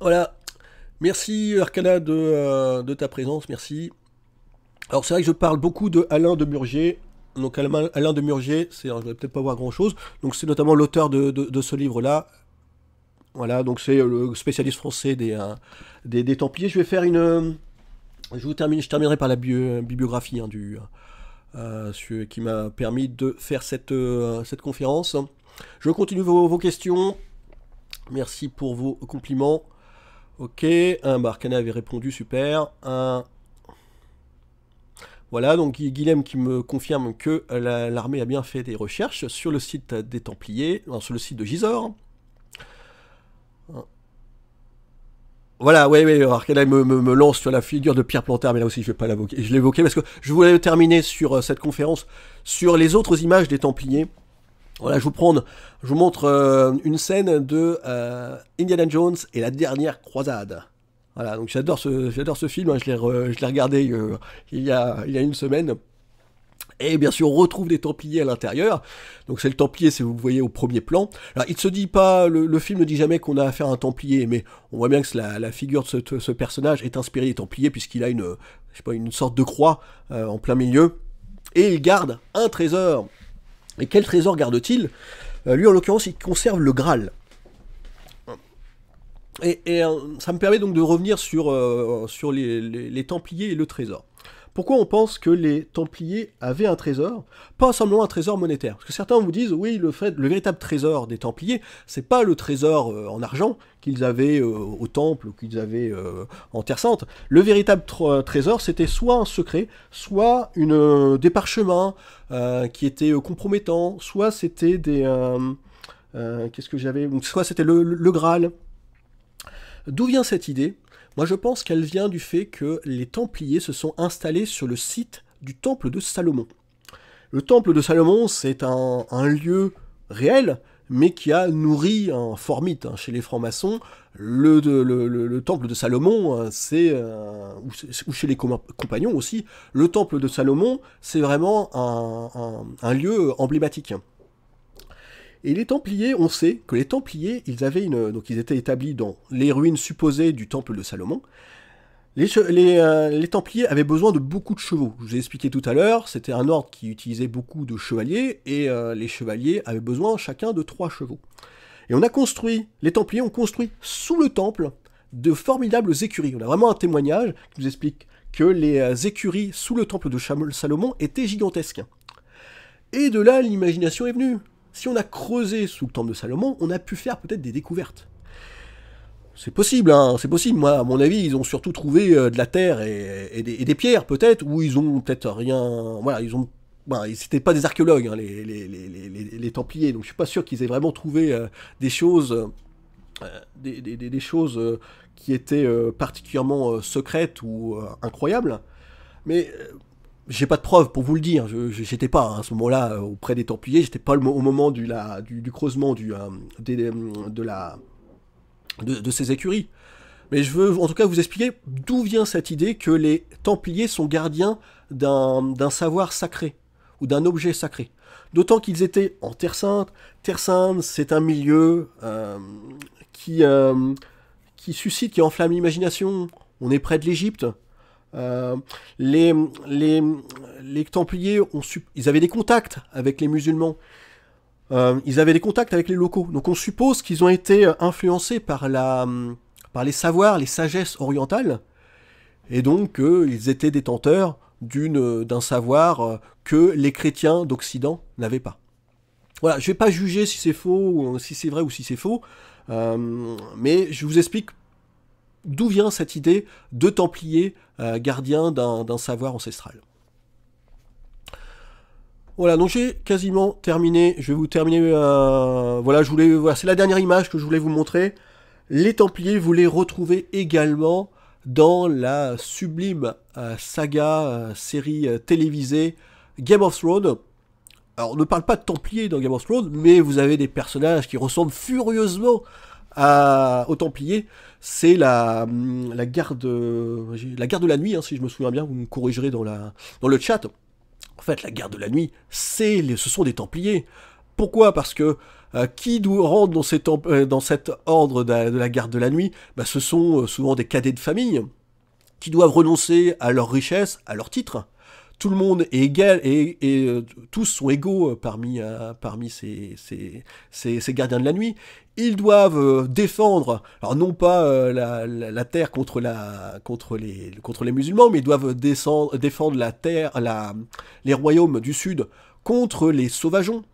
Voilà. Merci Arcana de, euh, de ta présence, merci. Alors c'est vrai que je parle beaucoup de Alain de Murgier. Donc Alain de Murgier, c'est, je vais peut-être pas voir grand-chose. Donc c'est notamment l'auteur de, ce livre-là. Voilà, donc c'est le spécialiste français des, euh, des, Templiers. Je vais faire une... Je, vous termine, je terminerai par la bibliographie hein, du, euh, qui m'a permis de faire cette, cette conférence. Je continue vos questions. Merci pour vos compliments. Ok, un Barcana avait répondu, super. Un... Voilà, donc Guilhem qui me confirme que l'armée a bien fait des recherches sur le site des Templiers, sur le site de Gisors. Voilà, oui, oui, Arcana me, me, lance sur la figure de Pierre Plantard, mais là aussi je vais pas l'évoquer. Je l'évoquais parce que je voulais terminer sur euh, cette conférence sur les autres images des Templiers. Voilà, je vous, montre euh, une scène de euh, Indiana Jones et la dernière croisade. Voilà, donc j'adore ce, film, hein, je, l'ai regardé euh, il, y a, une semaine. Et bien sûr, on retrouve des Templiers à l'intérieur. Donc c'est le Templier, si vous voyez au premier plan. Alors il ne se dit pas, le, film ne dit jamais qu'on a affaire à un Templier, mais on voit bien que la, figure de ce, ce, personnage est inspirée des Templiers puisqu'il a une, je sais pas, une sorte de croix en plein milieu. Et il garde un trésor et quel trésor garde-t-il euh, Lui, en l'occurrence, il conserve le Graal. Et, euh, ça me permet donc de revenir sur, euh, sur les, Templiers et le trésor. Pourquoi on pense que les Templiers avaient un trésor Pas simplement un trésor monétaire. Parce que certains vous disent, oui, le, véritable trésor des Templiers, c'est pas le trésor euh, en argent qu'ils avaient euh, au temple ou qu'ils avaient euh, en Terre Sainte. Le véritable trésor, c'était soit un secret, soit une, des parchemins qui étaient compromettants, soit c'était des... Qu'est-ce que j'avais Soit c'était le Graal. D'où vient cette idée? Moi, je pense qu'elle vient du fait que les Templiers se sont installés sur le site du temple de Salomon. Le temple de Salomon, c'est un, lieu réel, mais qui a nourri un fort mythe hein, chez les francs-maçons. Le, temple de Salomon, c'est euh, ou, chez les compagnons aussi, le temple de Salomon, c'est vraiment un lieu emblématique. Et les Templiers, on sait que les Templiers, ils avaient une, donc ils étaient établis dans les ruines supposées du temple de Salomon. Les, euh, Templiers avaient besoin de beaucoup de chevaux. Je vous ai expliqué tout à l'heure, c'était un ordre qui utilisait beaucoup de chevaliers, et euh, les chevaliers avaient besoin chacun de trois chevaux. Et on a construit, les Templiers ont construit sous le temple de formidables écuries. On a vraiment un témoignage qui nous explique que les euh, écuries sous le temple de Salomon étaient gigantesques. Et de là, l'imagination est venue si on a creusé sous le temple de Salomon, on a pu faire peut-être des découvertes. C'est possible, hein, c'est possible. Moi, à mon avis, ils ont surtout trouvé euh, de la terre et, des, pierres, peut-être, ou ils ont peut-être rien. Voilà, ils ont Bon, c'était pas des archéologues, hein, les, Templiers, donc je suis pas sûr qu'ils aient vraiment trouvé des choses, des, choses qui étaient particulièrement secrètes ou incroyables. Mais j'ai pas de preuves pour vous le dire. Je j'étais pas hein, à ce moment-là auprès des Templiers. J'étais pas au moment du, la, du, creusement du, de la de, ces écuries. Mais je veux en tout cas vous expliquer d'où vient cette idée que les Templiers sont gardiens d'un savoir sacré ou d'un objet sacré. D'autant qu'ils étaient en Terre Sainte. Terre Sainte, c'est un milieu euh, qui, euh, qui suscite, qui enflamme l'imagination. On est près de l'Égypte. Euh, les, Templiers, ont ils avaient des contacts avec les musulmans. Euh, ils avaient des contacts avec les locaux. Donc on suppose qu'ils ont été euh, influencés par, les savoirs, les sagesses orientales. Et donc ils étaient détenteurs d'un savoir que les chrétiens d'Occident n'avaient pas. Voilà, je ne vais pas juger si c'est faux, si c'est vrai ou si c'est faux, mais je vous explique d'où vient cette idée de Templiers euh, gardiens d'un savoir ancestral. Voilà, donc j'ai quasiment terminé. Je vais vous terminer. Euh, voilà, je voulais. Voilà, c'est la dernière image que je voulais vous montrer. Les Templiers, vous les retrouvez également dans la sublime euh, saga, série télévisée Game of Thrones. Alors, on ne parle pas de Templiers dans Game of Thrones, mais vous avez des personnages qui ressemblent furieusement aux Templiers, c'est la, la, garde, la garde de la nuit, hein, si je me souviens bien, vous me corrigerez dans, le chat. En fait, la garde de la nuit, c'est ce sont des Templiers. Pourquoi? Parce que euh, qui doit rentrer dans, cet, euh, dans cet ordre de la, garde de la nuit? Bah, Ce sont euh, souvent des cadets de famille qui doivent renoncer à leur richesse, à leur titre, tout le monde est égal et, euh, tous sont égaux euh, parmi, euh, ces, gardiens de la nuit. Ils doivent défendre, alors non pas la, terre contre, les, musulmans, mais ils doivent défendre la terre, les royaumes du sud contre les sauvageons.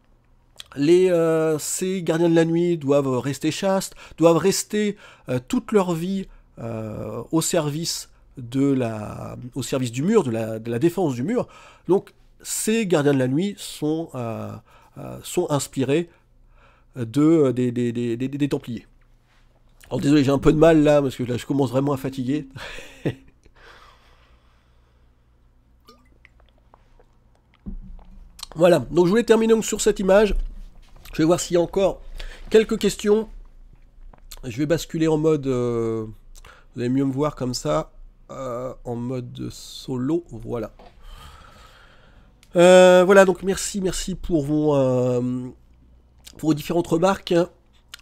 Ces gardiens de la nuit doivent rester chastes, doivent rester toute leur vie au service au service du mur, de la, défense du mur. Donc ces gardiens de la nuit sont, euh, euh, inspirés de, des, des, des, Templiers. Alors désolé, j'ai un peu de mal là, parce que là je commence vraiment à fatiguer. voilà, donc je voulais terminer sur cette image. Je vais voir s'il y a encore quelques questions. Je vais basculer en mode... Euh, vous allez mieux me voir comme ça. Euh, en mode solo. Voilà. Euh, voilà, donc merci, merci pour vos, euh, pour différentes remarques.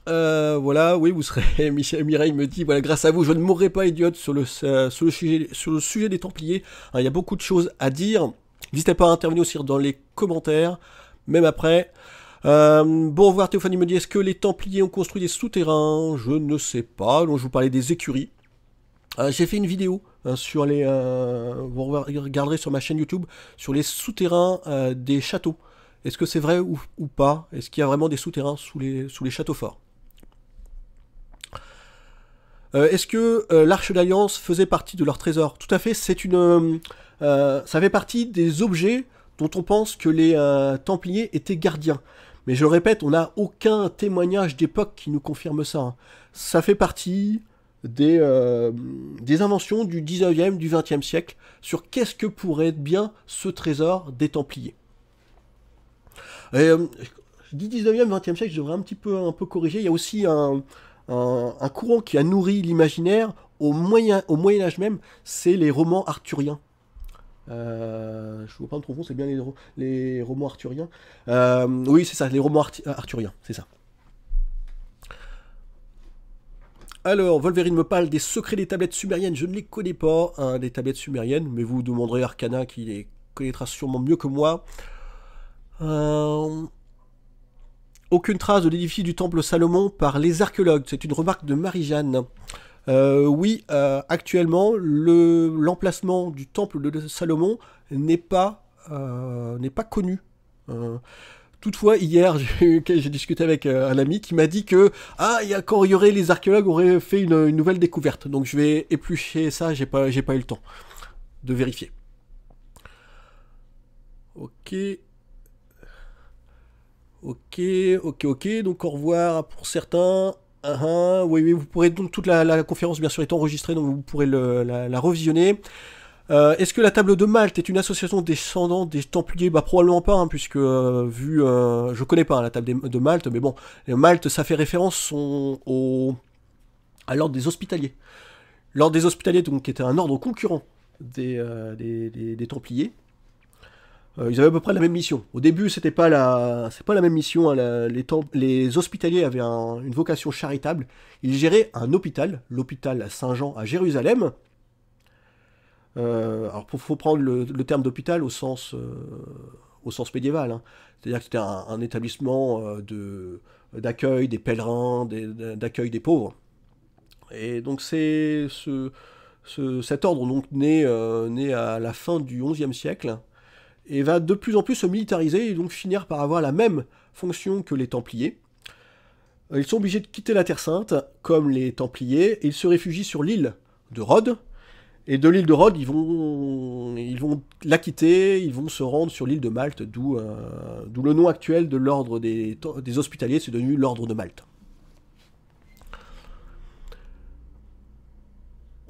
voilà, oui, vous serez. Michel Mireille me dit voilà, grâce à vous, je ne mourrai pas idiote sur le, sur le, sujet, sur le sujet des Templiers. Hein, il y a beaucoup de choses à dire. N'hésitez pas à intervenir aussi dans les commentaires, même après. bon revoir Théophanie me dit est-ce que les Templiers ont construit des souterrains? Je ne sais pas. Donc je vous parlais des écuries. J'ai fait une vidéo sur les, euh, vous regarderez sur ma chaîne YouTube sur les souterrains euh, des châteaux. Est-ce que c'est vrai ou, pas? Est-ce qu'il y a vraiment des souterrains sous les, châteaux forts? Euh, Est-ce que l'Arche d'Alliance faisait partie de leur trésor? Tout à fait, c'est une, ça fait partie des objets dont on pense que les Templiers étaient gardiens. Mais je le répète, on n'a aucun témoignage d'époque qui nous confirme ça. Hein. Ça fait partie des, euh, des inventions du 19e, du 20e siècle sur qu'est-ce que pourrait être bien ce trésor des Templiers. Euh, je dis 19e, 20e siècle, je devrais un petit peu, un peu corriger. Il y a aussi un, un, courant qui a nourri l'imaginaire au moyen, au moyen Âge même, c'est les romans arthuriens. Euh, je ne vois pas me tromper, c'est bien les, romans arthuriens. oui, c'est ça, les romans arthuriens, c'est ça. Alors, Wolverine me parle des secrets des tablettes sumériennes. Je ne les connais pas, hein, des tablettes sumériennes, mais vous demanderez Arcana qui les connaîtra sûrement mieux que moi. Euh, aucune trace de l'édifice du temple Salomon par les archéologues. C'est une remarque de Marie-Jeanne. Euh, oui, euh, actuellement, l'emplacement du temple de Salomon n'est pas connu. Toutefois, hier, j'ai discuté avec euh, un ami qui m'a dit que ah, il y a, les archéologues auraient fait une, nouvelle découverte. Donc je vais éplucher ça. J'ai pas, pas eu le temps de vérifier. Ok. Ok, ok, ok. Donc au revoir pour certains. Ah. oui, oui, vous pourrez donc toute la, conférence bien sûr est enregistrée, donc vous pourrez la, revisionner. Euh, est-ce que la table de Malte est une association descendante des Templiers? Bah probablement pas, hein, puisque euh, vu, euh, je connais pas hein, la table de Malte, mais bon, Malte ça fait référence à l'ordre des Hospitaliers. L'ordre des Hospitaliers donc était un ordre concurrent des, Templiers. Ils avaient à peu près la même mission. Au début, c'était pas la, c'est pas la même mission. Hein, les, les, hospitaliers avaient une vocation charitable. Ils géraient un hôpital, l'hôpital Saint-Jean à Jérusalem. Euh, alors, il faut prendre le, terme d'hôpital au sens, euh, médiéval. Hein. C'est-à-dire que c'était un, établissement de, d'accueil des pèlerins, d'accueil des pauvres. Et donc, c'est ce, cet ordre donc né, à la fin du XIe siècle et va de plus en plus se militariser et donc finir par avoir la même fonction que les Templiers. Euh, ils sont obligés de quitter la Terre Sainte, comme les Templiers, et ils se réfugient sur l'île de Rhodes. Et de l'île de Rhodes, ils vont, ils vont la quitter, ils vont se rendre sur l'île de Malte, d'où euh, le nom actuel de l'ordre des, des hospitaliers, c'est devenu l'ordre de Malte.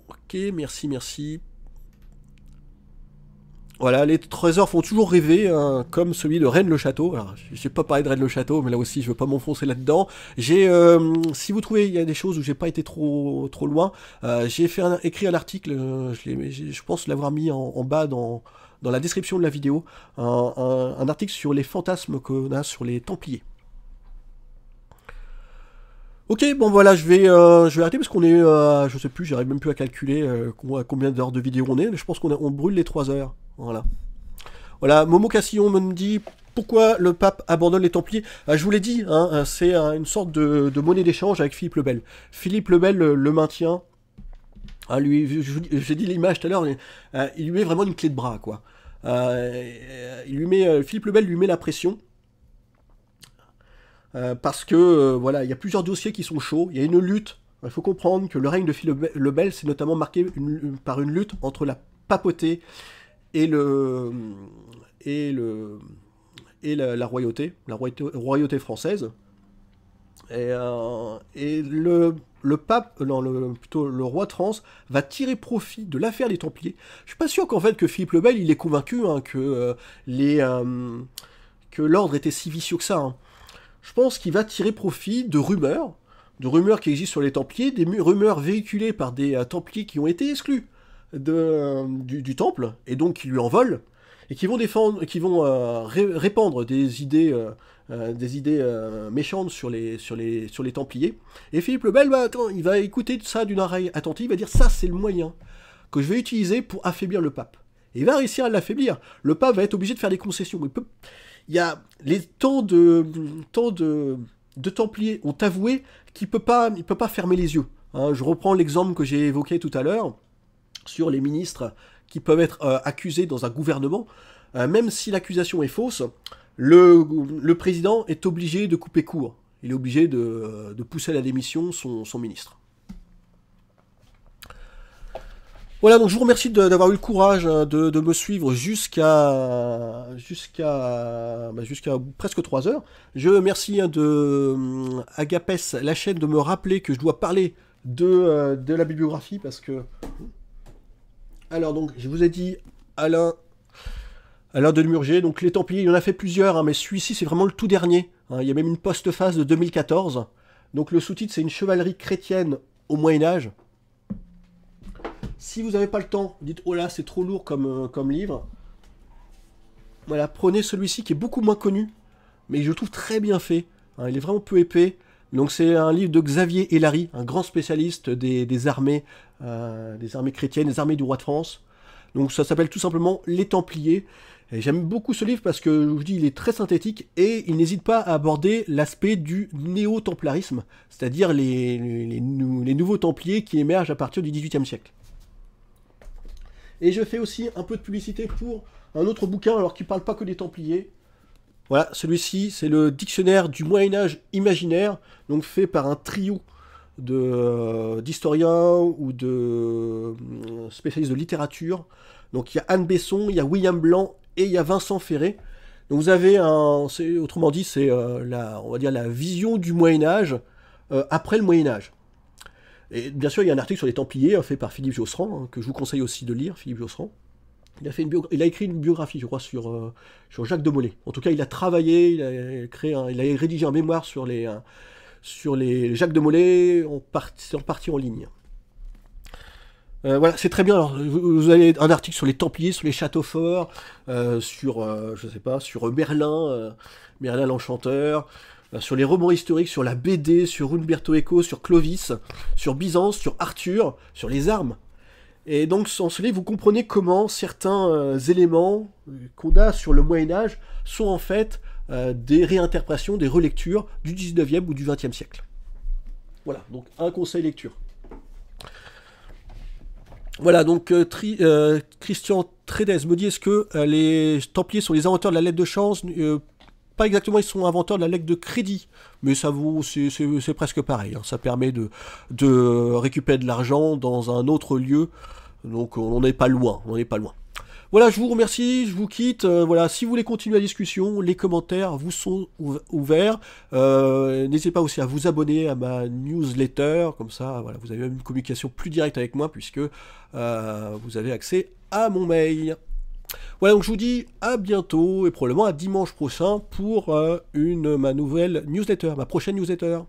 Ok, merci, merci. Voilà, les trésors font toujours rêver, hein, comme celui de Rennes le Château. Alors, j'ai pas parlé de Rennes le Château, mais là aussi, je veux pas m'enfoncer là-dedans. J'ai, euh, si vous trouvez, il y a des choses où j'ai pas été trop trop loin. Euh, j'ai fait écrit un article, euh, je, je pense l'avoir mis en, bas dans dans la description de la vidéo, un, article sur les fantasmes qu'on a sur les Templiers. Ok, bon voilà, je vais, je vais arrêter parce qu'on est, je sais plus, j'arrive même plus à calculer combien d'heures de vidéo on est. Je pense qu'on on brûle les 3 heures. Voilà. Voilà, Momo Cassillon me dit pourquoi le pape abandonne les Templiers? Je vous l'ai dit, hein, euh, c'est une sorte de, monnaie d'échange avec Philippe le Bel. Philippe le Bel le, maintient. Ah, lui, j'ai dit l'image tout à l'heure, euh, il lui met vraiment une clé de bras, quoi. Euh, il lui met, Philippe le Bel lui met la pression. Parce que voilà, il y a plusieurs dossiers qui sont chauds. Il y a une lutte. Il faut comprendre que le règne de Philippe le Bel, c'est notamment marqué par une lutte entre la papauté et le et le et la, royauté, la royauté, française. Et, euh, et le, le, pape, plutôt le roi de France, va tirer profit de l'affaire des Templiers. Je suis pas sûr qu'en fait que Philippe le Bel, il est convaincu hein, que euh, les euh, que l'ordre était si vicieux que ça. Hein. Je pense qu'il va tirer profit de rumeurs, de rumeurs qui existent sur les Templiers, des rumeurs véhiculées par des Templiers qui ont été exclus de, du, temple, et donc qui lui en volent, et qui vont défendre, qui vont euh, répandre des idées, euh, euh, des idées méchantes sur les, sur, les, sur les Templiers. Et Philippe le Bel, bah, attends, il va écouter ça d'une oreille attentive, il va dire ça c'est le moyen que je vais utiliser pour affaiblir le pape. Et il va réussir à l'affaiblir. Le pape va être obligé de faire des concessions. Il, peut... il y a les temps de, temps de, de Templiers ont avoué qu'il peut pas, il peut pas fermer les yeux. Hein. je reprends l'exemple que j'ai évoqué tout à l'heure sur les ministres qui peuvent être euh, accusés dans un gouvernement, euh, même si l'accusation est fausse, le, président est obligé de couper court. Il est obligé de, pousser à la démission son, ministre. Voilà, donc je vous remercie d'avoir eu le courage de, me suivre jusqu'à bah, presque 3 heures. Je remercie hein, de Agapes, la chaîne, de me rappeler que je dois parler de, de la bibliographie parce que alors donc, je vous ai dit Alain, Alain de Murger, donc les Templiers, il en a fait plusieurs, hein, mais celui-ci c'est vraiment le tout dernier. Hein. il y a même une post-phase de 2014. Donc le sous-titre c'est une chevalerie chrétienne au Moyen Âge. Si vous n'avez pas le temps, dites oh là c'est trop lourd comme, euh, comme livre. Voilà, prenez celui-ci qui est beaucoup moins connu, mais je trouve très bien fait. Hein. il est vraiment peu épais. Donc c'est un livre de Xavier Hélary, un grand spécialiste des, armées, euh, des armées chrétiennes, des armées du roi de France. Donc ça s'appelle tout simplement Les Templiers. J'aime beaucoup ce livre parce que je vous dis, il est très synthétique et il n'hésite pas à aborder l'aspect du néo-templarisme, c'est-à-dire les, les, nouveaux Templiers qui émergent à partir du XVIIIe siècle. Et je fais aussi un peu de publicité pour un autre bouquin, alors qui ne parle pas que des Templiers, voilà, celui-ci, c'est le dictionnaire du Moyen Âge imaginaire, donc fait par un trio euh, d'historiens ou de euh, spécialistes de littérature. Donc il y a Anne Besson, il y a William Blanc et il y a Vincent Ferré. Donc vous avez un, autrement dit, c'est la, on va dire la vision du Moyen Âge après le Moyen Âge. Et bien sûr, il y a un article sur les Templiers fait par Philippe Josserand, hein, que je vous conseille aussi de lire, Philippe Josserand. Il a, fait une il a écrit une biographie, je crois, sur, euh, sur Jacques de Molay. En tout cas, il a travaillé, il a, créé il a rédigé un mémoire sur les, sur les Jacques de Molay, en partie, en partie en ligne. Euh, voilà, c'est très bien. Vous, avez un article sur les Templiers, sur les châteaux forts, euh, sur, sais pas, sur Merlin, Merlin l'Enchanteur, sur les romans historiques, sur la BD, sur Umberto Eco, sur Clovis, sur Byzance, sur Arthur, sur les armes. Et donc, en ce livre, vous comprenez comment certains euh, éléments euh, qu'on a sur le Moyen-Âge sont en fait euh, des réinterprétations, des relectures du 19e ou du 20e siècle. Voilà, donc un conseil lecture. Voilà, donc Christian Tredes me dit est-ce que les Templiers sont les inventeurs de la lettre de chance pas exactement, ils sont inventeurs de la lettre de crédit, mais ça vaut, c'est presque pareil. Hein. Ça permet de, récupérer de l'argent dans un autre lieu, donc on n'est pas loin, on n'est pas loin. Voilà, je vous remercie, je vous quitte. Euh, voilà, si vous voulez continuer la discussion, les commentaires vous sont ouverts. Euh, n'hésitez pas aussi à vous abonner à ma newsletter, comme ça, voilà, vous avez une communication plus directe avec moi puisque euh, vous avez accès à mon mail. Voilà, donc je vous dis à bientôt et probablement à dimanche prochain pour euh, une, ma nouvelle newsletter, ma prochaine newsletter.